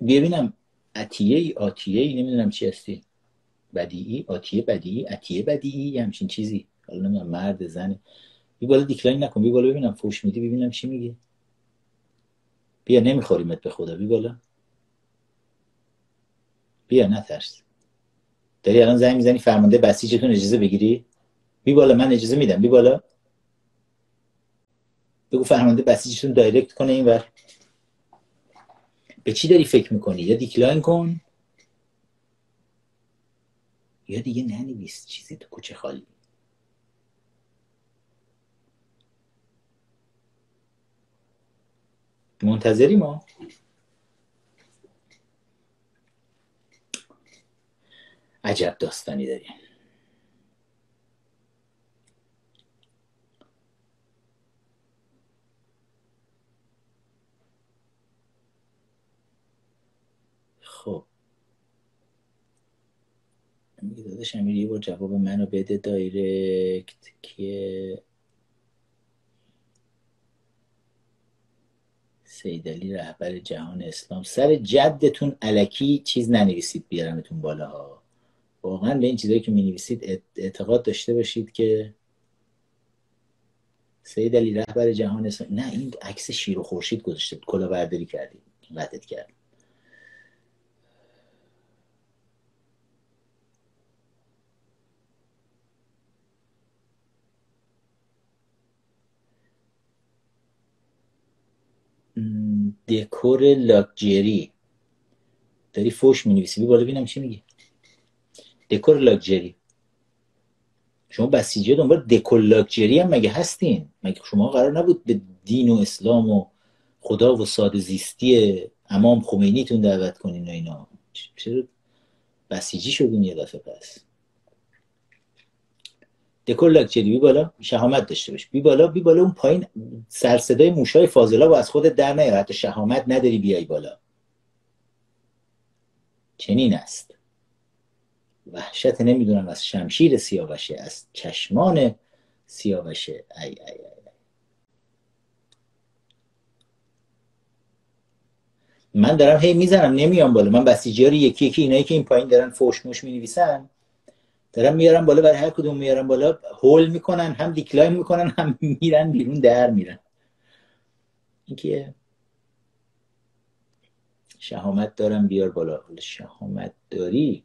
ببینم. اتیه ای آتیه ای نمی‌دونم چی هستی. بدیعی آتیه بدیعی اتیه بدیعی یه همچین چیزی. حالا نمی‌دونم مرد زنه بی بالا دیکلاین نکن. بی بالا ببینم فوش میدی ببینم چی میگه بیا نمیخوریمت به خدا. بی بالا. بیا نترس. داری الان زنگ می‌زنی فرمانده بسیجتون اجازه بگیری؟ بیا بالا من اجازه میدم. بیا بالا. بگو فرمانده بسیجتون direct کنه این ور. به چی داری فکر می‌کنی؟ یا decline کن. یا دیگه ننویس چیزی تو کوچه خالی. منتظری ما عجب داستانی داریم. خب. میگه داداش امیر یه بار جواب منو بده دایرکت که سیدلی رهبر جهان اسلام. سر جدتون علکی چیز ننویسید بیارمتون بالا ها واقعا به این چیزایی که می نویسید اعتقاد داشته باشید که سید علی رهبر جهان اسلام نه این عکس شیر و خورشید گذاشته کلاهبرداری کردید قطعت کرد دکور لاکجری. داری فوش می نویسی بالا ببینم چی میگی. دکور لاکجری. شما بسیجی دنبال دکور لاکجری هم مگه هستین؟ مگه شما قرار نبود به دین و اسلام و خدا و ساده زیستی امام خمینیتون دعوت کنین و اینا؟ چرا بسیجی شدین یه دفعه پس؟ دکور لاکچری بی بالا شهامت داشته باش. بی بالا بی بالا اون پایین سرصدای موشای فاضلا و از خودت در نیار حتی شهامت نداری بیای بالا. چنین است. وحشت نمی‌دونم از شمشیر سیاوشه از چشمان سیاوشه. ای ای ای. من دارم هی می‌زنم نمیام بالا. من بسیجی رو یکی یکی اینایی که این پایین دارن فوش موش می نویسن دارم میارم بالا برای هر کدوم میارم بالا هول می‌کنن هم دیکلاین می‌کنن هم میرن بیرون در میرن. اینکه شهامت دارم بیار بالا. شهامت داری؟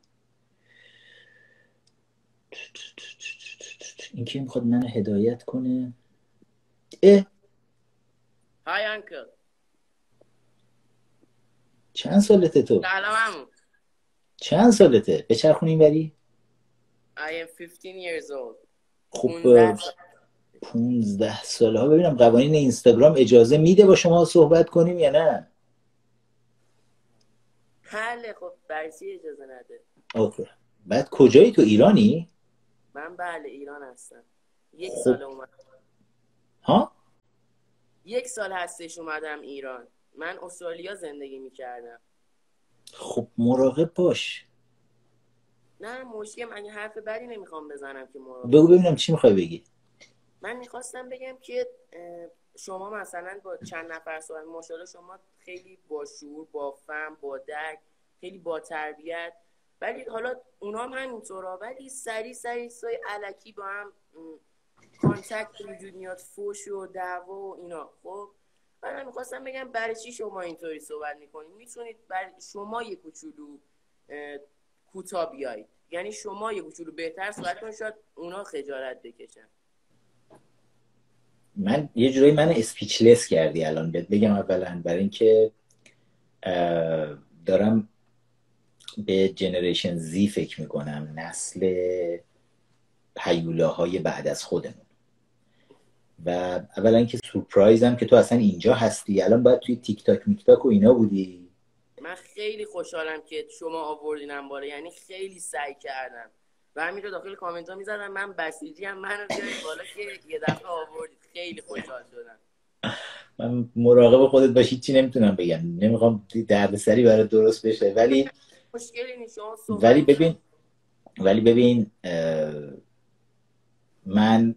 این که می‌خواد منو هدایت کنه؟ اه. های انکل چند سالته تو؟ سلام چند سالته؟ به چرخون بری I am 15 years old. خب 15 15 ساله ها ببینم قوانین اینستاگرام اجازه میده با شما صحبت کنیم یا نه؟ بله خب برای چی اجازه نده. اوکی. بعد کجایی؟ تو ایرانی؟ من بله ایران هستم. یک خب. سال اومدم ها؟ یک سال هستش اومدم ایران. من استرالیا زندگی می‌کردم. خب مراقب باش. نه مشکل من حرف بدی نمی‌خوام بزنم که مراقب بگو ببینم چی می‌خوای بگی. من می‌خواستم بگم که شما مثلا با چند نفر صحبت ماشاءالله شما خیلی با شعور با فهم با درک خیلی با تربیت ولی حالا اونا هم همینطورا. ولی سری سری سای علکی با هم کانتکت وجود میاد فوش و دعوا و اینا. خب من می‌خواستم بگم برای چی شما اینطوری صحبت می‌کنید؟ می‌تونید بر شما یه کوچولو اه، کوتاه بیایید. یعنی شما یه کوچولو بهتر صحبت کنید شاید اونا خجالت بکشن. من یه جورایی من speechless کردی الان بهت بگم اولا. برای اینکه دارم به generation Z فکر می‌کنم نسل هیولاهای بعد از خودمون. و اولا که سورپرایزم که تو اصلا اینجا هستی الان باید توی تیک تاک میک تاک و اینا بودی. من خیلی خوشحالم که شما آوردینم بالا یعنی خیلی سعی کردم. و همین رو داخل کامنت ها می‌زدم من بسیجی هم بیارید بالا که یه دفعه آوردید. خیلی خوشحال شدم. من مراقب خودت باشی چی نمی‌تونم بگم. نمی‌خوام دردسری برای درست بشه ولی مشکلی نیست شما ولی ببین ولی ببین من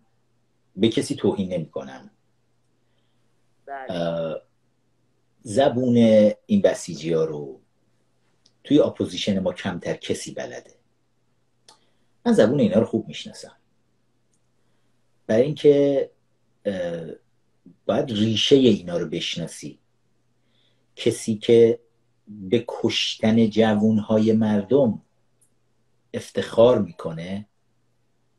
به کسی توهین نمی کنم بله زبون این بسیجی ها رو توی opposition ما کمتر کسی بلده. من زبون اینا رو خوب می‌شناسم. برای اینکه باید ریشه اینا رو بشناسی. کسی که به کشتن جوونهای مردم افتخار می‌کنه.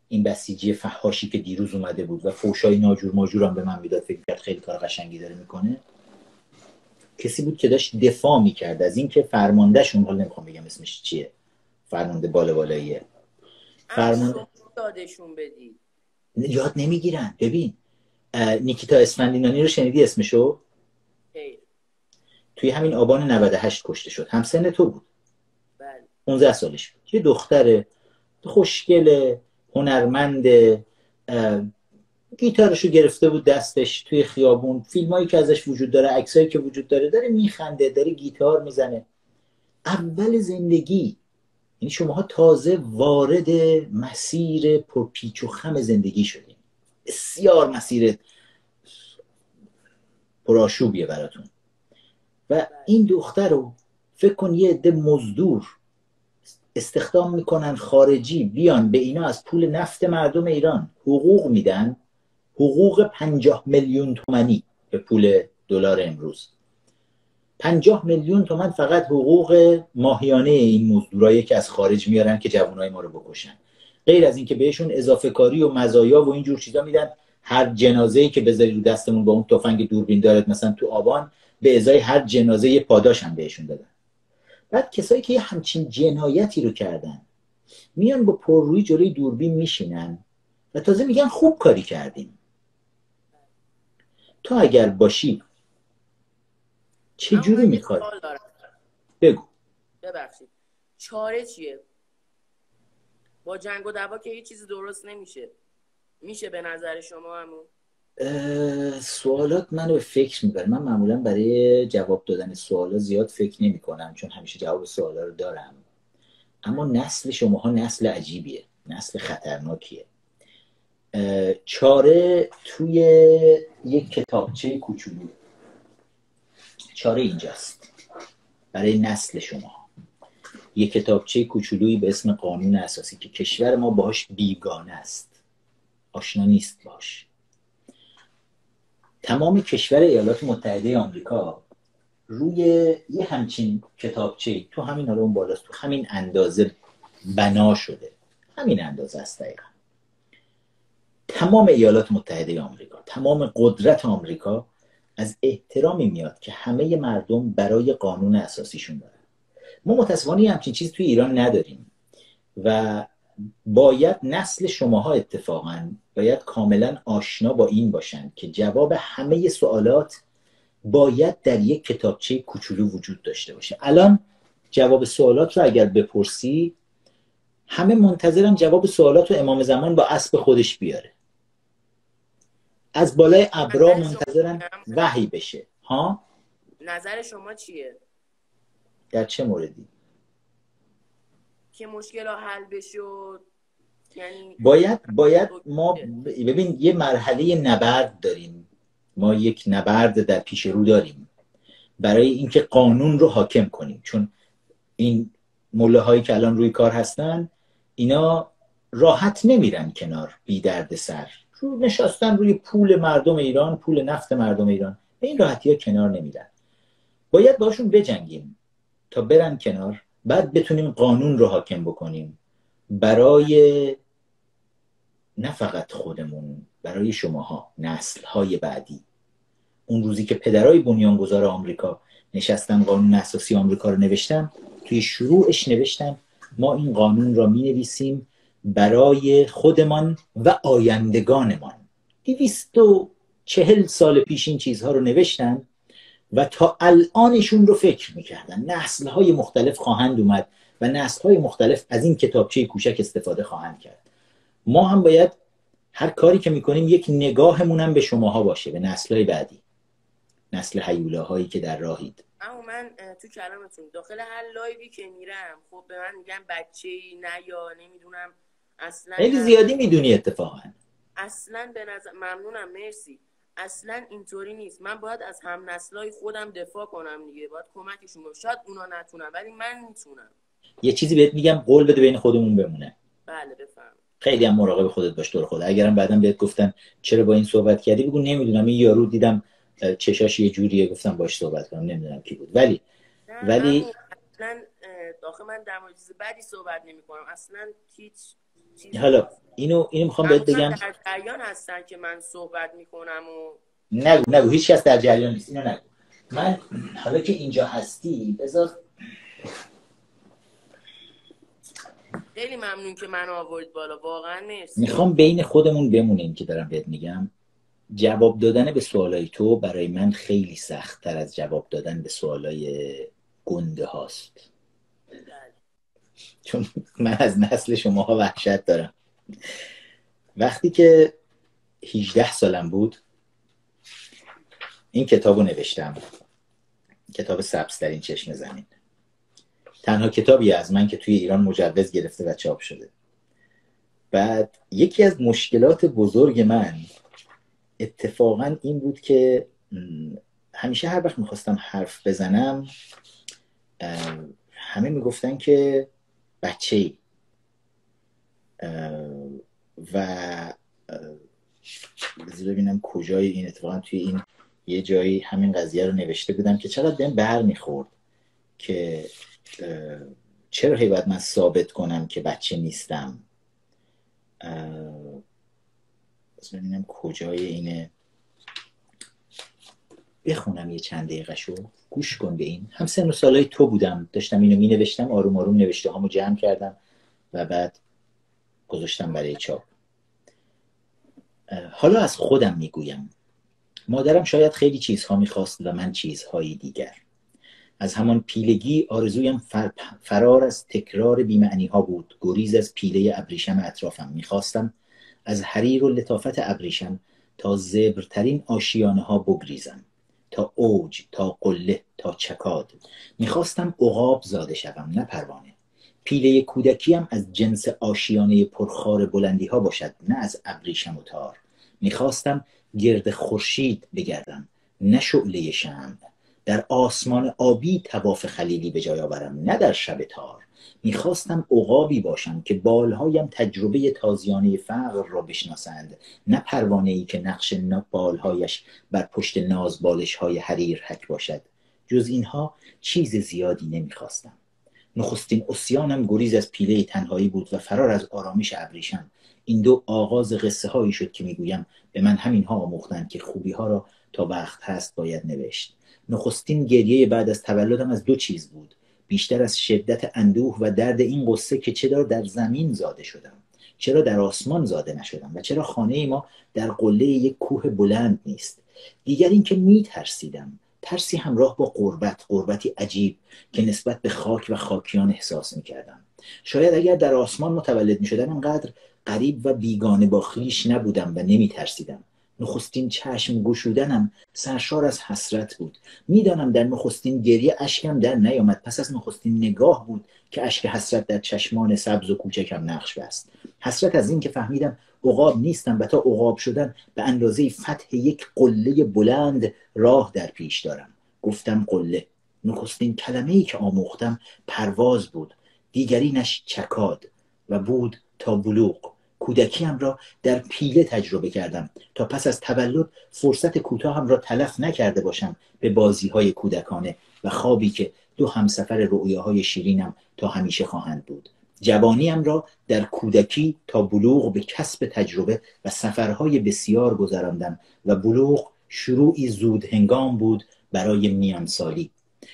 این بسیجی فحاشی که دیروز اومده بود و فوشای ناجور ماجور هم به من می‌داد فکر کرد خیلی کار قشنگی داره می‌کنه. کسی بود که داشت دفاع می‌کرد از اینکه فرماندهشون حالا نمی‌خوام بگم اسمش چیه فرمانده بالا بالاییه. فرمان دادشون یاد نمی‌گیرن. ببین نیکیتا اسفندینانی رو شنیدی اسمشو؟ توی همین آبان 98 کشته شد. همسن تو بود. بله. 15 سالش بود. یه دختر خوشگل هنرمند گیتارشو گرفته بود دستش توی خیابون. فیلمایی که ازش وجود داره عکسایی که وجود داره داره میخنده داره گیتار می‌زنه. اول زندگی یعنی شماها تازه وارد مسیر پرپیچ و خم زندگی شدیم. بسیار مسیر پرآشوبیه براتون. و این دختر رو فکر کن یه عده مزدور استخدام می‌کنن خارجی بیان به اینا از پول نفت مردم ایران حقوق میدن. حقوق پنجاه میلیون تومنی به پول دلار امروز. پنجاه میلیون تومن فقط حقوق ماهیانه این مزدورایی که از خارج میارن که جوانای ما رو بکشن. غیر از اینکه بهشون اضافه کاری و مزایا و اینجور چیزا میدن هر جنازه ای که بذاری رو دستمون با اون تفنگ دوربین دارد مثلا تو آبان به ازای هر جنازه یه پاداش هم بهشون دادن. بعد کسایی که یه همچین جنایتی رو کردن میان با پررویی جلوی دوربین میشینن و تازه میگن خوب کاری کردیم. تو اگر باشی چه جوری می‌خواد بگو. ببخشید. چاره چیه؟ با جنگ و دعوا که هیچ چیزی درست نمیشه. میشه به نظر شما همون سوالات منو به فکر می‌بره. من معمولا برای جواب دادن سوالات زیاد فکر نمی کنم چون همیشه جواب سوالا رو دارم. اما نسل شماها نسل عجیبیه. نسل خطرناکیه. چاره توی یک کتابچه کوچولو. چاره اینجاست. برای نسل شما. یک کتابچه کوچولویی به اسم قانون اساسی که کشور ما باش بیگانه است. آشنا نیست باش. تمام کشور ایالات متحده آمریکا روی یه همچین کتابچه تو همین حالا اون بالاست تو همین اندازه بنا شده. همین اندازه است دقیقا. تمام ایالات متحده آمریکا تمام قدرت آمریکا از احترامی میاد که همه مردم برای قانون اساسیشون دارن. ما متاسفانه همچین چیز توی ایران نداریم و باید نسل شماها اتفاقا باید کاملا آشنا با این باشند که جواب همه سوالات باید در یک کتابچه کوچولو وجود داشته باشه. الان جواب سوالات رو اگر بپرسی همه منتظرن جواب سوالات رو امام زمان با اسب خودش بیاره. از بالای ابرا منتظرن وحی بشه. ها؟ نظر شما چیه؟ در چه موردی؟ که مشکل حل بشه یعنی باید باید ما ببین یه مرحله نبرد داریم. ما یک نبرد در پیش رو داریم. برای اینکه قانون رو حاکم کنیم. چون این مله هایی که الان روی کار هستن اینا راحت نمیرن کنار بی درد سر. رو نشستن روی پول مردم ایران پول نفت مردم ایران. به این راحتی ها کنار نمیرن. باید باشون بجنگیم تا برن کنار. بعد بتونیم قانون رو حاکم بکنیم. برای نه فقط خودمون برای شماها نسل های بعدی. اون روزی که پدرای بنیانگذار آمریکا نشستن قانون اساسی آمریکا رو نوشتن توی شروعش نوشتن ما این قانون را می نویسیم برای خودمان و آیندگانمان. دیویست و چهل سال پیش این چیزها رو نوشتن و تا الانشون رو فکر می‌کردن. نسل های مختلف خواهند اومد و نسل های مختلف از این کتابچه کوچک استفاده خواهند کرد. ما هم باید هر کاری که می‌کنیم یک نگاهمون هم به شماها باشه به نسل های بعدی. نسل حیوله هایی که در راهید. اما من تو کلامتون داخل هر لایوی که میرم خب به من میگن بچه نه یا نمی‌دونم اصلا خیلی زیادی می‌دونی اتفاقا. اصلا به نظر ممنونم مرسی. اصلا اینطوری نیست. من باید از هم نسلای خودم دفاع کنم دیگه. باید کمکشون کنم شاید اونا نتونم ولی من می‌تونم. یه چیزی بهت میگم قول بده بین خودمون بمونه. بله بفهم. خیلی هم مراقب خودت باش دور خود. اگرم بعدا بهت گفتن چرا با این صحبت کردی بگو نمی‌دونم. این یارو دیدم چشاش یه جوریه گفتم باش صحبت کنم نمی‌دونم کی بود. ولی ولی اصلا داخل من در مورد چیز بعدی صحبت نمی کنم اصلا هیچ حالا اینو اینو می‌خوام بهت بگم. در جریان هستن که من صحبت می‌کنم و نگو نگو. هیچ کس در جریان نیست. اینو نگو. من حالا که اینجا هستی بذار خیلی ممنون که من آورد بالا. واقعا مرسی. می‌خوام بین خودمون بمونیم که دارم بهت میگم. جواب دادن به سوالای تو برای من خیلی سخت تر از جواب دادن به سوالای گنده هاست. چون من از نسل شماها وحشت دارم. وقتی که 18 سالم بود این کتاب رو نوشتم. کتاب سبز در این چشم زمین. تنها کتابی از من که توی ایران مجوز گرفته و چاپ شده. بعد یکی از مشکلات بزرگ من اتفاقا این بود که همیشه هر وقت می‌خواستم حرف بزنم همه می‌گفتن که بچه ای و ببینم کجای این اتفاقا توی این یه جایی همین قضیه رو نوشته بودم که چقدر بهم بر می‌خورد که چرا هی باید من ثابت کنم که بچه نیستم؟ ببینم کجای اینه. بخونم یه چند دقیقه شو. گوش کن به این. هم سن و سالای تو بودم. داشتم اینو می نوشتم آروم آروم نوشته هامو جمع کردم و بعد گذاشتم برای چاپ. حالا از خودم می‌گویم. مادرم شاید خیلی چیزها می‌خواست و من چیزهایی دیگر. از همان پیلگی آرزویم فرار از تکرار بیمعنی ها بود. گریز از پیله ابریشم اطرافم می‌خواستم. از حریر و لطافت ابریشم تا زبرترین آشیانه ها بگریزم. تا اوج تا قله تا چکاد. می‌خواستم عقاب زاده شوم نه پروانه. پیله کودکیم از جنس آشیانه پرخار بلندی ها باشد نه از ابریشم و تار. می‌خواستم گرد خورشید بگردم نه شعله شم در آسمان آبی تواف خلیلی به جای آورم نه در شب تار. می‌خواستم عقابی باشم که بالهایم تجربه تازیانه فقر را بشناسند نه پروانه ای که نقش بالهایش بر پشت ناز بالش های حریر حک باشد. جز اینها چیز زیادی نمی‌خواستم. نخستین اسیانم گریز از پیله تنهایی بود و فرار از آرامش ابریشم. این دو آغاز قصه هایی شد که می‌گویم به من همین ها آموختند که خوبی ها را تا وقت هست باید نوشت. نخستین گریه بعد از تولدم از دو چیز بود. بیشتر از شدت اندوه و درد این قصه که چرا در زمین زاده شدم چرا در آسمان زاده نشدم و چرا خانه ما در قله یک کوه بلند نیست. دیگر اینکه می ترسیدم ترسی همراه با قربت قربتی عجیب که نسبت به خاک و خاکیان احساس می کردم شاید اگر در آسمان متولد می شدم انقدر قریب و بیگانه با خیش نبودم و نمی ترسیدم نخستین چشم گشودنم سرشار از حسرت بود. می‌دانم در نخستین گریه اشکم در نیامد. پس از نخستین نگاه بود که اشک حسرت در چشمان سبز و کوچکم نقش بست. حسرت از این که فهمیدم عقاب نیستم و تا عقاب شدن به اندازه فتح یک قله بلند راه در پیش دارم. گفتم قله نخستین کلمه ای که آموختم پرواز بود. دیگرینش چکاد و بود تا بلوغ. کودکیم را در پیله تجربه کردم تا پس از تولد فرصت کوتاهم را تلف نکرده باشم به بازی های کودکانه و خوابی که دو همسفر رؤیاهای شیرینم تا همیشه خواهند بود. جوانیم را در کودکی تا بلوغ به کسب تجربه و سفرهای بسیار گذراندم و بلوغ شروعی زود هنگام بود برای میانسالی.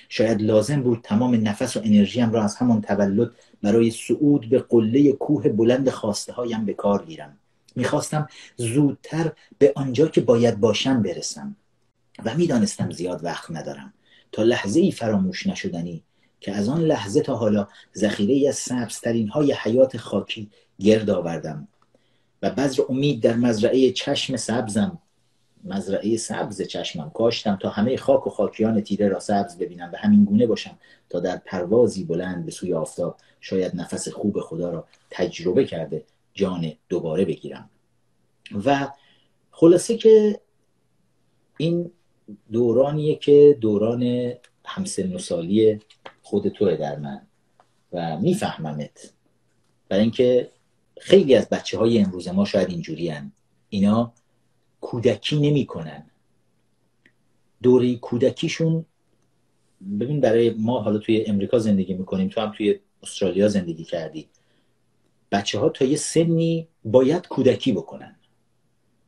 شاید لازم بود تمام نفس و انرژیم را از همان تولد برای صعود به قله کوه بلند خواسته هایم به کار گیرم. می‌خواستم زودتر به آنجا که باید باشم برسم و می‌دانستم زیاد وقت ندارم. تا لحظه ای فراموش نشدنی که از آن لحظه تا حالا ذخیره از سبزترین های حیات خاکی گرد آوردم و بذر امید در مزرعه چشم سبزم مزرعه سبز چشمم کاشتم تا همه خاک و خاکیان تیره را سبز ببینم و همین گونه باشم تا در پروازی بلند به سوی آفتاب شاید نفس خوب خدا را تجربه کرده جان دوباره بگیرم و خلاصه که این دورانیه که دوران همسن و سالی خود توه در من و میفهممت برای اینکه خیلی از بچه های امروز ما شاید اینجوری هن. اینا کودکی نمی‌کنن. دوره کودکیشون ببین برای ما حالا توی امریکا زندگی می‌کنیم تو هم توی استرالیا زندگی کردی. بچه ها تا یه سنی باید کودکی بکنن.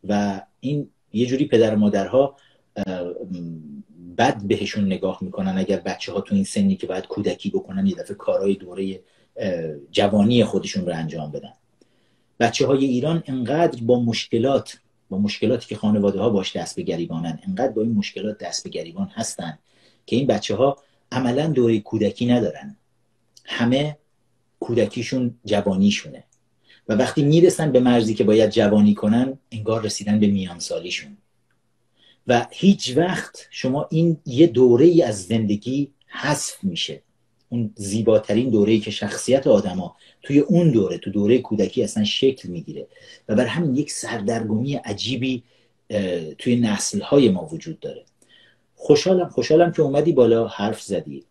و این یه جوری پدر و مادرها بد بهشون نگاه می‌کنن اگر بچه ها تو این سنی که باید کودکی بکنن یه دفعه کارهای دوره جوانی خودشون رو انجام بدن. بچه های ایران انقدر با مشکلات با مشکلاتی که خانواده ها باش دست به گریبانن. انقدر با این مشکلات دست به گریبان هستن که این بچه ها عملا دوره کودکی ندارن. همه کودکیشون جوانیشونه. و وقتی می‌رسن به مرزی که باید جوانی کنن انگار رسیدن به میان سالیشون و هیچ وقت شما این یه دوره ای از زندگی حذف میشه. اون زیباترین دوره ای که شخصیت آدما توی اون دوره تو دوره کودکی اصلا شکل می‌گیره. و بر همین یک سردرگمی عجیبی توی نسل های ما وجود داره. خوشحالم خوشحالم که اومدی بالا حرف زدی.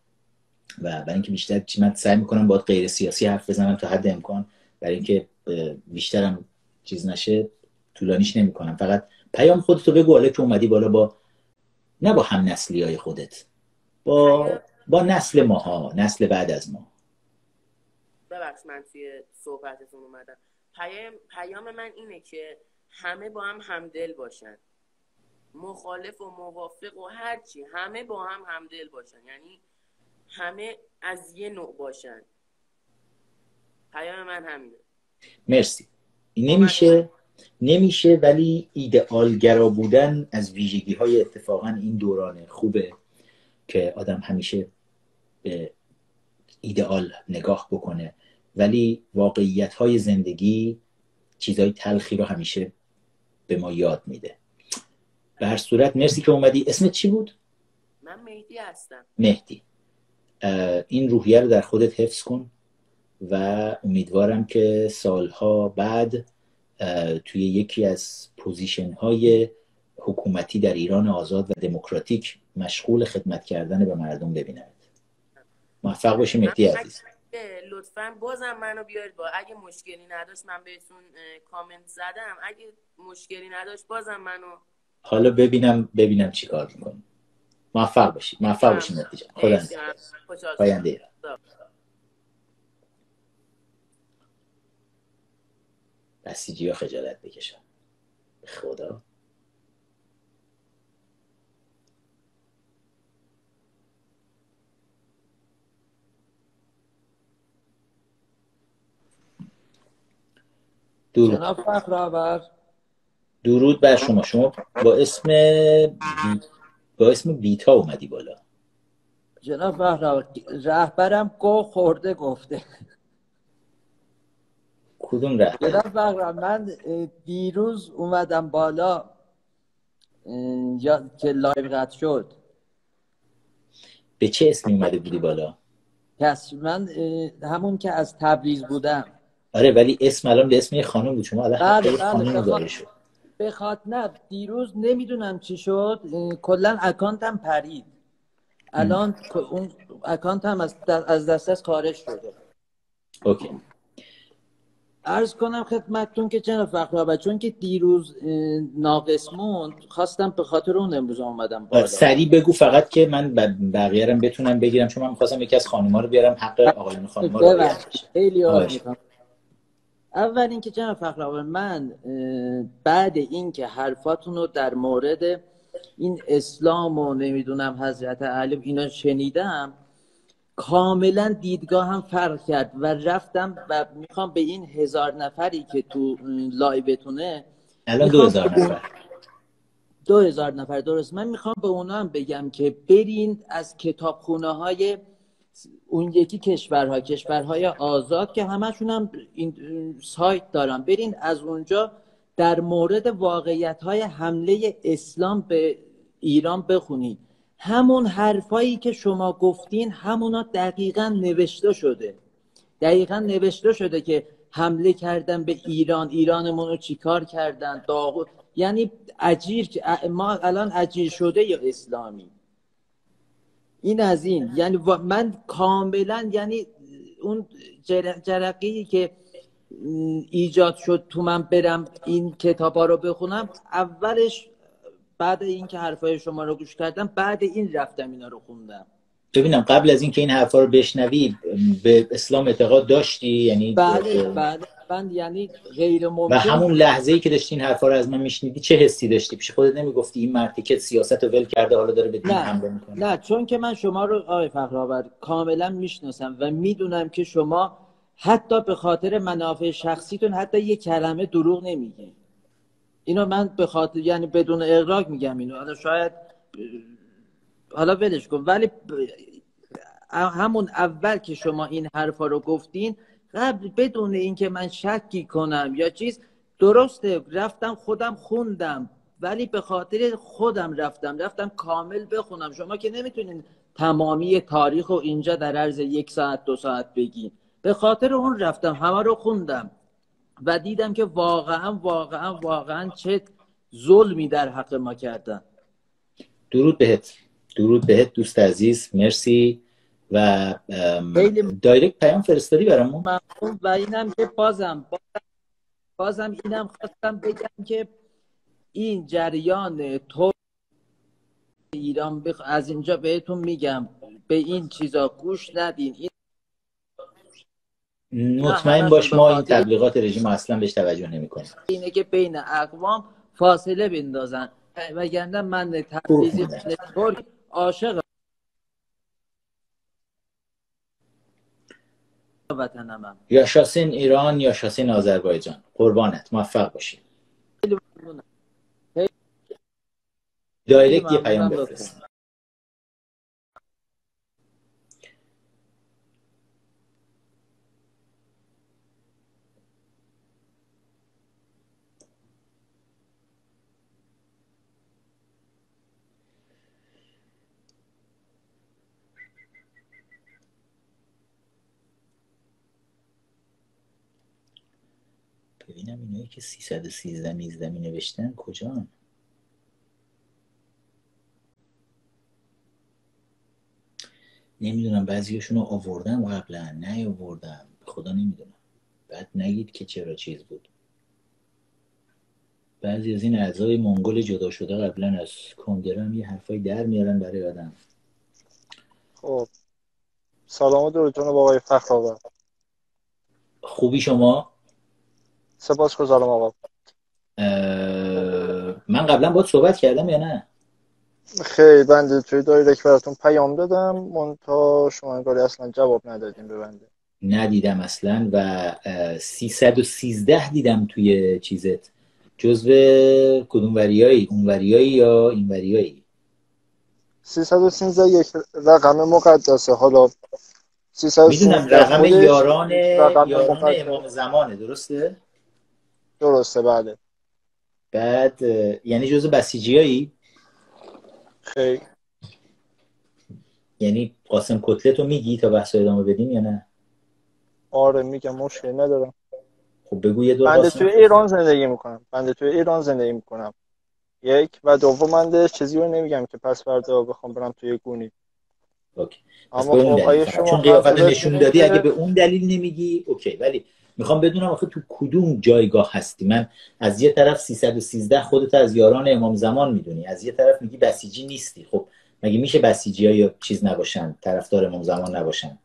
و برای اینکه بیشتر من سعی می‌کنم باید غیر سیاسی حرف بزنم تا حد امکان. برای اینکه بیشترم چیز نشه طولانیش نمی‌کنم. فقط پیام خودتو بگو حالا که اومدی بالا با نه با هم نسلی های خودت با با نسل ماها نسل بعد از ما. ببخش من توی صحبتتون اومدم. پیام, پیام من اینه که همه با هم همدل باشن. مخالف و موافق و هرچی همه با هم همدل باشن. یعنی همه از یه نوع باشن. پیام من همینه. مرسی. نمیشه نمیشه ولی ایدئالگرا بودن از ویژگی های اتفاقا این دوران خوبه که آدم همیشه به ایدئال نگاه بکنه. ولی واقعیت های زندگی چیزهای تلخی رو همیشه به ما یاد میده. به هر صورت مرسی که اومدی. اسمت چی بود؟ من مهدی هستم. مهدی. این روحیه رو در خودت حفظ کن و امیدوارم که سالها بعد توی یکی از پوزیشن های حکومتی در ایران آزاد و دموکراتیک مشغول خدمت کردن به مردم ببینم موفق باشی مهدی عزیز. لطفا بازم منو بیارید با اگه مشکلی نداشت من بهتون کامنت زدم. اگه مشکلی نداشت بازم منو حالا ببینم ببینم چی کار می‌کنم موفق باشی موفق باشی مهدی جان. خدا پاینده بسیجی ها خجالت بکشن خدا. درود. درود بر شما. شما با اسم با اسم بیتا اومدی بالا. جناب فخرآور رهبرم گو خورده گفته. کدوم رهبر؟ جناب من دیروز اومدم بالا یا که لایو قطع شد. به چه اسمی اومده بودی بالا؟ پس من همون که از تبریز بودم. آره ولی اسم الان به اسم یه خانم بود. شما الان بله بله شد بخواد نه دیروز نمی‌دونم چی شد. کلا اکانتم پرید. الان اون اکانت هم از از دست از خارج شده. OK. عرض کنم خدمتتون که جناب فخرآباد چون که دیروز ناقص موند خواستم به خاطر اون امروز اومدم بالا. سریع بگو فقط که من بقیه بتونم بگیرم چون من می‌خواستم یکی از خانم‌ها رو بیارم حق آقایون خانم‌ها رو خیلی اول اینکه جناب فخرآباد من بعد اینکه حرفاتون رو در مورد این اسلام و نمی‌دونم حضرت علی اینا شنیدم کاملا دیدگاه هم فرق کرد و رفتم و می‌خوام به این هزار نفری که تو لایبتونه الان دو هزار نفر. دو هزار نفر درست. من می‌خوام به اونا هم بگم که برین از کتابخونه های اون یکی کشورها کشورهای آزاد که همشون هم این سایت دارن. برین از اونجا در مورد واقعیت های حمله اسلام به ایران بخونید. همون حرفایی که شما گفتین همونا دقیقا نوشته شده. دقیقا نوشته شده که حمله کردن به ایران ایرانمون رو چیکار کردن؟ داغ یعنی اجیر ما الان اجیر شده یا اسلامی؟ این از این. یعنی من کاملا یعنی اون جرقی که ایجاد شد تو من برم این کتاب ها رو بخونم اولش بعد اینکه حرفای شما رو گوش کردم بعد این رفتم اینا رو خوندم. ببینم قبل از اینکه این حرفا رو بشنوی به اسلام اعتقاد داشتی؟ یعنی بله بله. من یعنی غیر ممکن و همون لحظه ای که داشتی این حرفا رو از من میشنیدی چه حسی داشتی پیش خودت؟ نمی‌گفتی این مردی که سیاست رو ول کرده حالا داره به دین حمله می‌کنه. نه چون که من شما رو آقای فخرآور کاملا می‌شناسم و می‌دونم که شما حتی به خاطر منافع شخصیتون حتی یه کلمه دروغ نمیگه اینو من به خاطر یعنی بدون اغراق میگم اینو. حالا شاید حالا ولش کن. ولی همون اول که شما این حرفا رو گفتین قبل بدون اینکه من شکی کنم یا چیز درسته رفتم خودم خوندم ولی به خاطر خودم رفتم رفتم کامل بخونم. شما که نمی‌تونین تمامی تاریخ و اینجا در عرض یک ساعت دو ساعت بگین. به خاطر اون رفتم همه رو خوندم و دیدم که واقعا واقعا واقعا چه ظلمی در حق ما کردن. درود بهت. درود بهت دوست عزیز. مرسی. و دایرکت پیام فرستادی برامون؟ و اینم که بازم بازم اینم خواستم بگم که این جریان تو ایران بخ... از اینجا بهتون میگم به این چیزا گوش ندین. این مطمئن باش ما این تبلیغات رژیم اصلا بهش توجه نمی کنیم اینه که بین اقوام فاصله بندازن. وگرنه من تبلیغی عاشق وطنمم. یا شاسین ایران یا شاسین آذربایجان. قربانت موفق باشی دایرکت یه پیام بفرست ببینم اینایی که 313 می‌زده می نوشتن کجا نمی‌دونم بعضیاشون رو آوردم قبلا نه آوردم خدا نمی‌دونم. بعد نگید که چرا چیز بود. بعضی از این اعضای منگل جدا شده قبلا از کنگره هم یه حرفای در میارن برای آدم. خب. سلام و درود جناب آقای فخرآور خوبی شما؟ سپاس گذارم آقا من قبلا باید صحبت کردم یا نه؟ خیلی بنده توی دایرکت براتون پیام دادم. من تا شما انگاری اصلا جواب ندادیم به بنده. ندیدم اصلا و 313 دیدم توی چیزت. جزو کدوم وریایی اون وریایی یا این وریایی 313 یک رقم مقدسه. حالا می‌دونم رقم یاران یاران امام زمانه درسته؟ درسته بله. بعد یعنی جزو بسیجی خیلی. یعنی قاسم کتلت رو میگی تا بحث ادامه بدیم یا نه؟ آره میگم مشکل ندارم. خب بگو یه دو بنده توی ایران زندگی می‌کنم. بنده توی ایران زندگی می‌کنم. یک و دوم من چیزی رو نمیگم که پس فردا بخوام برم توی گونی. OK. اما خب شما چون قیافت نشون دادی اگه به اون دلیل نمیگی OK. ولی می‌خوام بدونم آخه تو کدوم جایگاه هستی؟ من از یه طرف 313 خودت از یاران امام زمان می‌دونی. از یه طرف میگی بسیجی نیستی. خب مگه میشه بسیجی ها یا چیز نباشن طرفدار امام زمان نباشن؟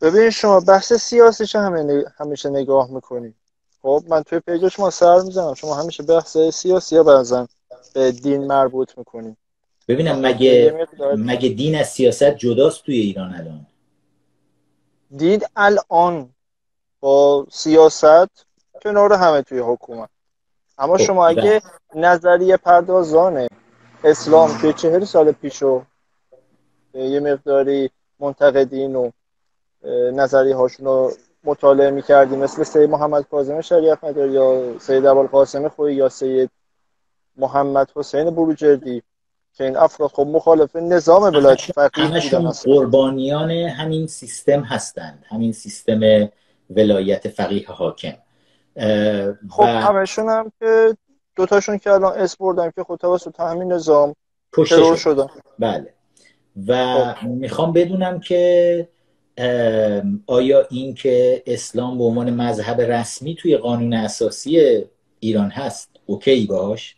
ببین شما بحث سیاسیش همه همیشه نگاه می‌کنی. خب من توی page شما سر می‌زنم. شما همیشه بحث سیاسی ها بزن به دین مربوط می‌کنی. ببینم مگه مگه دین از سیاست جداست توی ایران الان؟ دید الان با سیاست کنار همه توی حکومت. اما خب، شما اگه نظریه پردازان اسلام که چهل سال پیشو یه مقداری منتقدین و نظریه هاشون رو مطالعه می‌کردیم مثل سید محمد کاظم شریعت مدار یا سید قاسم خوی یا سید محمد حسین بروجردی که این افراد خب مخالف نظام ولایت فقیه قربانیان همین سیستم هستند همین سیستم ولایت فقیه حاکم. خب و همشون هم که دوتاشون که الان اس بردم که خب توسط همین نظام ترور شد شدن. بله. و می‌خوام بدونم که آیا این که اسلام به عنوان مذهب رسمی توی قانون اساسی ایران هست اوکی باش؟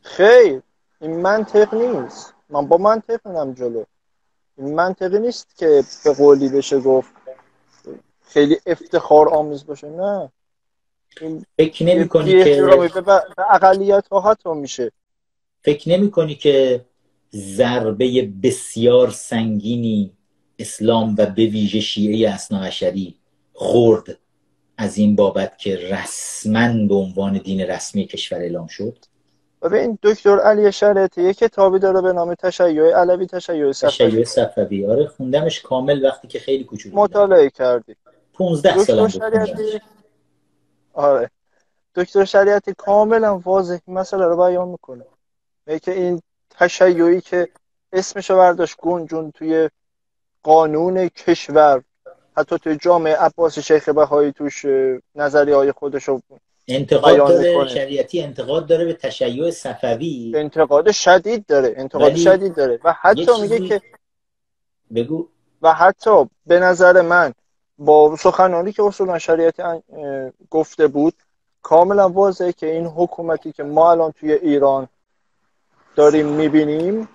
خیر. این منطق نیست. من با منطق میرم جلو. این منطقی نیست که به قولی بشه گفت خیلی افتخار آمیز باشه. نه. این فکر نمی کنی که به, اقلیت ها حتی میشه. فکر نمی کنی که ضربه بسیار سنگینی اسلام و به ویژه شیعه اثناعشری خورد از این بابت که رسما به عنوان دین رسمی کشور اعلام شد؟ ببین دکتر علی شریعتی یه کتابی داره به نام تشیع علوی تشیع صفوی تشیع صفوی آره خوندمش کامل وقتی که خیلی کوچولو مطالعه کردی. 15 سالم شریعتی. آره. دکتر شریعتی کاملا واضح مسئله رو بیان می‌کنه. میگه که این تشیعی که اسمشو برداشت گنجون توی قانون کشور حتی توی جامعه عباس شیخ بهایی توش نظریه های خودشو انتقاد داره. شریعتی انتقاد داره به تشیع صفوی. انتقاد شدید داره انتقاد شدید داره. و حتی میگه که بگو. و حتی به نظر من با سخنانی که اصولا شریعتی گفته بود کاملا واضحه که این حکومتی که ما الان توی ایران داریم می‌بینیم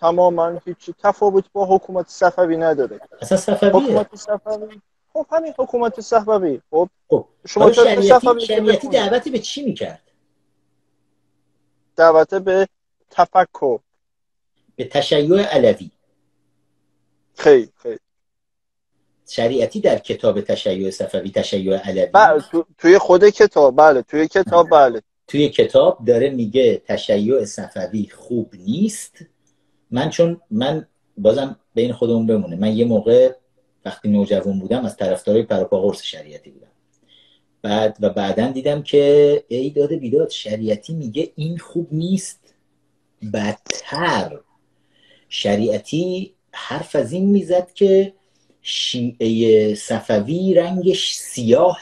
تماما هیچ تفاوت با حکومت صفوی نداره. اصلا صفویه. حکومت صفوی خب همین حکومت صفوی خب خب شما شریعتی دعوت به چی می‌کرد؟ دعوت به تفکر. به تشیع علوی. خیلی خیلی شریعتی در کتاب تشیع صفوی تشیع علوی. بله تو- توی خود کتاب. بله توی کتاب بله. توی کتاب داره میگه تشیع صفوی خوب نیست. من چون من بازم بین خودمون بمونه. من یه موقع وقتی نوجوان بودم از طرفدارای پروپا قرص شریعتی بودم. بعد و بعدا دیدم که ای داده بیداد شریعتی میگه این خوب نیست. بدتر. شریعتی حرف از این می‌زد که شیعه صفوی رنگش سیاه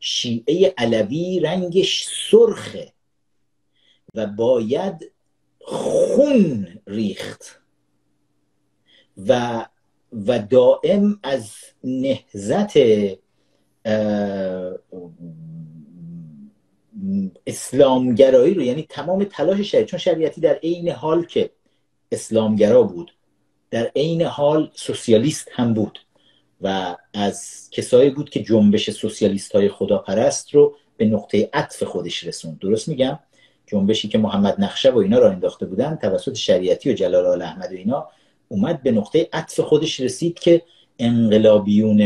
شیعه علوی رنگش سرخه و باید خون ریخت. و و دائم از نهزت اسلامگرایی رو یعنی تمام تلاش شریعتی چون شریعتی در عین حال که اسلامگرا بود در عین حال سوسیالیست هم بود و از کسایی بود که جنبش سوسیالیست های خداپرست رو به نقطه عطف خودش رسوند. درست میگم؟ جنبشی که محمد نقشه و اینا را انداخته بودن توسط شریعتی و جلال آل احمد و اینا اومد به نقطه عطف خودش رسید که انقلابیون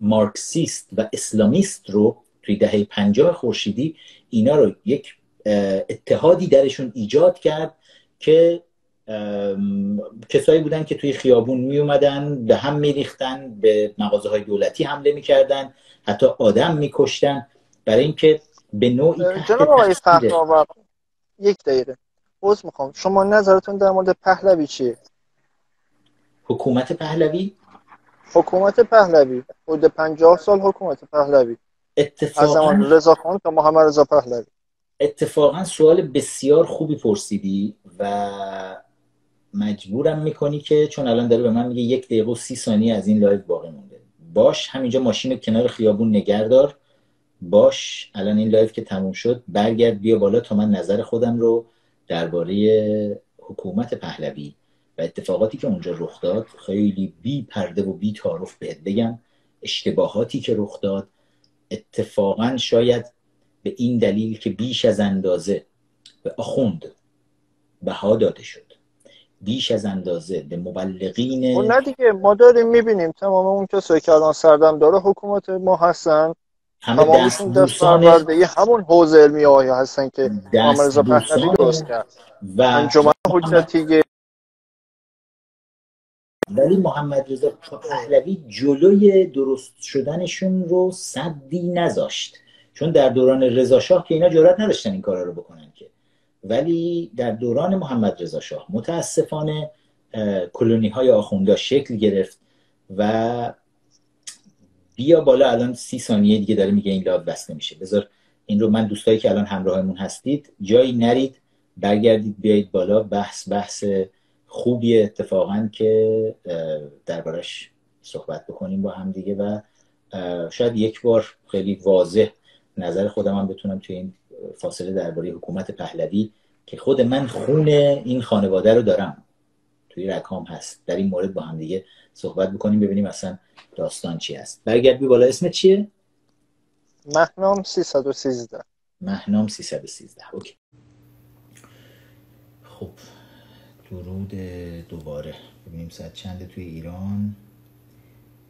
مارکسیست و اسلامیست رو توی دهه پنجاه خورشیدی اینا رو یک اتحادی درشون ایجاد کرد که کسایی بودن که توی خیابون می اومدن به هم میریختن به مغازه های دولتی حمله می‌کردن حتی آدم میکشتن. برای اینکه به نوعی جناب آقای یک دقیقه. عذر می‌خوام. شما نظرتون در مورد پهلوی چیه؟ حکومت پهلوی؟ حکومت پهلوی. حدود پنجاه سال حکومت پهلوی. از اتفاقا زمان رضا خان تا محمد رضا پهلوی. اتفاقا سوال بسیار خوبی پرسیدی و مجبورم می‌کنی که چون الان داره به من میگه یک دقیقه و سی ثانیه از این live باقی مونده. باش همینجا ماشین کنار خیابون نگه دار باش الان این live که تموم شد برگرد بیا بالا تا من نظر خودم رو درباره حکومت پهلوی و اتفاقاتی که اونجا رخ داد خیلی بی پرده و بی تعارف بهت بگم. اشتباهاتی که رخ داد. اتفاقا شاید به این دلیل که بیش از اندازه به آخوند بها داده شد. بیش از اندازه به خب مبلغین نه دیگه ما داریم می‌بینیم. تمام اون کسایی که الان سردم داره حکومت ما هستن. همه دست دستبوسان همون حوزه علمی هستن که محمد رضا پهلوی درست کرد. و انجمن حجتیه ولی محمد رضا پهلوی جلوی درست شدنشون رو سدی نذاشت. چون در دوران رضا شاه که اینا جرات نداشتن این کارا رو بکنن که. ولی در دوران محمد رضا شاه متاسفانه کلونی های آخوندا شکل گرفت و بیا بالا الان سی ثانیه دیگه داره میگه این live بسته میشه. بذار این رو من دوستایی که الان همراهمون هستید جایی نرید برگردید بیایید بالا بحث بحث خوبی اتفاقا که دربارش صحبت بکنیم با هم دیگه و شاید یک بار خیلی واضح نظر خودم هم بتونم توی این فاصله درباره حکومت پهلوی که خود من خون این خانواده رو دارم. توی رکام هست. در این مورد با هم دیگه صحبت بکنیم ببینیم اصلا داستان چی هست. برگرد بی بالا اسم چیه؟ مهنام 313 مهنام 313 اوکی. خب. درود دوباره. ببینیم ساعت چنده توی ایران؟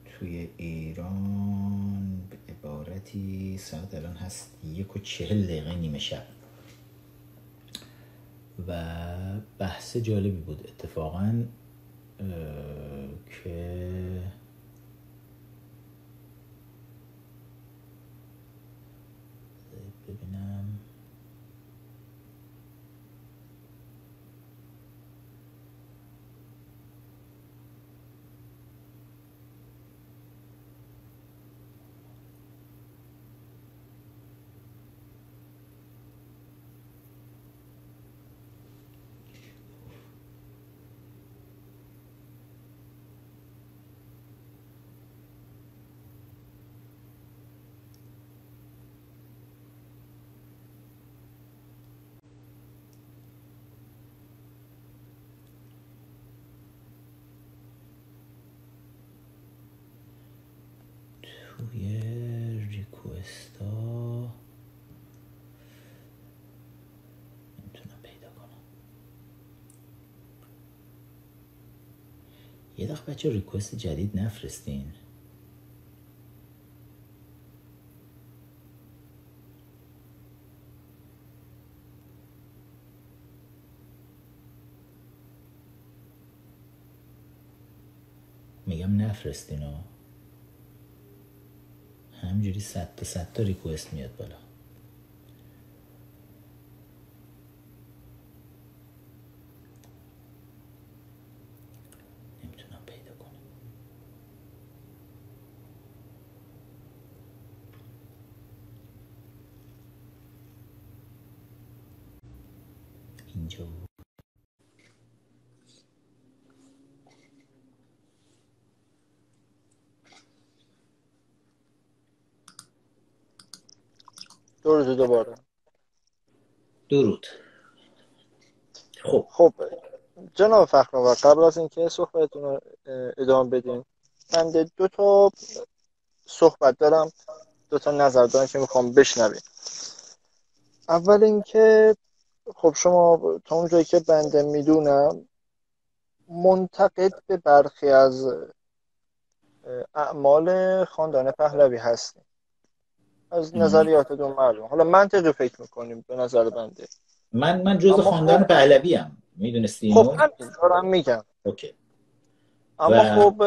توی ایران به عبارتی ساعت الان هست یک و چهل دقیقه نیمه شب. و بحث جالبی بود اتفاقا که ببینم. توی ریکوستا نمی‌تونم پیدا کنم یه دقیقه بچه ریکوست جدید نفرستین میگم نفرستین ها همینجوری صد تا صد تا ریکوست میاد بالا نمی‌تونم پیدا کنم اینجا درود دوباره. درود خب. خب جناب فخرآور قبل از اینکه صحبتتون رو ادامه بدیم من دو تا صحبت دارم دو تا نظر دارم که می‌خوام بشنویم اول اینکه خب شما تا اونجایی که بنده می‌دونم منتقد به برخی از اعمال خاندان پهلوی هستیم از نظریاتتون معلوم. حالا منطقی فکر می‌کنیم به نظر بنده؟ من من جز خاندان پهلوی ام می‌دونستی خب همین دارم میگم اوکی. اما و- خب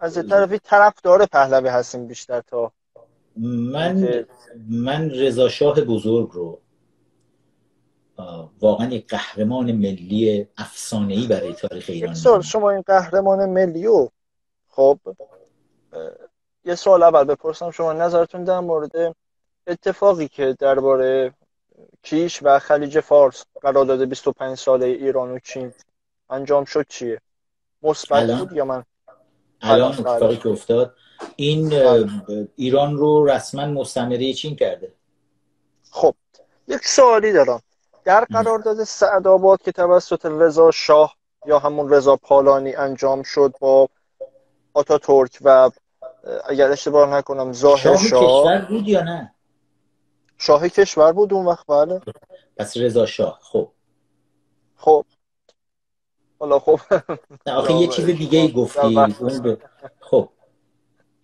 از طرفی طرفدار پهلوی هستیم بیشتر تا من من رضا شاه بزرگ رو واقعا یک قهرمان ملی افسانه‌ای برای تاریخ ایران. شما این قهرمان ملیو خب اه، یه سوال اول بپرسم شما نظرتون در مورد اتفاقی که درباره کیش و خلیج فارس قرارداد 25 ساله ایران و چین انجام شد چیه؟ مثبت بود یا من؟ الان بله. اتفاقی که افتاد این اه، ایران رو رسما مستعمره چین کرده. خب یک سوالی دارم. در قرارداد سعدآباد که توسط رضا شاه یا همون رضا پالانی انجام شد با آتاتورک و اه، اگر اشتباه نکنم ظاهر شاه شاه. کشور بود یا نه؟ شاه کشور بود اون وقت بله. پس رضا شاه خب. خب. حالا خب. آخه یه چیز دیگه ای گفتی. به... خب.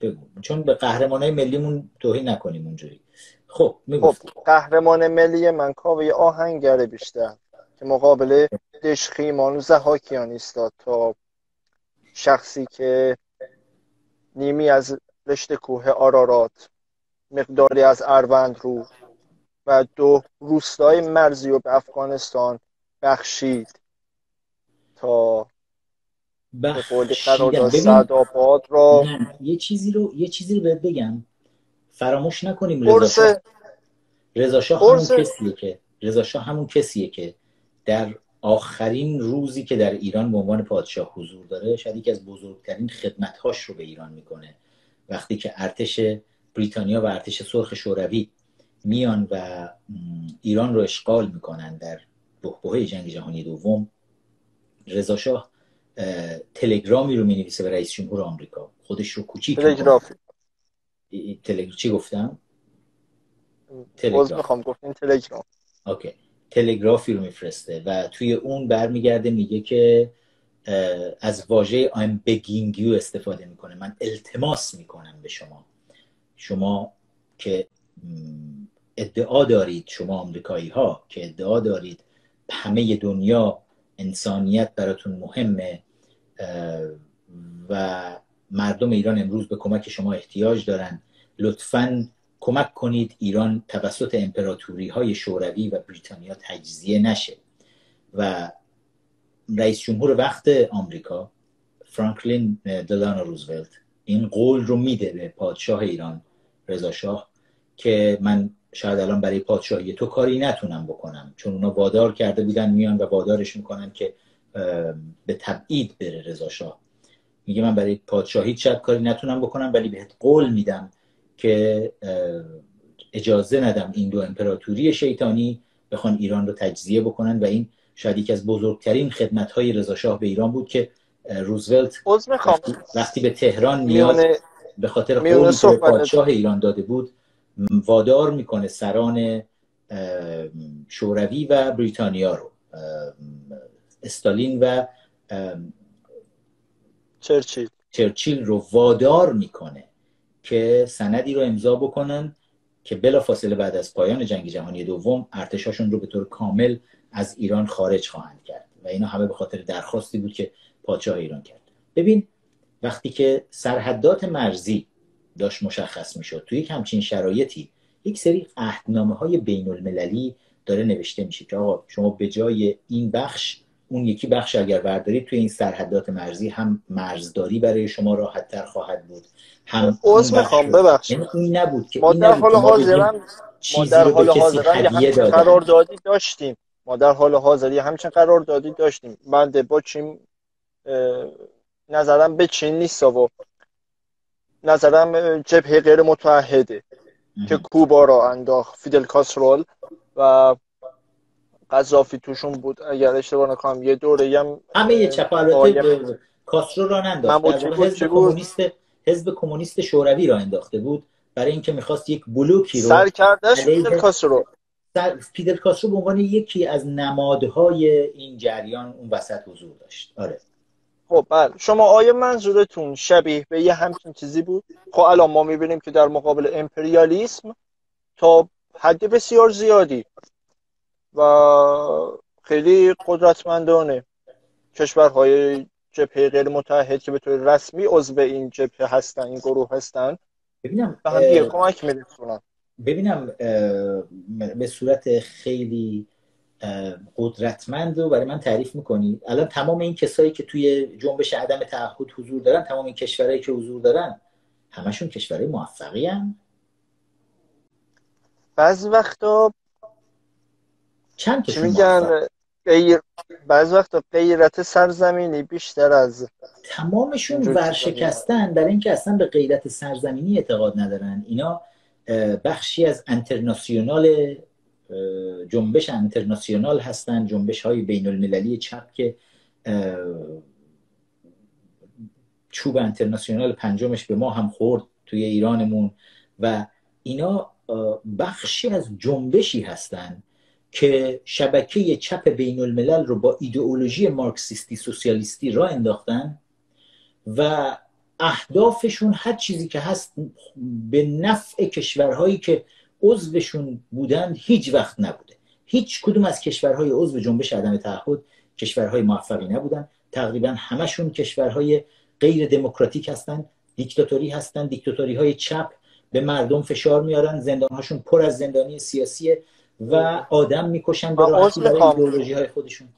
بگو. چون به قهرمانای ملیمون توهین نکنیم اونجوری. خب خب می‌گفتی قهرمان ملی من کاوه آهنگره بیشتر که مقابل دشخیمان و زهاکیان ایستاد تا شخصی که نیمی از رشته کوه آرارات مقداری از اروند رو و دو روستای مرزی و به افغانستان بخشید تا قرارداد سعدآباد را نه یه چیزی رو یه چیزی رو بهت بگم. فراموش نکنیم رضا شاه رضا شاه همون کسیه که رضا شاه همون کسیه که در آخرین روزی که در ایران به عنوان پادشاه حضور داره شاید یکی از بزرگترین خدمتهاش رو به ایران می‌کنه. وقتی که ارتش بریتانیا و ارتش سرخ شوروی میان و ایران رو اشغال می‌کنن در بحبوحه جنگ جهانی دوم رضا شاه اه، تلگرامی رو می‌نویسه به رئیس جمهور آمریکا. خودش رو کوچیک تلگراف. چی گفتم؟ می‌خوام گفتین تلگرام اوکی. تلگرافی رو میفرسته و توی اون برمیگرده میگه که از واژه I'm begging you استفاده می‌کنه. من التماس می‌کنم به شما. شما که ادعا دارید شما آمریکایی ها که ادعا دارید همه دنیا انسانیت براتون مهمه و مردم ایران امروز به کمک شما احتیاج دارن. لطفاً کمک کنید ایران توسط امپراتوری های شوروی و بریتانیا تجزیه نشه. و رئیس جمهور وقت آمریکا فرانکلین دلانا روزولت این قول رو میده به پادشاه ایران رضا شاه که من شاید الان برای پادشاهی تو کاری نتونم بکنم. چون اونا وادار کرده بودن میان و وادارش می‌کنن که به تبعید بره رضا شاه. میگه من برای پادشاهی شاید کاری نتونم بکنم ولی بهت قول میدم که اجازه ندم این دو امپراتوری شیطانی بخوان ایران رو تجزیه بکنن و این شاید یکی از بزرگترین خدمت های رضا شاه به ایران بود که روزولت وقتی, وقتی به تهران میاد میونه به خاطر قولی که پادشاه ایران داده بود وادار می‌کنه سران شوروی و بریتانیا رو. استالین و چرچیل. چرچیل رو وادار می‌کنه. که سندی رو امضا بکنن که بلافاصله بعد از پایان جنگ جهانی دوم ارتشاشون رو به طور کامل از ایران خارج خواهند کرد. و اینا همه به خاطر درخواستی بود که پادشاه ایران کرد. ببین وقتی که سرحدات مرزی داشت مشخص می‌شد توی یک همچین شرایطی یک سری عهدنامه های بین المللی داره نوشته میشه که آقا شما به جای این بخش اون یکی بخش اگر بردارید توی این سرحدات مرزی هم مرزداری برای شما راحت تر خواهد بود. هم بخش می‌خوام ببخشید. یعنی این نبود که ما در حال که ما در حال دادن قراردادی داشتیم. ما در حال حاضر یه همچین قراردادی داشتیم. بنده با چین نظرم به چین نیست و نظرم جبهه غیر متحده که. کوبا را انداخت فیدل کاسترول و قذافی توشون بود. اگر اشتباه نکنم یه دوره هم همه اه، چپ البته کاسترو را ننداخت. حزب کمونیست حزب کمونیست شوروی را انداخته بود برای اینکه می‌خواست یک بلوکی رو سرکردش علیه کاسترو. سر- فیدل کاسترو به عنوان یکی از نمادهای این جریان اون وسط حضور داشت. آره. خب بله. شما آیا منظورتون شبیه به یه همچین چیزی بود؟ خب الان ما می‌بینیم که در مقابل امپریالیسم تا حد بسیار زیادی و خیلی قدرتمندانه کشورهای جبهه غیر متحد که به طور رسمی عضو این جبهه هستن این گروه هستن ببینم به هم کمک میرسونن. ببینم به صورت خیلی قدرتمند رو برای من تعریف می‌کنی؟ الان تمام این کسایی که توی جنبش عدم تعهد حضور دارن تمام این کشورهایی که حضور دارن همشون کشورهای موفقی هم بعض وقتا چند موفق میگن؟ غیر بعض وقتا غیرت سرزمینی بیشتر از تمامشون ورشکستن برای اینکه اصلا به غیرت سرزمینی اعتقاد ندارن. اینا بخشی از انترناسیونال جنبش انترناسیونال هستن جنبش های بین المللی چپ که چوب انترناسیونال پنجمش به ما هم خورد توی ایرانمون و اینا بخشی از جنبشی هستن. که شبکه چپ بین الملل رو با ایدئولوژی مارکسیستی سوسیالیستی را انداختن و اهدافشون هر چیزی که هست به نفع کشورهایی که عضوشون بودن هیچ وقت نبوده. هیچ کدوم از کشورهای عضو جنبش عدم تعهد کشورهای موفقی نبودن. تقریبا همشون کشورهای غیر دموکراتیک هستن دیکتاتوری هستن دیکتاتوری های چپ به مردم فشار میارن زندانهاشون پر از زندانی سیاسیه و آدم می‌کشن به من راحتی برای می‌خوام. ایدئولوژی های خودشون.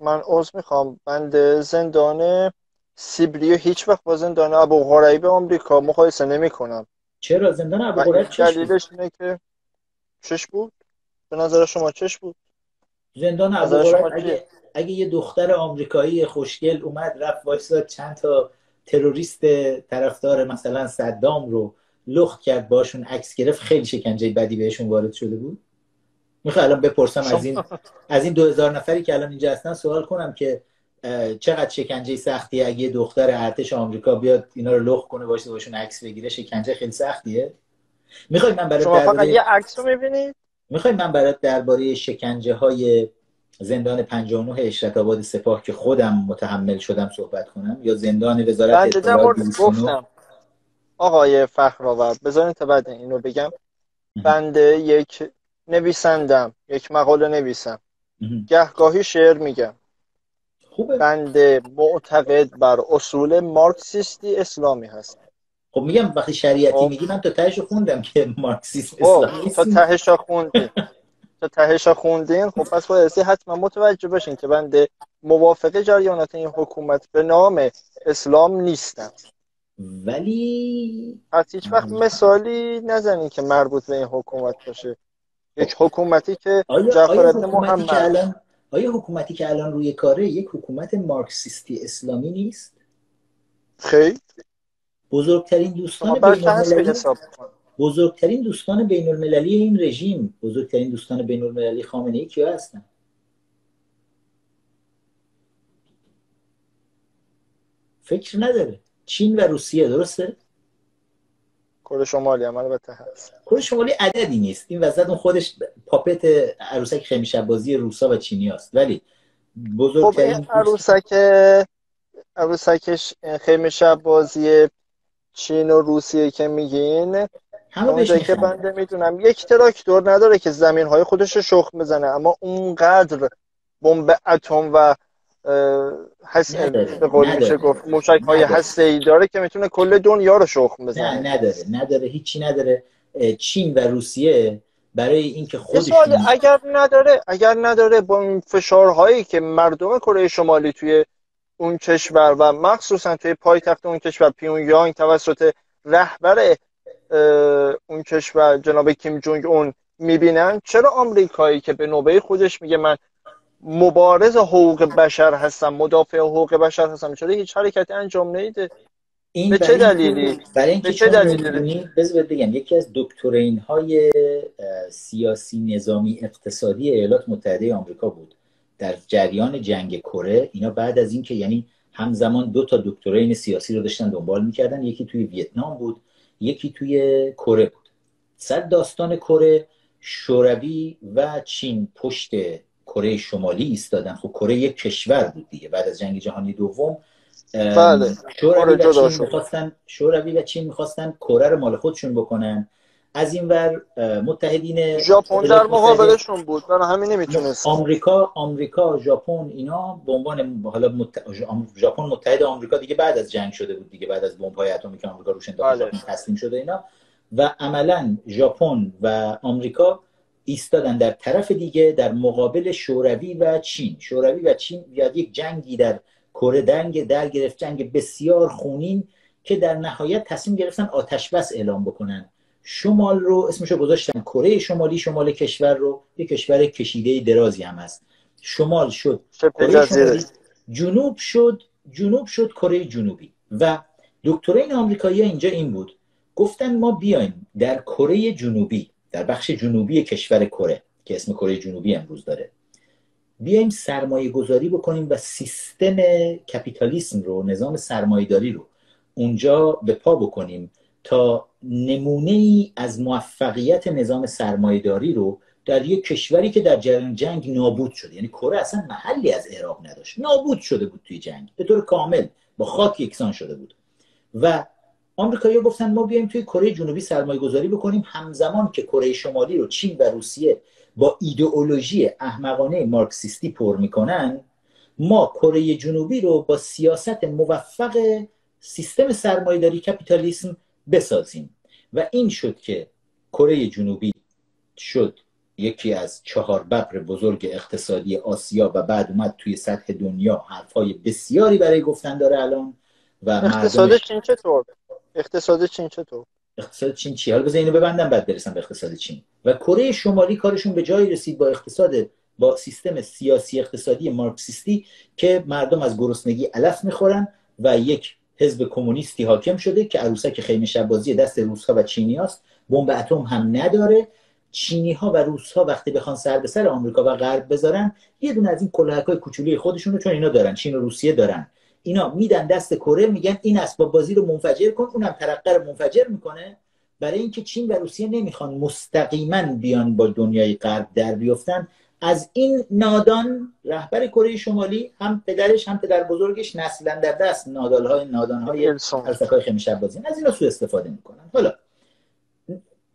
من عذر می‌خوام. بند زندان سیبریو هیچ وقت با زندان ابو غریب آمریکا مقایسه نمی‌کنم. چرا؟ زندان ابو غریب چش بود؟ دلیلش اینه که چش بود؟ به نظر شما چش بود؟ زندان ابو غریب؟ اگه اگه یه دختر آمریکایی خوشگل اومد رفت وایساد چند تا تروریست طرفدار مثلا صدام رو لخت کرد باشون عکس گرفت خیلی شکنجه بدی بهشون وارد شده بود؟ می‌خوام الان بپرسم از این از این 2000 نفری که الان اینجا هستن سوال کنم که چقدر شکنجه سختی اگه دختر ارتش آمریکا بیاد اینا رو لخت کنه باشه باشون عکس بگیره شکنجه خیلی سختیه. می‌خوای من برات شما فقط درباره یه عکس رو می‌بینید می‌خوای من برات درباره شکنجه های زندان 59 اشرت آباد سپاه که خودم متحمل شدم صحبت کنم یا زندان وزارت اطلاعات مورد 209 گفتم. آقای فخرآور بذارین تا بعد اینو بگم. بنده یک نویسندم. یک مقاله نویسم. گهگاهی شعر میگم. خوبه. بنده معتقد بر اصول مارکسیستی اسلامی هستم خب میگم وقتی شریعتی خب. میگی من تا تهش خوندم که مارکسیسم خب اسلامی تا نیست. تهشا خوندین. تا تهشا خوندین خب پس بایستی حتما متوجه باشین که بنده موافق جریانات این حکومت به نام اسلام نیستم. ولی پس هیچ وقت مثالی نزنین که مربوط به این حکومت باشه. یک حکومتی که آیا جعفر حکومتی که محمد. الان آیا حکومتی که الان روی کاره یک حکومت مارکسیستی اسلامی نیست؟ خیلی بزرگترین دوستان بین المللی بزرگترین دوستان بین المللی این رژیم. بزرگترین دوستان بین المللی خامنه ای کیا هستن؟ فکر نداره. چین و روسیه درسته؟ کره شمالی هم البته هست. کره شمالی عددی نیست. این وسط اون خودش پاپت عروسک خیمه شبازی روسا و چینی است ولی خب بزرگترین این عروسک عروسک ش- خیمه شب بازی چین و روسیه که میگین اونجایی که بنده می‌دونم یک تراکتور نداره که زمین های خودش رو شخم بزنه. اما اونقدر بمب اتم و اه، هس... نداره به قول میشه گفت موشک های هسته ای داره که می‌تونه کل دنیا رو شخم نه بزنه. نداره نداره هیچی نداره. چین و روسیه برای اینکه خودشون اگر نداره اگر نداره با این فشارهایی که مردم کره شمالی توی اون کشور و مخصوصا توی پایتخت اون کشور پیونگیانگ توسط رهبر اون کشور جناب کیم جونگ اون می‌بینن چرا آمریکایی که به نوبه خودش میگه من مبارز حقوق بشر هستم مدافع حقوق بشر هستم. چرا هیچ حرکتی انجام نمیده این به چه دلیلی؟ برای اینکه به چه دلیلی؟ بذار بگم یکی از دکترین های سیاسی نظامی اقتصادی ایالات متحده آمریکا بود. در جریان جنگ کره اینا بعد از اینکه یعنی همزمان دو تا دکترین سیاسی رو داشتن دنبال می‌کردن. یکی توی ویتنام بود یکی توی کره بود. صد داستان کره شوروی و چین پشت کره شمالی ایستادن. خب کره یک کشور بود دیگه بعد از جنگ جهانی دوم بله شوروی و چین می‌خواستن کره رو مال خودشون بکنن. از این ور متحدین ژاپن در مقابلشون بود. برای همین نمی‌تونستن آمریکا آمریکا ژاپن اینا به عنوان حالا مت... ژاپن متحد آمریکا دیگه بعد از جنگ شده بود دیگه بعد از بمب‌های اتمی که آمریکا روش انداخت بله. تسلیم شده اینا. و عملا ژاپن و آمریکا ایستادن در طرف دیگه در مقابل شوروی و چین. شوروی و چین بیاد یک جنگی در کره دنگ در گرفت جنگ بسیار خونین که در نهایت تصمیم گرفتن آتش بس اعلام بکنن. شمال رو اسمشو گذاشتن کره شمالی شمال کشور رو. یک کشور کشیده درازی هم هست. شمال شد کره شمالی جنوب شد جنوب شد کره جنوبی. و دکترین آمریکایی اینجا این بود. گفتن ما بیایم در کره جنوبی در بخش جنوبی کشور کره که اسم کره جنوبی امروز داره. بیایم سرمایه گذاری بکنیم و سیستم کپیتالیسم رو نظام سرمایهداری رو اونجا به پا بکنیم تا نمونه ای از موفقیت نظام سرمایهداری رو در یک کشوری که در جریان جنگ نابود شده. یعنی کره اصلا محلی از اعراب نداشت. نابود شده بود توی جنگ. به طور کامل با خاک یکسان شده بود. و آمریکایی‌ها گفتن ما بیایم توی کره جنوبی سرمایه گذاری بکنیم. همزمان که کره شمالی رو چین و روسیه با ایدئولوژی احمقانه مارکسیستی پر می‌کنن ما کره جنوبی رو با سیاست موفق سیستم سرمایهداری کپیتالیسم بسازیم. و این شد که کره جنوبی شد یکی از چهار ببر بزرگ اقتصادی آسیا و بعد اومد توی سطح دنیا. حرفهای بسیاری برای گفتن داره الان و اقتصاد مردمش چین چطور؟ اقتصاد چین چطور؟ اقتصاد چین چی؟ حالا بذار اینو ببندم بعد برسم به اقتصاد چین. و کره شمالی کارشون به جایی رسید با اقتصاد با سیستم سیاسی اقتصادی مارکسیستی که مردم از گرسنگی علف می‌خورن و یک حزب کمونیستی حاکم شده که عروسک خیمه شبازی دست روسها و چینی هاست. بمب اتم هم نداره. چینی ها و روس ها وقتی بخوان سر به سر آمریکا و غرب بذارن یه دونه از این کلاهک های کوچولی خودشونو چون اینا دارن چین و روسیه دارن. اینا میدن دست کره میگن این اسباب بازی رو منفجر کن اونم ترقه رو منفجر می‌کنه. برای اینکه چین و روسیه نمی‌خوان مستقیما بیان با دنیای غرب در بیفتن از این نادان رهبر کره شمالی هم پدرش هم پدر بزرگش نسلا در دست نادالهای نادانهای ویلسون. ارتکای خیمه شبازی. از اینا سوء استفاده می‌کنن. حالا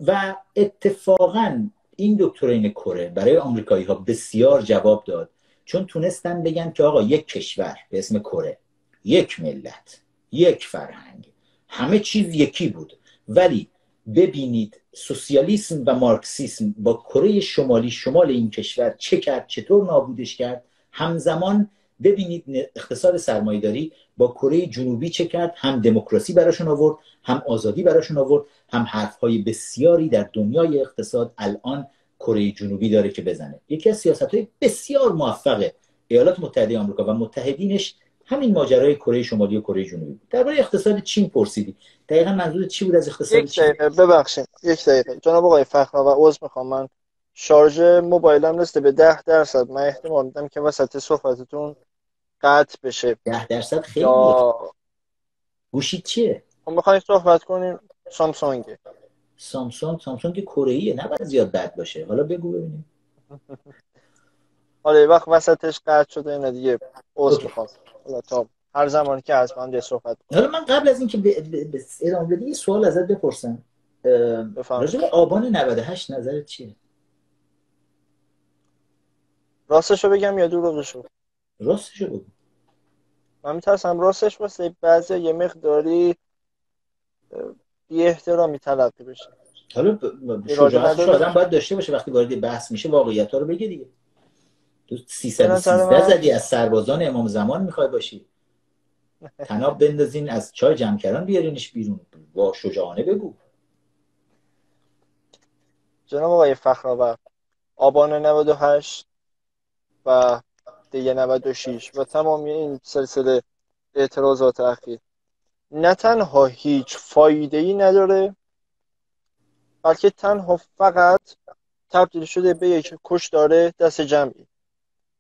و اتفاقا این دکترین کره برای آمریکایی ها بسیار جواب داد. چون تونستن بگن که آقا یک کشور به اسم کره. یک ملت یک فرهنگ. همه چیز یکی بود. ولی ببینید سوسیالیسم و مارکسیسم با کره شمالی شمال این کشور چه کرد چطور نابودش کرد؟ همزمان ببینید اقتصاد سرمایه‌داری با کره جنوبی چه کرد؟ هم دموکراسی براشون آورد هم آزادی براشون آورد هم حرفهای بسیاری در دنیای اقتصاد الان کره جنوبی داره که بزنه. یکی از سیاست‌های بسیار موفق ایالات متحده آمریکا و متحدینش همین ماجرای کره شمالی و کره جنوبی بود. درباره اقتصاد چین پرسیدی. دقیقا منظور چی بود از اقتصاد یک چین؟ دقیقه ببخشید. یک دقیقه. جناب آقای فخر و عذر می‌خوام. من شارژ موبایلم رسیده به ده درصد. من احتمال میدم که وسط صحبتتون قطع بشه. ده درصد خیلی یا گوشی چیه؟ ما می‌خوایم صحبت کنیم سامسونگ. سامسونگ سامسونگ کره ایه نباید زیاد بد باشه. حالا بگو ببینیم. حالا یه وقت وسطش قطع شده اینا دیگه. عذر. می‌خوام. تا هر زمانی که از من صحبت حالا من قبل از اینکه به- به- به ادامه بدی یه سوال ازت بپرسم. راجع به آبان 98 نظرت چیه؟ راستشو بگم یا دروغشو؟ راستشو بگو. من میترسم راستش واسه بعضی یه مقداری بی احترامی تلقی بشه. حالا ب- ب- نداره. آدم باید داشته باشه وقتی وارد بحث میشه واقعیت ها رو بگه دیگه. تو به 313 نظر من- زدی از سربازان امام زمان می‌خوای باشی. تناب بندازین از چای جمکران بیارینش بیرون. با شجاعانه بگو. جناب آقای فخرآور آبان 98 و دی 96 و تمام این سلسله اعتراضات اخیر. نه تنها هیچ فایده ای نداره بلکه تنها فقط تبدیل شده به یک کشدار دست جمعی.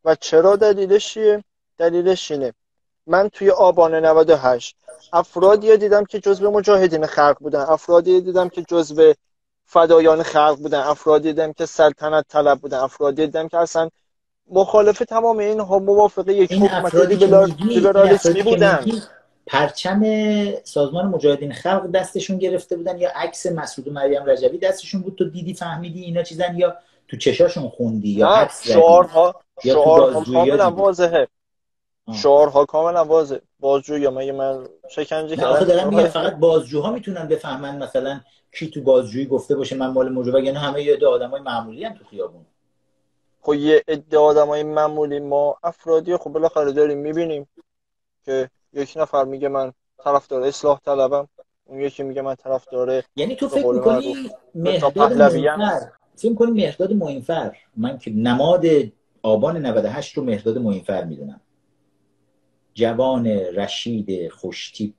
و چرا دلیلش چیه؟ دلیلش اینه. من توی آبان 98 افرادی رو دیدم که جزو مجاهدین خلق بودن. افرادی دیدم که جزو فدایان خلق بودن. افرادی دیدم که سلطنت طلب بودن. افرادی دیدم که اصلا مخالف تمام اینها موافق یک این حکومت این لیبرالیسمی بودن. پرچم سازمان مجاهدین خلق دستشون گرفته بودن یا عکس مسعود مریم رجبی دستشون بود؟ تو دیدی فهمیدی اینا چیزن یا تو چشاشون خوندی یا زدی؟ شعارها شعارها کاملا؟ واضحه. شعارها کاملا واضح بازجویی یا مگه من شکنجه نه آخه دارم میگم کردم فقط بازجوها می‌تونن بفهمن مثلا کی تو بازجویی گفته باشه من مال موجود وگرنه همه یه آدمای معمولی هم تو خیابون. خب یه عده آدمای معمولی ما افرادی خب بالاخره داریم می‌بینیم که یک نفر میگه من طرفدار اصلاح طلبم اون یکی میگه من طرفدار یعنی تو فکر می‌کنی مهداد فکر می‌کنی مهداد معینفر من که نماد آبان 98 رو مهداد معینفر می‌دونم. جوان رشید خوشتیپ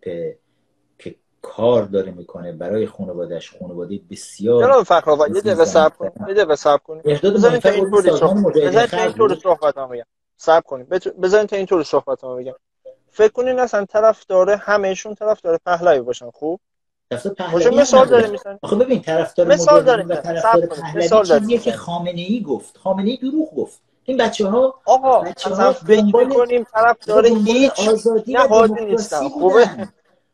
که کار داره می‌کنه برای خانوادهش خانواده بسیار جناب فخرآور یه دقیقه. صبر کن یه دقیقه صبر کن. مهداد بذارین تا اینطوری سازمان صحبت مجاهدین بذارین تا خلق اینطوری بود. صحبت بگم. صبر کنین. بت- بذارین تا اینطوری صحبت بگم. فکر کنین اصلا طرفدار همهشون طرفدار پهلوی باشن خوب؟ طرفدار پهلوی مثال داره. می‌زنن آخه ببین طرفدار مثال داره و می‌زنه طرفدار پهلوی چیزیه که می‌زنه خامنه ای گفت. خامنه ای دروغ گفت. این بچه ها آقا بچه ها دنبال می‌کنیم طرفدار هیچ آزادی نهادی دموکراسی نیستن. خوبه؟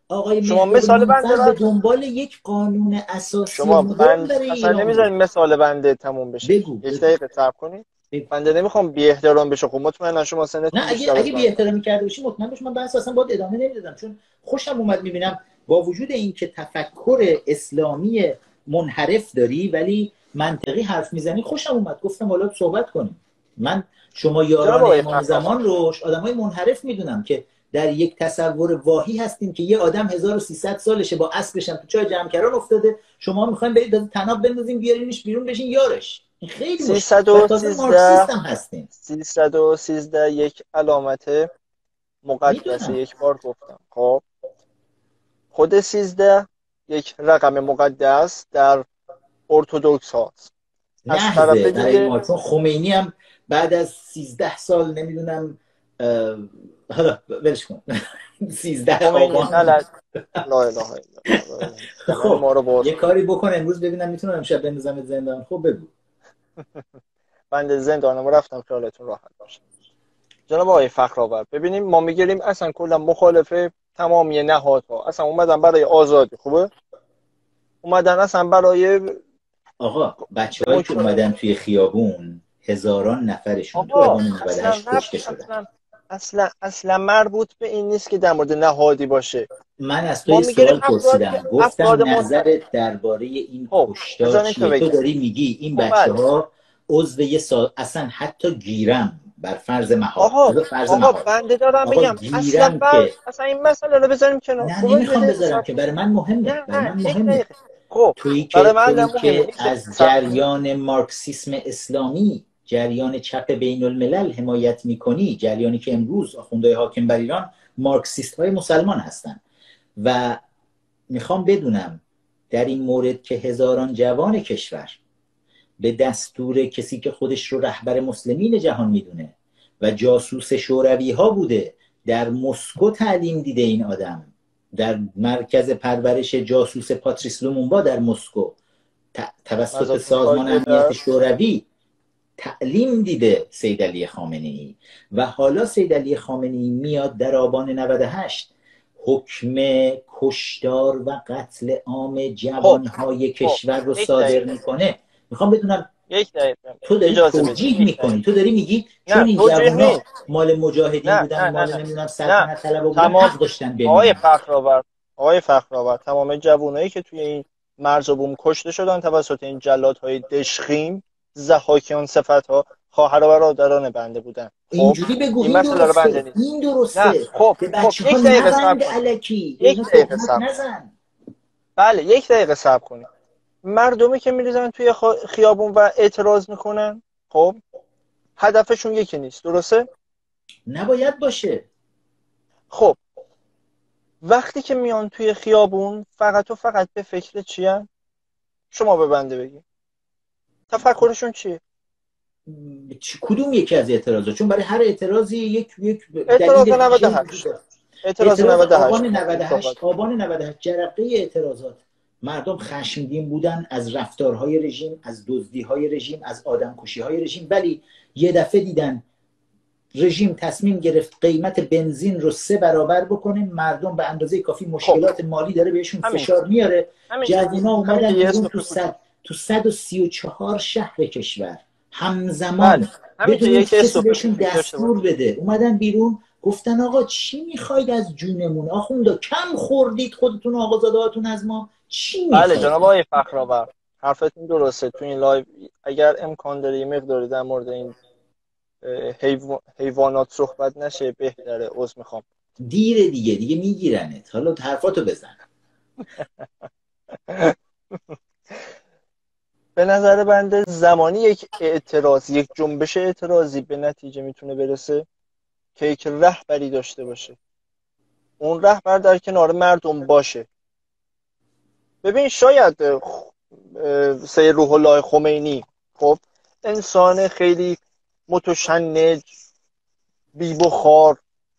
آقای شما مثال بنده به رو دنبال یک قانون اساسی شما بند اصلا نمی‌ذارین مثال بنده تموم بشه. بگو یک دقیقه صبر کنید. بنده نمی‌خوام بی احترام بشه. خب مطمئنا شما سنتون نه اگه اگه بی احترامی کرده باشی مطمئن باش من بحث اصلا باید ادامه نمی‌دادم. چون خوشم اومد می‌بینم با وجود اینکه تفکر اسلامی منحرف داری ولی منطقی حرف می‌زنی خوشم اومد. گفتم حالا صحبت کنیم. من شما یاران امام. زمان رو آدمای منحرف می‌دونم که در یک تصور واهی هستیم که یه آدم 1300 سالشه با اسبش هم تو چای جمکران افتاده. شما می‌خوایم برید تناب بندازیم بیارینش بیرون بشین یارش. این خیلی مشکل. و تازه 313 مارکسیست هم هستیم. 313 یک علامت مقدس می‌دونم. یک بار گفتم. خب؟ خود 13 یک رقم مقدس در ارتودکس هاست. از طرف دیگه- خمینی هم بعد از 13 سال نمی‌دونم حالا ولش کن. 13 خمینی آبان غلط لا اله الا الله. خب، رو باز یه کاری بکن امروز ببینم می‌تونم امشب بندازم زندان. خب بگو. بند زندانم رفتم خیالتون راحت باشه. جناب آقای فخرآور ببینیم ما می‌گیریم. اصلا کلا مخالف تمامی نهادها. اصلا اومدن برای آزادی خوبه؟ اومدن اصلا برای آقا بچه هایی که اومدن توی خیابون هزاران نفرشون تو اصلا 98 کشته شدن. اصلا اصلا اصلا مربوط به این نیست که در مورد نهادی باشه. من از تو ما یه می‌گیریم سوال پرسیدم. گفتم. نظرت درباره این خب، کشتار تو. داری میگی این خب، بچه بله. ها عضو یه سال اصلا حتی گیرم. بر فرض محال آقا بذار فرض آقا محال بنده دارم میگم اصلا بر... که- اصلا این مسئله رو بذاریم کنار نه خوبه؟ نمی‌خوام بذارم که برای من مهمه نه برای من مهمه خب تویی که, برای من تویی. که از. جریان مارکسیسم اسلامی جریان چپ بین الملل حمایت می‌کنی جریانی که امروز آخوندهای حاکم بر ایران مارکسیست های مسلمان هستن و می‌خوام بدونم در این مورد که هزاران جوان کشور به دستور کسی که خودش رو رهبر مسلمین جهان می‌دونه و جاسوس شوروی ها بوده در مسکو تعلیم دیده این آدم. در مرکز پرورش جاسوس پاتریس لومونبا در مسکو ت- توسط سازمان امنیت شوروی تعلیم دیده سید علی خامنه ای و حالا سید علی خامنه ای میاد در آبان 98 حکم کشتار و قتل عام جوانهای کشور رو صادر. می‌کنه. می‌خوام بدونم یک دقیقه. تو داری توجیه می‌کنی؟ تو داری میگی چون این جوانا. مال مجاهدین بودن نه، مال. نمی‌دونم سلطنت طلبه بودن. حق داشتن آقای فخرآور آقای فخرآور تمام جوانایی که توی این مرز و بوم کشته شدن توسط این جلادهای دشخیم زحاکیان صفت ها خواهر و برادران بنده بودن. خب اینجوری بگو این این بنده درسته نیست. این درسته. نه، خب، به خب، بچه ها یک دقیقه صبر نبند. علکی. یک دقیقه بله یک دقیقه صبر کنید. مردمی که میریزن توی خیابون و اعتراض می‌کنن خب؟ هدفشون یکی نیست درسته؟ نباید باشه. خب وقتی که میان توی خیابون فقط و فقط به فکر چیه؟ شما به بنده بگی. تفکرشون چیه؟ چ- کدوم یکی از اعتراضات چون برای هر اعتراضی یک یک اعتراض دلیل 98. ویژه‌ای وجود داره. اعتراض اعتراض 98 آبان 98 آبان 98 جرقه اعتراضات. مردم خشمگین بودن از رفتارهای رژیم از دزدیهای رژیم از آدمکشیهای رژیم. ولی یه دفعه دیدن رژیم تصمیم گرفت قیمت بنزین رو سه برابر بکنه مردم به اندازه کافی مشکلات مالی داره بهشون همین. فشار میاره. جوونا اومدن بیرون تو. صد تو 134 شهر کشور. همزمان. بله. بدون کسی بهشون دستور بده. اومدن بیرون گفتن آقا چی می‌خواید از جونمون؟ آخوندا کم خوردید خودتون آقازاده هاتون از ما. چی بله جناب آقای فخرآور حرفتون درسته. تو این live اگر امکان داره یه مقداری در مورد این حیوانات صحبت نشه بهتره. عذر می‌خوام. دیر دیگه دیگه میگیرنت. حالا حرفاتو بزن. به نظر بنده زمانی یک اعتراض یک جنبش اعتراضی به نتیجه می‌تونه برسه که یک رهبری داشته باشه. اون رهبر در کنار مردم باشه. ببین شاید سید روح الله خمینی خب انسان خیلی متشنج بی‌بخار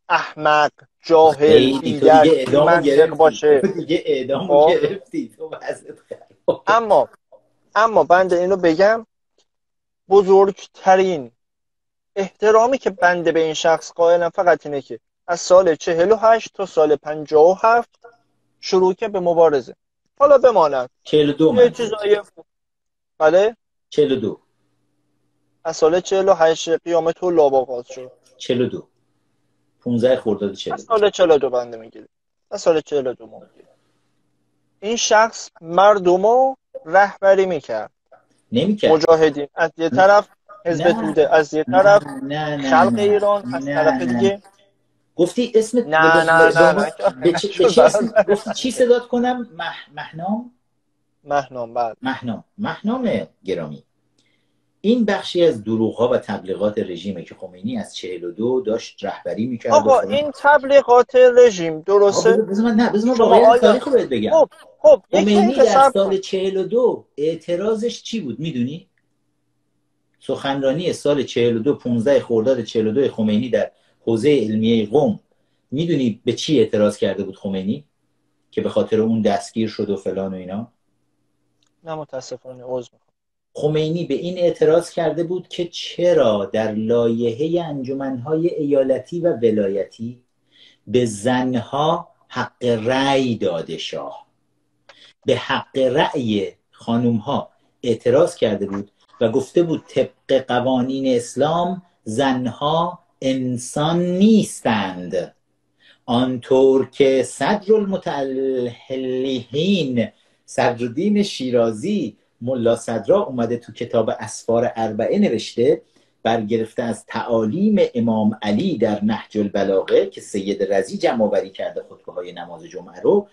احمق جاهل بی‌منطق گرفتی. باشه. دیگه اعدامو خب. گرفتی. تو. اما اما بنده اینو بگم بزرگترین احترامی که بنده به این شخص قائلم فقط اینه که از سال 48 تا سال 57 شروع که به مبارزه. حالا بماند. 42 یه من چیزایی بله؟ 42 از سال 48 قیامت و آغاز شد. 42 15 خرداد از 42 سال 42 بنده می‌گیره. از سال 42 ما این شخص مردم رو رهبری می‌کرد. نمی‌کرد. مجاهدین. از یه طرف حزب. توده از یه طرف نه نه خلق. ایران از نه، طرف. دیگه گفتی اسم نه، نه، نه،. به گفتی چی صدات کنم؟ مح... محنام مهنام بعد محنام محنام گرامی. این بخشی از دروغ و تبلیغات رژیمه که خمینی از 42 داشت رهبری می‌کرد آقا این تبلیغات رژیم درسته؟ بذار من نه بذار من آیا- تاریخ رو بهت بگم. خب خب خمینی در سال کن. 42 اعتراضش چی بود؟ می‌دونی؟ سخنرانی سال 42 15 خرداد 42 خمینی در حوزه علمیه قم می‌دونی به چی اعتراض کرده بود خمینی؟ که به خاطر اون دستگیر شد و فلان و اینا؟ نه متاسفانه عذر خمینی به این اعتراض کرده بود که چرا در لایحه انجمنهای ایالتی و ولایتی به زنها حق رأی داده شاه. به حق رأی خانومها اعتراض کرده بود و گفته بود طبق قوانین اسلام زنها انسان نیستند. آنطور که صدر المتعلهین صدرالدین شیرازی ملا صدرا اومده تو کتاب اسفار اربعه نوشته برگرفته از تعالیم امام علی در نهج البلاغه که سید رزی جمع آوری کرده خطبه های نماز جمعه رو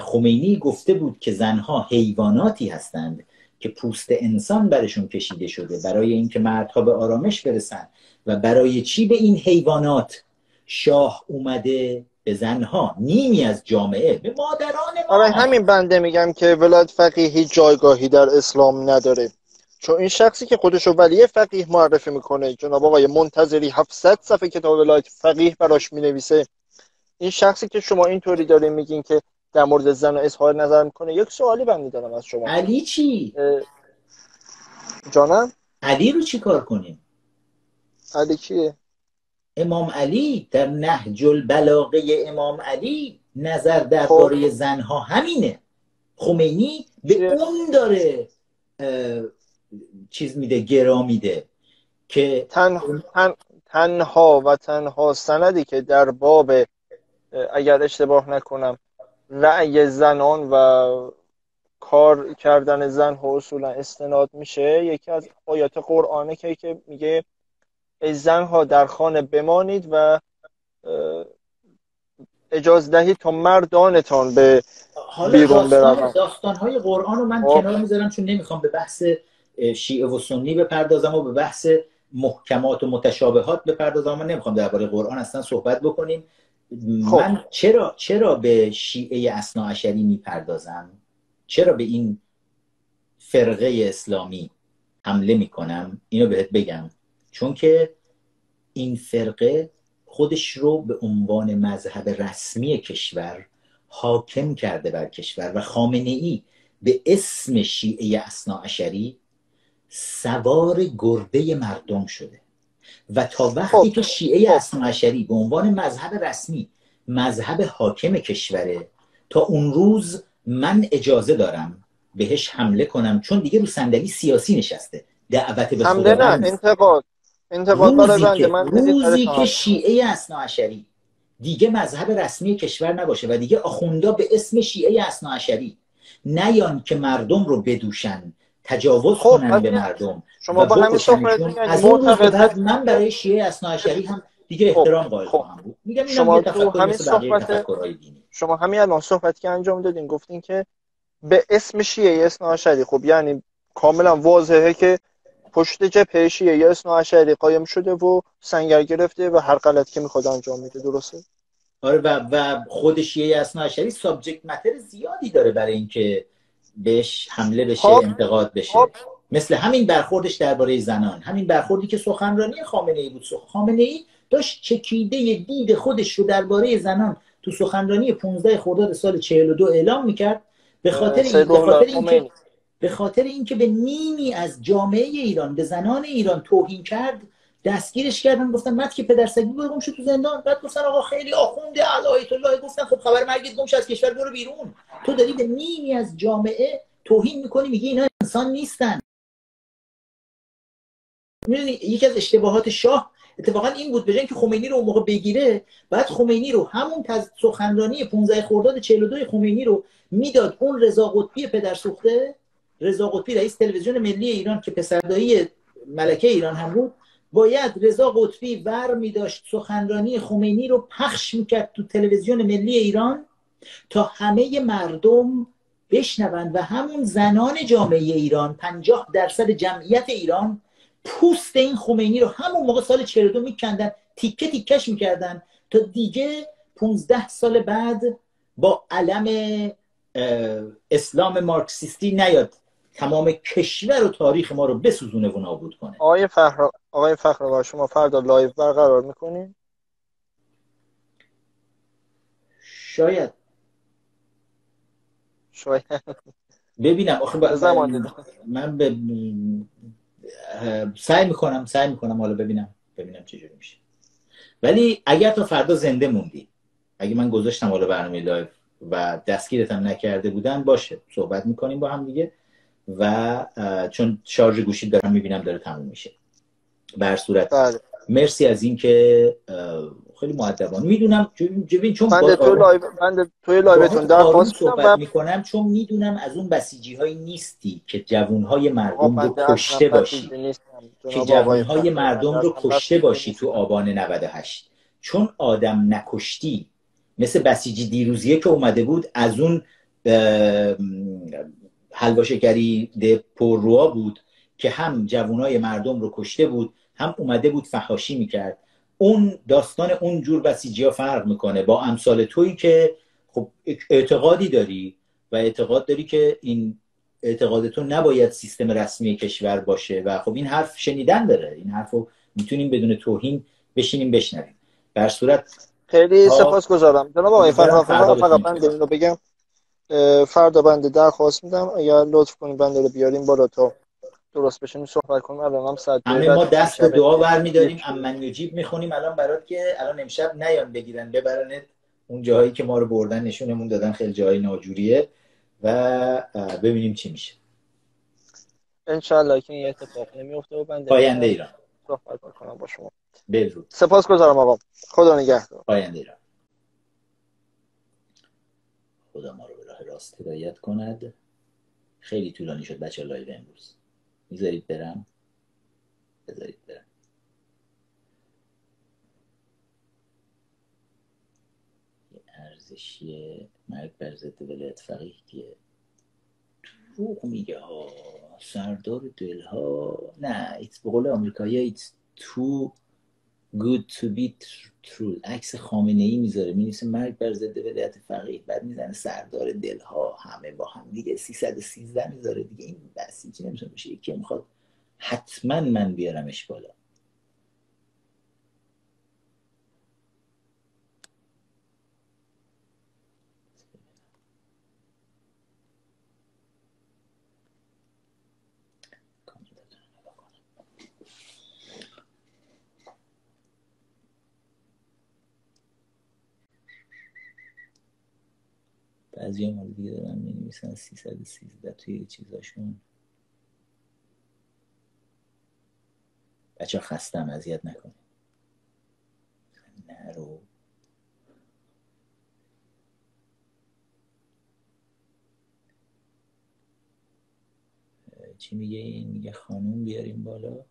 خمینی گفته بود که زنها حیواناتی هستند که پوست انسان برشون کشیده شده برای اینکه مردها به آرامش برسن. و برای چی به این حیوانات شاه اومده به زنها؟ نیمی از جامعه به مادران ما. آره همین بنده میگم که ولایت فقیه هیچ جایگاهی در اسلام نداره. چون این شخصی که خودشو ولی فقیه معرفی می‌کنه جناب آقای منتظری 700 صفحه کتاب ولایت فقیه براش می‌نویسه. این شخصی که شما اینطوری دارین میگین که در مورد زن اظهار نظر می‌کنه یک سوالی بندی دارم از شما. علی چی؟ جانم؟ علی رو چی کار کنیم؟ علی کیه؟ امام علی در نهج البلاغه امام علی نظر درباره زنها همینه. خمینی به چیه؟ اون داره چیز میده گرا میده که تن، تن، تنها و تنها سندی که در باب اگر اشتباه نکنم رأی زنان و کار کردن زن ها اصولا استناد میشه یکی از آیات قرآنه که که میگه ای زنها در خانه بمانید و اجازه دهید تا مردانتان به بیرون داستان بروم. داستانهای قرآن رو من خب. کنار می‌ذارم چون نمی‌خوام به بحث شیعه و سنی بپردازم و به بحث محکمات و متشابهات بپردازم من نمی‌خوام درباره قرآن اصلا صحبت بکنیم خب. من چرا چرا به شیعه اصناعشری می‌پردازم چرا به این فرقه اسلامی حمله می‌کنم اینو بهت بگم چون که این فرقه خودش رو به عنوان مذهب رسمی کشور حاکم کرده بر کشور و خامنه ای به اسم شیعه اصناعشری سوار گرده مردم شده و تا وقتی خب. که شیعه خب. اصناعشری به عنوان مذهب رسمی مذهب حاکم کشوره تا اون روز من اجازه دارم بهش حمله کنم چون دیگه رو صندلی سیاسی نشسته دعوت به حمله نه. انتقاد انتقاد برای که, من روزی. که شیعه اصناعشری دیگه مذهب رسمی کشور نباشه و دیگه آخوندا به اسم شیعه اصناعشری نیان که مردم رو بدوشن تجاوز خب، کنن به مردم شما با همین صحبت از اون معتقد من برای شیعه اصناعشری هم دیگه خب، احترام قائل خب. خواهم بود. میگم شما تو همین صحبت- شما همین الان صحبت که انجام دادین گفتین که به اسم شیعه اصناعشری خب یعنی کاملا واضحه که پشت جبهه شیعه اصناعشری قایم شده و سنگر گرفته و هر غلطی که می‌خواد انجام میده درسته آره و, و خود شیعه اصناعشری سابجکت متر زیادی داره برای اینکه بهش حمله بشه خب. انتقاد بشه خب. مثل همین برخوردش درباره زنان همین برخوردی که سخنرانی خامنه ای بود خامنه ای داشت چکیده دید خودش رو درباره زنان تو سخنرانی 15 خرداد سال 42 اعلام می‌کرد به خاطر این به خاطر اینکه. به خاطر اینکه به نیمی از جامعه ایران به زنان ایران توهین کرد دستگیرش کردن. گفتن مت که پدرسگی برو گم شو تو زندان. بعد گفتن آقا خیلی آخونده علایت الله گفتن خب خبر مرگت گم شو از کشور برو بیرون. تو داری به نیمی از جامعه توهین می‌کنی میگی اینا انسان نیستن. می‌دونی یکی از اشتباهات شاه اتفاقا این بود به اینکه خمینی رو اون موقع بگیره بعد خمینی رو همون تز... سخنرانی 15 خرداد 42 خمینی رو می‌داد. اون رضا قطبی پدر سوخته رضا قطبی رئیس تلویزیون ملی ایران که پسردایی ملکه ایران هم بود باید رضا قطبی ور می داشت سخنرانی خمینی رو پخش می‌کرد تو تلویزیون ملی ایران تا همه مردم بشنوند و همون زنان جامعه ایران پنجاه درصد جمعیت ایران پوست این خمینی رو همون موقع سال 42 میکندن تیکه تیکش می‌کردن تا دیگه 15 سال بعد با علم اسلام مارکسیستی نیاد. تمام کشور و تاریخ ما رو بسوزونه و نابود کنه. آقای فخر آقای فخر شما فردا live برقرار می‌کنین؟ شاید. شاید. ببینم. آخه با... من به سعی می‌کنم سعی می‌کنم. حالا ببینم ببینم چه جوری میشه. ولی اگر تا فردا زنده موندی اگه من گذاشتم حالا برنامه live و دستگیرتم نکرده بودن باشه. صحبت می‌کنیم با هم دیگه. و چون شارژ گوشی دارم می‌بینم داره تموم میشه. به هر صورت. بله. مرسی از اینکه خیلی مؤدبانه. می‌دونم جبین چون بنده توی لایو بنده توی لایوتون درخواست صحبت می‌کنم چون می‌دونم از اون بسیجی های نیستی که جوون های مردم رو کشته باشی. که جوون های مردم رو کشته باشی تو آبان 98 چون آدم نکشتی مثل بسیجی دیروزیه که اومده بود از اون حلوا شکری ده پرروا بود که هم جوانای مردم رو کشته بود هم اومده بود فحاشی می‌کرد. اون داستان اون جور بسیجی ها فرق می‌کنه. با امثال تویی که خب اعتقادی داری و اعتقاد داری که این اعتقادتون نباید سیستم رسمی کشور باشه و خب این حرف شنیدن داره. این حرف رو می‌تونیم بدون توهین بشینیم بشنویم. در صورت خیلی سپاس گذارم جناب آقای فقط من بگم. فردا بنده درخواست میدم. اگر لطف کنید بنده رو بیاریم بالا تا درست بشیم صحبت کنیم. الان هم صد ما دست به دعا برمیداریم. امن یجیب می‌خونیم. الان برات که الان امشب نیان بگیرن. ببرنت اون جاهایی که ما رو بردن نشونمون دادن. خیلی جای ناجوریه. و ببینیم چی میشه. انشالله که این اتفاق نمیفته و بنده پاینده ایران. صحبت کنم با شما. بدرود. سپاس گذارم آقا. خدا نگهدار. پاینده ایران. خدا ما رو راه راست هدایت کند. خیلی طولانی شد بچه‌ها live امروز. می‌ذارید برم؟ بذارید برم. ارزشی مرگ بر ضد ولایت فقیه. که دروغ میگه ها. سردار دل ها نه ایتس به قول آمریکایی ایتس تو good to be true. عکس خامنه ای می‌ذاره. می‌نویسه مرگ بر ضد ولایت فقیه. بعد می‌زنه سردار دلها. همه با هم دیگه. 313 می‌ذاره دیگه. این بسیجی نمی‌تونه بشه یکی می‌خواد حتما من بیارمش بالا. بعضی هم دیگه دارن می نویسن 313 توی چیزاشون. بچه خستم اذیت نکنه نرو چی میگه این؟ میگه خانوم بیاریم بالا.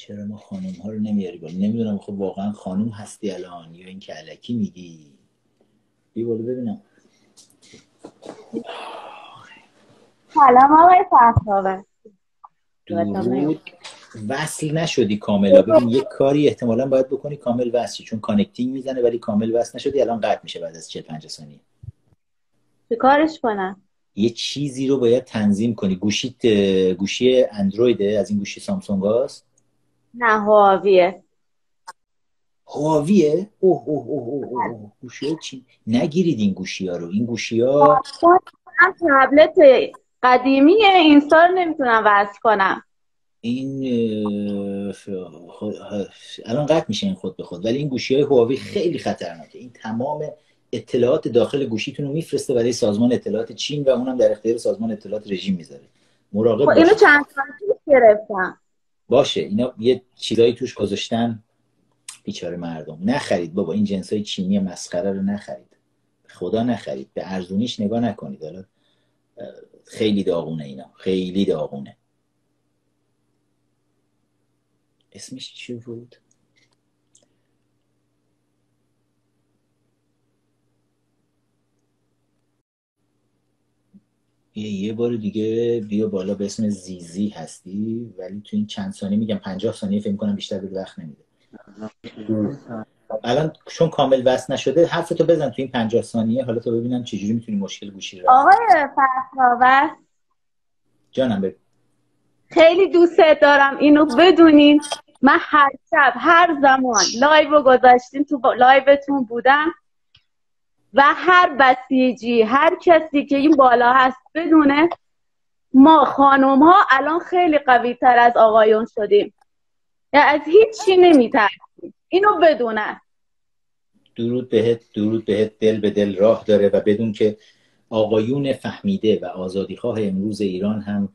چرا ما خانوم ها رو نمیاری بالا؟ نمی‌دونم خب واقعا خانوم هستی الان یا این که الکی میگی؟ بیا بالا ببینم. سلام آقای درود. وصل نشدی کاملا. ببین یک کاری احتمالا باید بکنی کامل وصل چون connecting می‌زنه ولی کامل وصل نشدی الان قطع میشه بعد از 40 50 ثانیه. چه کارش کنم؟ یه چیزی رو باید تنظیم کنی. گوشیت گوشی اندرویده از این گوشی سامسونگ هاست. نه هواویه. هواویه؟ اوه اوه اوه اوه, اوه. گوشی چی؟ نگیرید این گوشی ها رو. این گوشی ها تبلت قدیمی اینستا رو نمی‌تونم وصل کنم. این الان قطع میشه این خود به خود. ولی این گوشی های هواوی خیلی خطرناکه. این تمام اطلاعات داخل گوشیتون رو میفرسته برای سازمان اطلاعات چین و اونم در اختیار سازمان اطلاعات رژیم می‌ذاره. مراقب خب اینو چند سال گرفتم. باشه اینا یه چیزایی توش گذاشتن. بیچاره مردم. نخرید بابا این جنسای چینی مسخره رو نخرید. خدا نخرید. به ارزونیش نگاه نکنید. حالا خیلی داغونه اینا. خیلی داغونه. اسمش چی بود؟ یه یه بار دیگه بیا بالا به اسم زیزی هستی؟ ولی تو این چند ثانیه میگم پنجاه ثانیه فکر کنم بیشتر به وقت نمیده. الان چون کامل وصل نشده حرفتو بزن تو این پنجاه ثانیه حالا تو ببینم چجوری می‌تونی مشکل گوشی رو آقای فخرآور جانم بگو. خیلی دوست دارم اینو بدونین. من هر شب هر زمان لایو گذاشتین تو لایوتون بودم. و هر بسیجی هر کسی که این بالا هست بدونه ما خانوم ها الان خیلی قوی تر از آقایون شدیم. یا از هیچی نمیترسیم. اینو بدونن درود بهت درود بهت. دل به دل راه داره و بدون که آقایون فهمیده و آزادیخواه امروز ایران هم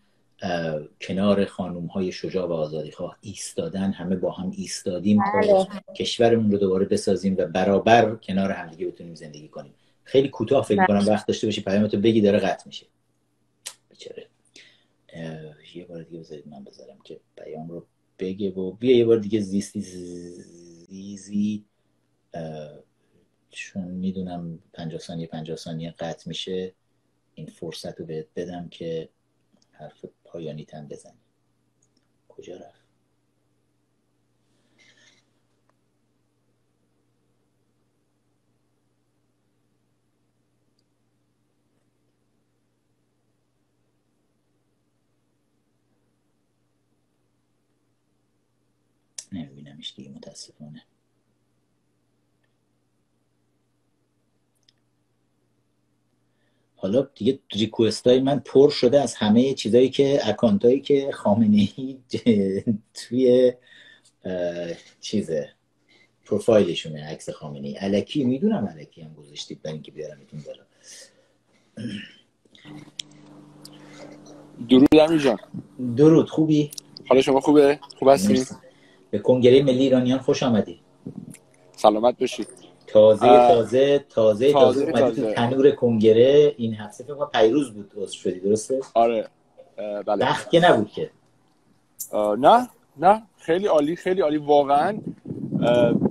کنار خانوم های شجاع و آزادیخواه ایستادن همه با هم ایستادیم تا کشورمون رو دوباره بسازیم و برابر کنار همدیگه بتونیم زندگی کنیم. خیلی کوتاه فکر کنم وقت داشته باشی پیامتو بگی داره قطع میشه. بیچاره. اه، یه بار دیگه بذارید من بذارم که پیام رو بگه و بیا یه بار دیگه زیستی زیزی. چون می‌دونم پنجاه ثانیه پنجاه ثانیه قطع میشه. این فرصت رو بهت بدم که حرف پایانی تن بزنی. کجا رفت؟ نمیبینمش دیگه متاسفانه. حالا دیگه ریکوست های من پر شده از همه چیزایی که اکانت هایی که خامنه ای توی چیزه پروفایلشونه عکس خامنه ای. الکی می‌دونم الکی هم گذاشتید برای اینکه بیارمتون بالا. درود امیر جان. درود خوبی؟ حالا شما خوبه؟ خوب هستی. به کنگره ملی ایرانیان خوش آمدی سلامت باشی تازه تازه تازه تازه تازه اومدی تو تنور کنگره. این هفته فکر کنم پیروز بود عضو شدی درسته؟ آره. بله. وقت که نبود که. نه نه. خیلی عالی خیلی عالی. واقعا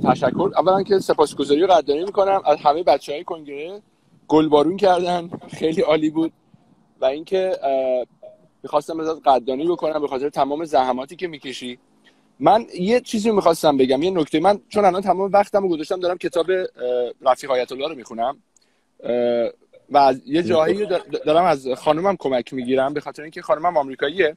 تشکر. اولا که سپاسگزاری رو قدردانی می‌کنم از همه بچه های کنگره. گلبارون کردن. خیلی عالی بود. و اینکه می‌خواستم ازت قدردانی بکنم به خاطر تمام زحماتی که می‌کشی. من یه چیزی رو می‌خواستم بگم یه نکته. من چون الان تمام وقتم رو گذاشتم دارم کتاب رفیق آیت الله رو می‌خونم. و از یه جایی دارم از خانومم کمک می‌گیرم به خاطر اینکه خانومم آمریکاییه.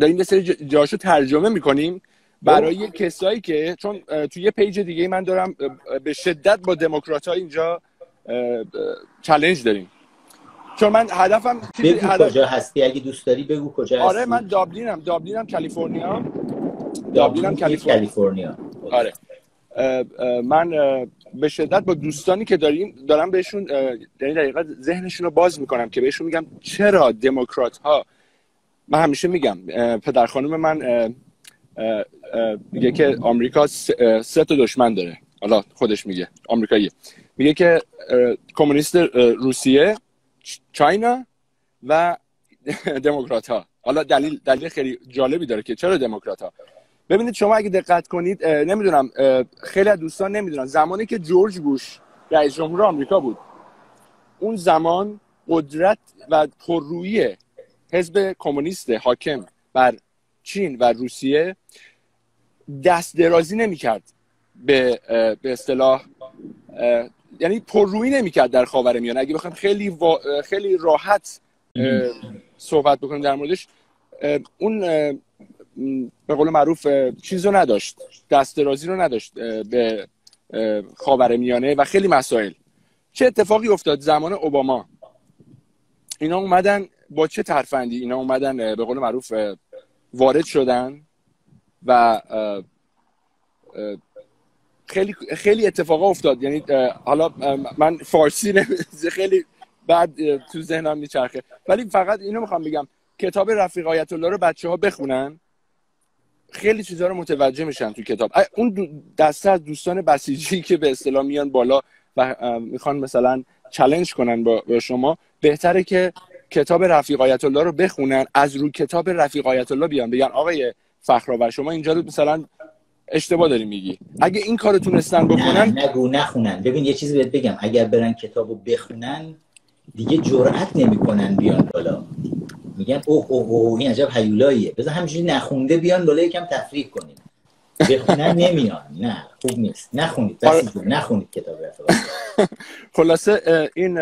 داریم یه سری جاشو ترجمه می‌کنیم برای کسایی که چون توی یه پیج دیگه من دارم به شدت با دموکرات اینجا چالش داریم. چون من هدفم بگو هدف کجا هستی اگه دوست داری بگو کجا آره هستی. من دابلینم. دابلینم کالیفرنیا. دابلین کالیفرنیا. آره. من به شدت با دوستانی که داریم دارم بهشون یعنی دقیقا ذهنشون رو باز می‌کنم که بهشون میگم چرا دموکرات ها من همیشه میگم پدر خانوم من میگه که آمریکا سه تا دشمن داره. حالا خودش میگه آمریکایی. میگه که کمونیست روسیه چاینا و دموکرات ها حالا دلیل دلیل خیلی جالبی داره که چرا دموکرات ها ببینید شما اگه دقت کنید نمی‌دونم خیلی از دوستان نمی‌دونن. زمانی که جورج بوش رئیس جمهور آمریکا بود اون زمان قدرت و پررویی حزب کمونیست حاکم بر چین و روسیه دست درازی نمی‌کرد به به اصطلاح یعنی پررویی نمی‌کرد در خاورمیانه اگه بخوایم خیلی وا- خیلی راحت صحبت بکنیم در موردش اون به قول معروف چیز رو نداشت دست درازی رو نداشت به اه، خاورمیانه و خیلی مسائل. چه اتفاقی افتاد زمان اوباما؟ اینا اومدن با چه ترفندی؟ اینا اومدن به قول معروف وارد شدن و خیلی خیلی اتفاقا افتاد. یعنی حالا من فارسی خیلی بعد تو ذهنم میچرخه. ولی فقط اینو می‌خوام بگم. کتاب رفیق آیت الله رو بچه ها بخونن. خیلی چیزها رو متوجه میشن تو کتاب. اون دسته از دوستان بسیجی که به اصطلاح میان بالا و می‌خوان مثلا چلنج کنن با شما بهتره که کتاب رفیق آیت الله رو بخونن از رو کتاب رفیق آیت الله بیان. بگن آقای فخرآور شما اینجا رو مثلا اشتباه داری میگی. اگه این کارو تونستن نه بکنن نگو نخونن. ببین یه چیزی بهت بگم. اگر برن کتابو بخونن دیگه جرأت نمی‌کنن بیان بالا. میگن اوه اوه اوه این عجب هیولاییه. بذار همینجوری نخونده بیان بالا یکم تفریح کنیم. بخونن نمیان. نه خوب نیست. نخونید آره. بس نخونید کتاب خلاصه این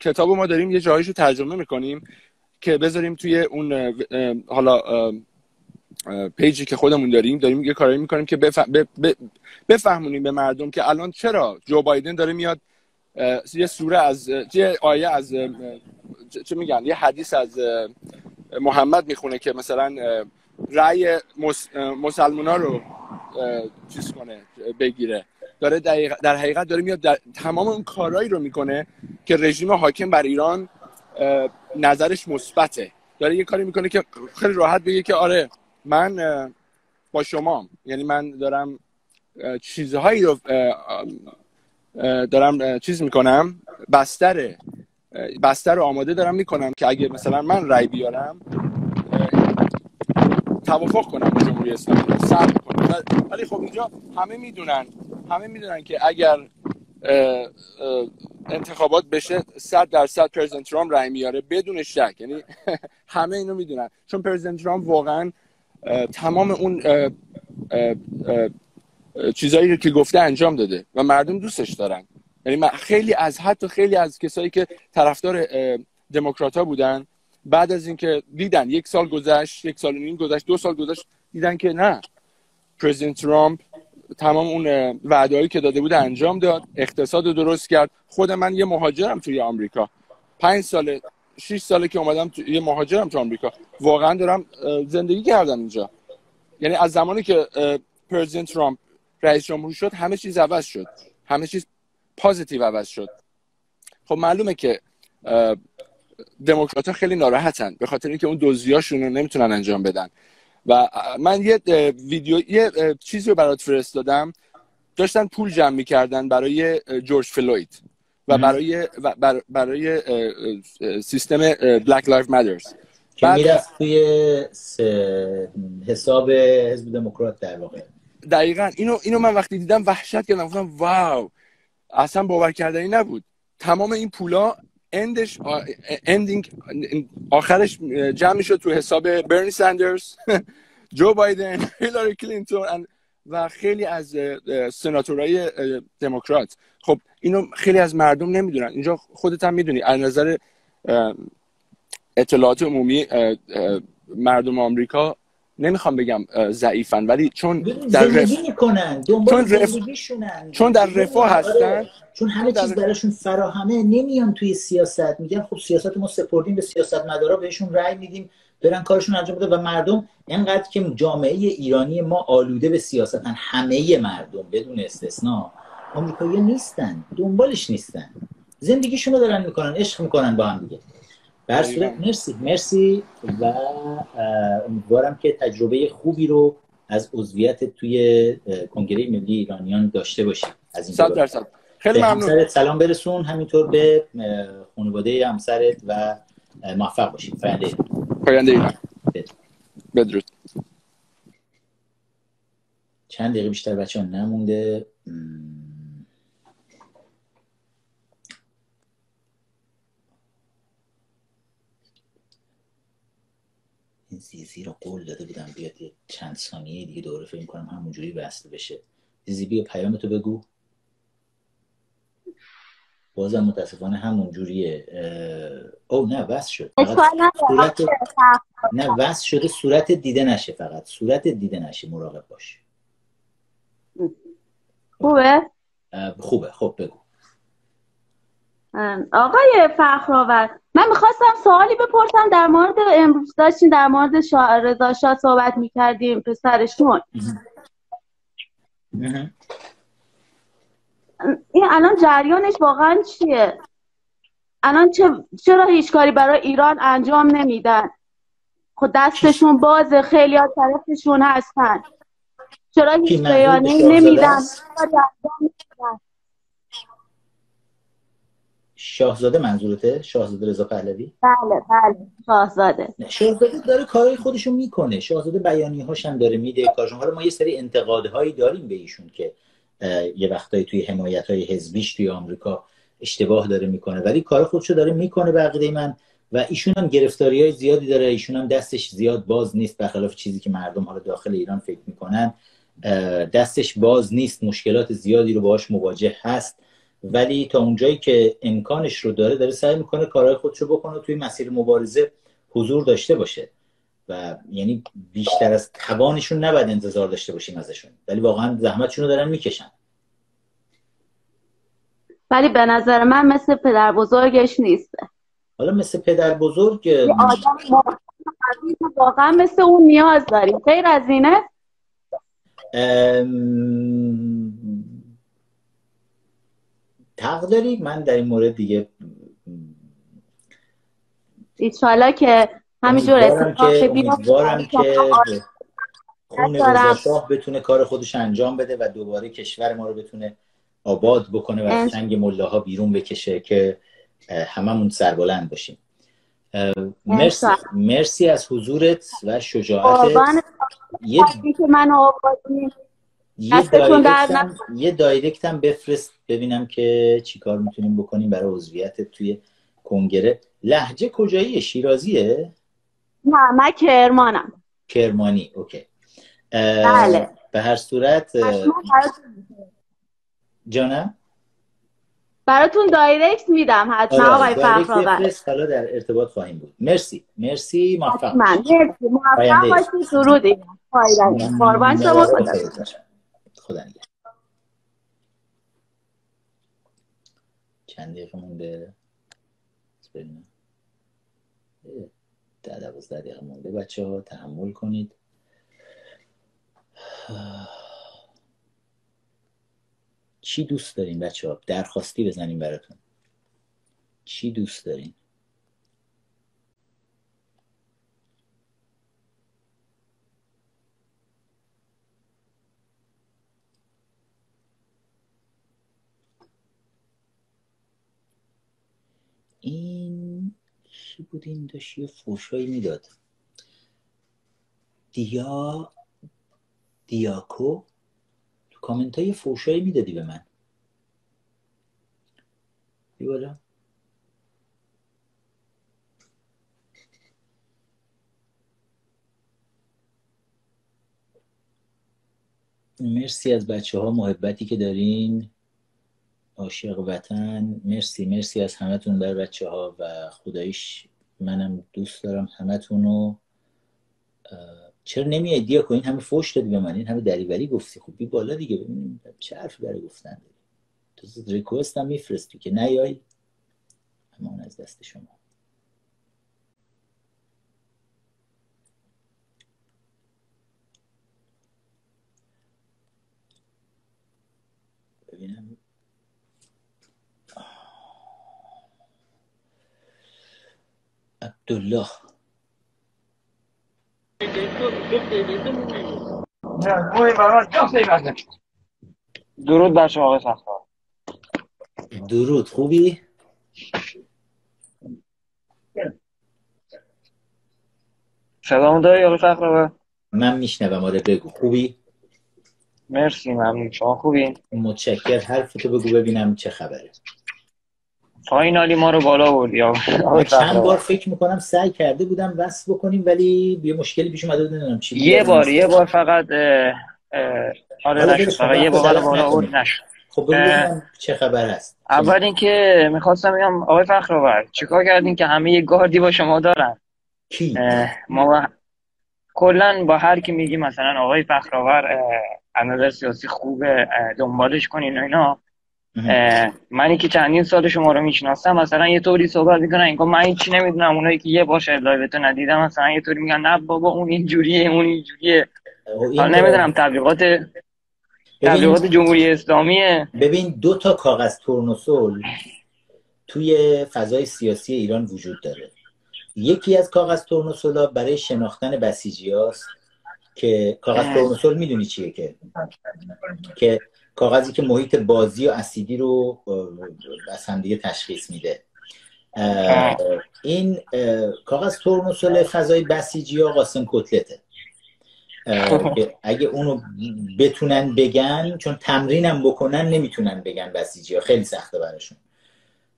کتاب ما داریم یه جاییش رو ترجمه می‌کنیم که بذاریم توی اون حالا پیجی که خودمون داریم. داریم یه کارایی می‌کنیم که بفهمونیم به مردم که الان چرا جو بایدن داره میاد یه سوره از یه آیه از چه- میگن؟ یه حدیث از محمد می‌خونه که مثلا رأی مس... مسلمان رو چیز کنه بگیره. داره در حقیقت داره میاد در تمام اون کارهایی رو می‌کنه که رژیم حاکم بر ایران نظرش مثبته. داره یه کاری می‌کنه که خیلی راحت بگه که آره من با شما یعنی من دارم چیزهایی رو دارم چیز می‌کنم بستر بستر رو آماده دارم می‌کنم که اگه مثلا من رای بیارم توافق کنم با جمهوری اسلامی صبر کنم ولی خب اینجا همه می‌دونن همه می‌دونن که اگر انتخابات بشه 100 درصد پرزیدنت ترامپ رای میاره بدون شک. یعنی همه اینو می‌دونن. چون پرزیدنت ترامپ واقعا تمام اون چیزایی که گفته انجام داده و مردم دوستش دارن. یعنی من خیلی از حتی خیلی از کسایی که طرفدار دموکرات ها بودن بعد از اینکه دیدن یک سال گذشت یک سال و نیم گذشت دو سال گذشت دیدن که نه. پرزیدنت ترامپ تمام اون وعدهایی که داده بود انجام داد اقتصاد رو درست کرد. خود من یه مهاجرم توی آمریکا. پنج ساله شش ساله که اومدم تو یه مهاجرم تو آمریکا. واقعا دارم زندگی کردم اینجا. یعنی از زمانی که پرزیدنت ترامپ رئیس جمهور شد همه چیز عوض شد. همه چیز پازیتیو عوض شد. خب معلومه که دموکرات خیلی ناراحتن به خاطر اینکه اون دزدیاشون رو نمی‌تونن انجام بدن. و من یه ویدیو یه چیزی رو برات فرستادم. داشتن پول جمع می‌کردن برای جورج فلوید و. برای و بر- برای سیستم Black Lives Matter که می‌رفت توی حساب حزب دموکرات در واقع. دقیقا. اینو اینو من وقتی دیدم وحشت کردم. گفتم wow. اصلا باور کردنی نبود. تمام این پولا end ش ending آخرش جمع می‌شد تو حساب برنی ساندرز جو بایدن هیلاری کلینتون و خیلی از اه، دموکرات. خب اینو خیلی از مردم نمی‌دونن. اینجا خودت هم می‌دونی. از نظر اطلاعات عمومی مردم آمریکا نمی‌خوام بگم ضعیفن ولی چون در رف... می‌کنن دنبال چون رف- چون در. رفاه هستن آره. چون همه چون در چیز براشون فراهمه نمیان توی سیاست میگن خب سیاست ما سپردیم به سیاست مدارا بهشون رأی میدیم برن کارشون انجام بده و مردم انقدر که جامعه ایرانی ما آلوده به سیاستن همه مردم بدون استثنا آمریکایی نیستن دنبالش نیستن زندگیشونو دارن می‌کنن عشق می‌کنن با هم دیگه به هر صورت مرسی مرسی و امیدوارم که تجربه خوبی رو از عضویت توی کنگره ملی ایرانیان داشته باشید از این صد درصد. خیلی ممنون. سلام برسون. همینطور به خانواده همسرت و موفق باشید پاینده ایران. پاینده ایران. بدرود. چند دقیقه بیشتر بچه ها نمونده زیزی رو قول داده بودم بیاد یه چند ثانیه دیگه دوره فکر کنم همونجوری بسته بشه. زیزی بیا پیامتو بگو. بازم متاسفانه همون جوریه او نه وصل شد. صورت نه وصل شده صورت دیده نشه فقط. صورت دیده نشه مراقب باش. خوبه؟ خوبه. خب بگو. آقای فخرآور من می‌خواستم سوالی بپرسم در مورد امروز داشتیم در مورد شا... رضا شاه صحبت می‌کردیم پسرشون. این الان جریانش واقعا چیه؟ الان چه... چرا هیچ کاری برای ایران انجام نمیدن؟ خود دستشون بازه خیلی از طرفشون هستن. چرا هیچ بیانیه شاهزاده نمیدن است؟ چرا انجام نمیدن؟ شاهزاده منظورته؟ شاهزاده رضا پهلوی؟ بله بله شاهزاده. شاهزاده داره کارهای خودشو می‌کنه. شاهزاده بیانی هاش هم داره میده کارشون. حالا ما یه سری انتقادهایی داریم به ایشون که یه وقتایی توی حمایت های حزبیش توی آمریکا اشتباه داره می‌کنه. ولی کار خودشو داره می‌کنه به من و ایشون هم گرفتاری های زیادی داره. ایشون هم دستش زیاد باز نیست برخلاف چیزی که مردم حالا داخل ایران فکر می‌کنن. دستش باز نیست. مشکلات زیادی رو باهاش مواجه هست. ولی تا اونجایی که امکانش رو داره داره سعی می‌کنه کارهای خودش رو بکنه توی مسیر مبارزه حضور داشته باشه. و یعنی بیشتر از توانشون نباید انتظار داشته باشیم ازشون. ولی واقعا زحمتشون رو دارن می‌کشن. ولی به نظر من مثل پدر بزرگش نیسته حالا مثل پدر بزرگ آدم واقعا مثل اون نیاز داریم. غیر از اینه؟ حق داری من در این مورد دیگه ایشالا که همینجور اتفاق که امیدوارم که خون رضا بتونه کار خودش انجام بده و دوباره کشور ما رو بتونه آباد بکنه و از چنگ ملاها بیرون بکشه که هممون سربلند باشیم. مرسی مرسی از حضورت و شجاعتت. یه که من یه دایرکت, یه بفرست ببینم که چیکار می‌تونیم بکنیم برای عضویت توی کنگره. لحجه کجاییه؟ شیرازیه؟ نه من کرمانم. کرمانی اوکی. بله. به هر صورت جانم؟ براتون دایرکت میدم حتما آره، آقای فخرآور حالا در ارتباط خواهیم بود. مرسی مرسی موفق مرسی. موفق باشید. درود قربان شما. خدا خدا چند دقیقه مونده؟ ببینم ده دقیقه مونده. بچه ها تحمل کنید. چی دوست دارین بچه ها درخواستی بزنیم براتون. چی دوست دارین؟ این چی بود؟ این داشت یه فوشایی می‌داد. دیا دیاکو. تو کامنت های فوشایی می‌دادی به من. بی بالا. مرسی از بچه ها محبتی که دارین. عاشق وطن. مرسی مرسی از همتون بر بچه ها و خدایش منم دوست دارم همتون رو چرا نمی دیا کنین همه فوش دادی به من. این همه دریوری گفتی. خب بی بالا دیگه. ببینیم چه حرفی برای گفتن داری. تو ریکوست هم میفرستی که نیای. امان از دست شما. ببینم. عبدالله. درود بر شما آقای درود. خوبی؟ سلام داری آقای فخرآور من میشنوم. آره بگو. خوبی؟ مرسی ممنون. شما خوبی؟ متشکر حرفتو بگو ببینم چه خبره. فاینالی ما رو بالا بردی چند بار فکر می‌کنم سعی کرده بودم وصل بکنیم ولی یه مشکلی پیش اومده بود نمی‌دونم چی یه بار یه بار فقط آره نشد. فقط یه بار بالا برد نشد. خب چه خبر هست. اول اینکه می‌خواستم بگم آقای فخرآور چیکار کردین که همه یه گاردی با شما دارن؟ کی؟ ما کلا با هر کی میگی مثلا آقای فخرآور از سیاسی خوبه دنبالش کنین و اینا. منی که چندین سال شما رو می‌شناسم مثلا یه طوری صحبت می‌کنن انگار من هیچی نمی‌دونم. اونایی که یه بار live ندیدم مثلا یه طوری میگن نه بابا اون اینجوریه اون اینجوریه حالا نمی‌دونم تبلیغات تبلیغات جمهوری اسلامیه. ببین دو تا کاغذ تورنوسول توی فضای سیاسی ایران وجود داره. یکی از کاغذ تورنوسولا برای شناختن بسیجی هاست که کاغذ تورنوسول می‌دونی چیه که؟ که کاغذی که محیط بازی و اسیدی رو از تشخیص میده. این کاغذ تورنوسول فضای بسیجی یا قاسم کتلته. اگه اونو بتونن بگن چون تمرینم بکنن نمی‌تونن بگن بسیجی ها. خیلی سخته براشون.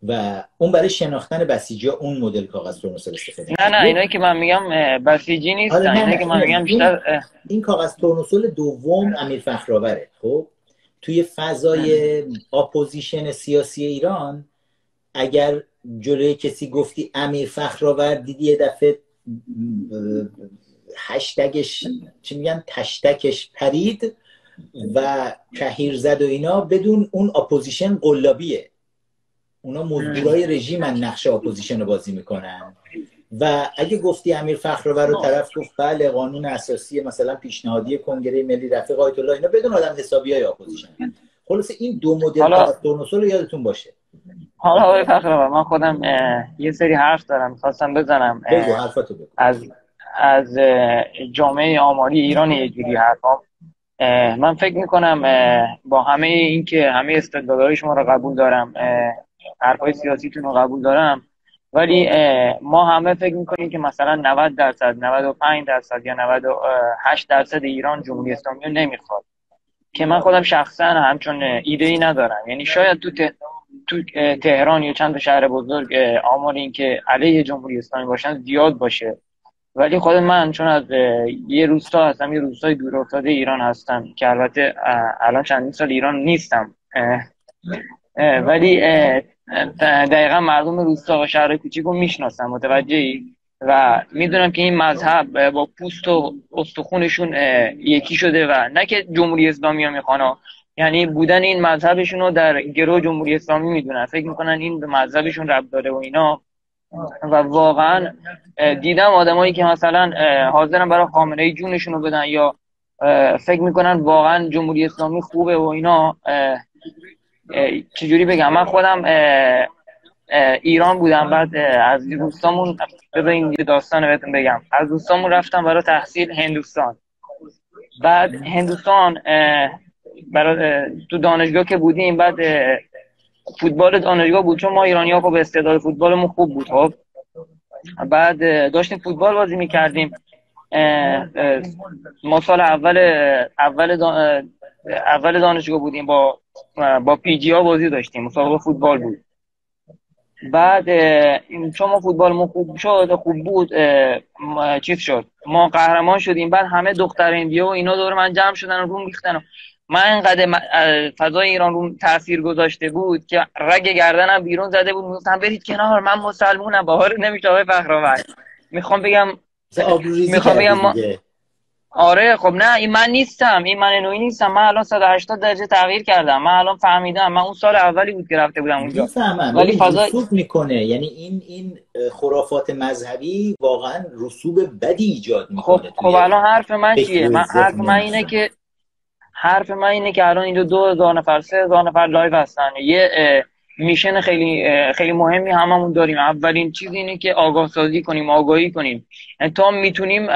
و اون برای شناختن بسیجی ها اون مدل کاغذ تورنوسول استفاده نه نه اینایی که من میگم بسیجی نیست آره، اینایی که من. میگم بیشتر این کاغذ تورنوسول دوم امیر فخرآوره خب؟ توی فضای اپوزیشن سیاسی ایران اگر جلوی کسی گفتی امیر فخرآور دیدی یه دفعه هشتگش چی میگن تشتکش پرید و کهیر زد و اینا بدون اون اپوزیشن قلابیه. اونا مزدورای رژیمن نقش اپوزیشن رو بازی می‌کنن. و اگه گفتی امیر فخرآور و طرف گفت بله قانون اساسی مثلا پیشنهادی کنگره ملی رفیق آیت الله اینا بدون آدم حسابی های اپوزیشن. خلاص این دو مدل حالا- رو یادتون باشه. حالا آقای فخرآور من خودم یه سری حرف دارم می‌خواستم بزنم بگو حرفاتو بگو. از از جامعه آماری ایران یه جوری حرفام اه، من فکر می‌کنم با همه این که همه استدلالهای شما رو قبول دارم حرفای سیاسیتون رو قبول دارم ولی اه، ما همه فکر می‌کنیم که مثلا 90 درصد 95 درصد یا 98 درصد ایران جمهوری اسلامی رو نمی‌خواد. که من خودم شخصا همچون ایده ای ندارم. یعنی شاید تو ته- تو تهران یا چند تا شهر بزرگ آمار این که علیه جمهوری اسلامی باشن زیاد باشه. ولی خود من چون از یه روستا هستم یه روستای دور افتاده ایران هستم که البته الان چندین سال ایران نیستم. اه، اه، ولی اه، دقیقا مردم روستا و شهر کوچیک رو می‌شناسم متوجهی و می‌دونم که این مذهب با پوست و استخونشون یکی شده و نه که جمهوری اسلامی ها می‌خوان یعنی بودن این مذهبشون رو در گروه جمهوری اسلامی می‌دونن. فکر می‌کنن این به مذهبشون رب داره و اینا. و واقعا دیدم آدمایی که مثلا حاضرن برای خامنه ای جونشون رو بدن یا فکر می‌کنن واقعا جمهوری اسلامی خوبه و اینا چجوری بگم؟ من خودم ایران بودم بعد از دوستامون بذارین یه داستان بهتون بگم. از دوستامون رفتم برای تحصیل هندوستان. بعد هندوستان برای تو دانشگاه که بودیم بعد فوتبال دانشگاه بود چون ما ایرانی ها خب استعداد فوتبالمون خوب بود خب. بعد داشتیم فوتبال بازی می‌کردیم. ما سال اول اول اول دانشگاه بودیم با با پی جی ها بازی داشتیم مسابقه فوتبال بود. بعد چون ما فوتبالمون خوب شد خوب بود ما- چیز شد. ما قهرمان شدیم بعد همه دختر اندیا و اینا دور من جمع شدن و روم ریختن و من انقدر فضای ایران رو تاثیر گذاشته بود که رگ گردنم بیرون زده بود. می‌گفتم برید کنار من مسلمونم باور نمیشه آقای فخرآور. می‌خوام بگم می‌خوام بگم ما- دیگه. آره خب نه این من نیستم این من نوعی نیستم. من الان 180 درجه تغییر کردم. من الان فهمیدم. من اون سال اولی بود که رفته بودم اونجا. می‌فهمم ولی فضا- می‌کنه. یعنی این این خرافات مذهبی واقعا رسوب بدی ایجاد خب می‌کنه خب الان حرف من چیه من حرف من اینه. که حرف من اینه که الان اینجا دو هزار نفر سه هزار نفر live هستن. یه mission خیلی خیلی مهمی هممون داریم. اولین چیز اینه که آگاه سازی کنیم آگاهی کنیم. یعنی تا می‌تونیم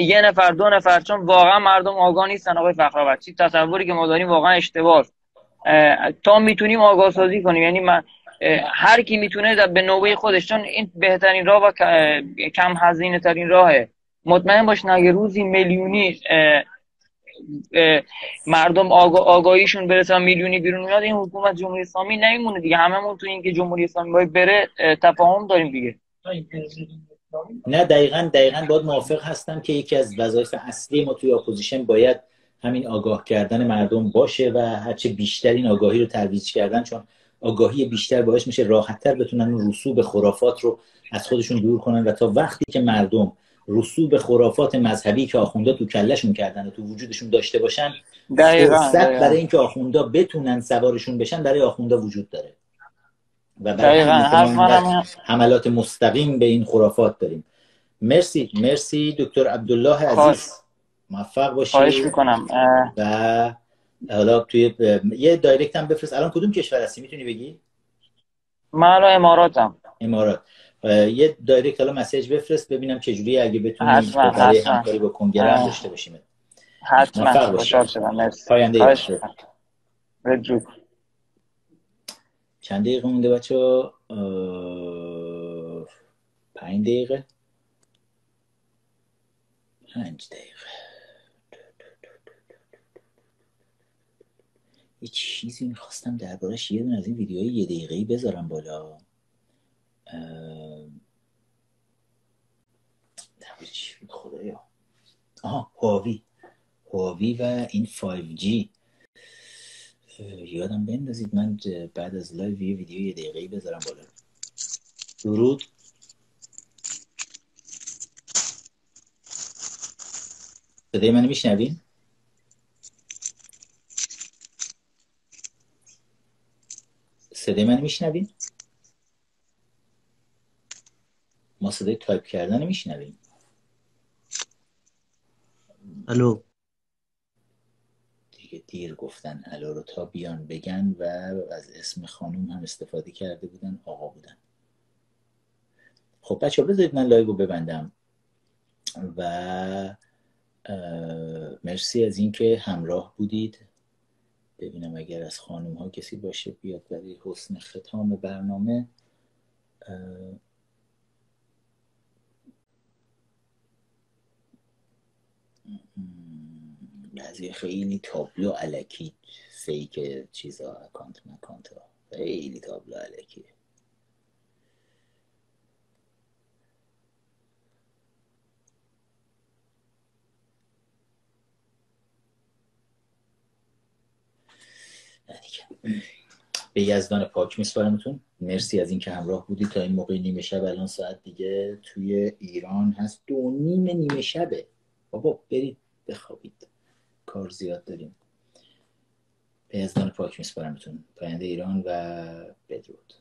یه نفر دو نفر چون واقعا مردم آگاه نیستن آقای فخرآور چی تصوری که ما داریم واقعا اشتباه. تا می‌تونیم آگاه سازی کنیم. یعنی من هر کی می‌تونه به نوبه خودش چون این بهترین راه و کم هزینه ترین راهه. مطمئن باشین اگه روزی میلیونی مردم آگاه آگاهیشون برسه میلیونی بیرون میاد این حکومت جمهوری اسلامی نمیمونه دیگه. هممون تو این که جمهوری اسلامی باید بره اه، تفاهم داریم دیگه. نه دقیقا دقیقا باید موافق هستم که یکی از وظایف اصلی ما توی اپوزیشن باید همین آگاه کردن مردم باشه و هرچه بیشتر این آگاهی رو ترویج کردن چون آگاهی بیشتر باعث میشه راحتتر بتونن اون رسوب خرافات رو از خودشون دور کنن و تا وقتی که مردم رسوب خرافات مذهبی که آخوندا تو کلشون کردن و تو وجودشون داشته باشن دقیقاً، فرصت. برای اینکه آخوندا بتونن سوارشون بشن برای آخوندا وجود داره. و برای حملات مستقیم به این خرافات داریم مرسی مرسی دکتر عبدالله خواهش- عزیز موفق خواهش باشی می‌کنم. اه، و حالا توی یه دایرکت هم بفرست. الان کدوم کشور هستی؟ می‌تونی بگی؟ من الان اماراتم. امارات. یه دایرکت حالا مسیج بفرست ببینم چجوری اگه بتونی حتما، برای. همکاری با کنگره هم. داشته باشیم. حتما. خوشحال شدم. مرسی. پاینده چند دقیقه مونده بچه ها پنج دقیقه. پنج دقیقه. یه چیزی می‌خواستم دربارش یه دونه از این ویدیوهای یه دقیقه‌ای بذارم بالا اه، درباره چی بود خدایا. آها هواوی. هواوی و این 5G اه، یادم بندازید من بعد از لایو یه ویدیو یه دقیقه‌ای بذارم بالا. درود. صدای منو میشنوین؟ صدای منو میشنوین؟ ما صدای تایپ کردن میشنویم. الو. دیگه دیر گفتن الو رو تا بیان بگن و از اسم خانوم هم استفاده کرده بودن آقا بودن. خب بچه بذارید من live رو ببندم. و مرسی از اینکه همراه بودید. ببینم اگر از خانوم ها کسی باشه بیاد برای حسن ختام برنامه. بعضی خیلی تابلو الکی fake چیزا account مکانت ها. خیلی تابلو دیگه. به یزدان پاک میسپارمتون. مرسی از اینکه همراه بودید. تا این موقع نیمه شب الان ساعت دیگه توی ایران هست. دو نیم نیمه شبه. بابا برید بخوابید. کار زیاد داریم. به یزدان پاک میسپارمتون پاینده ایران و بدرود.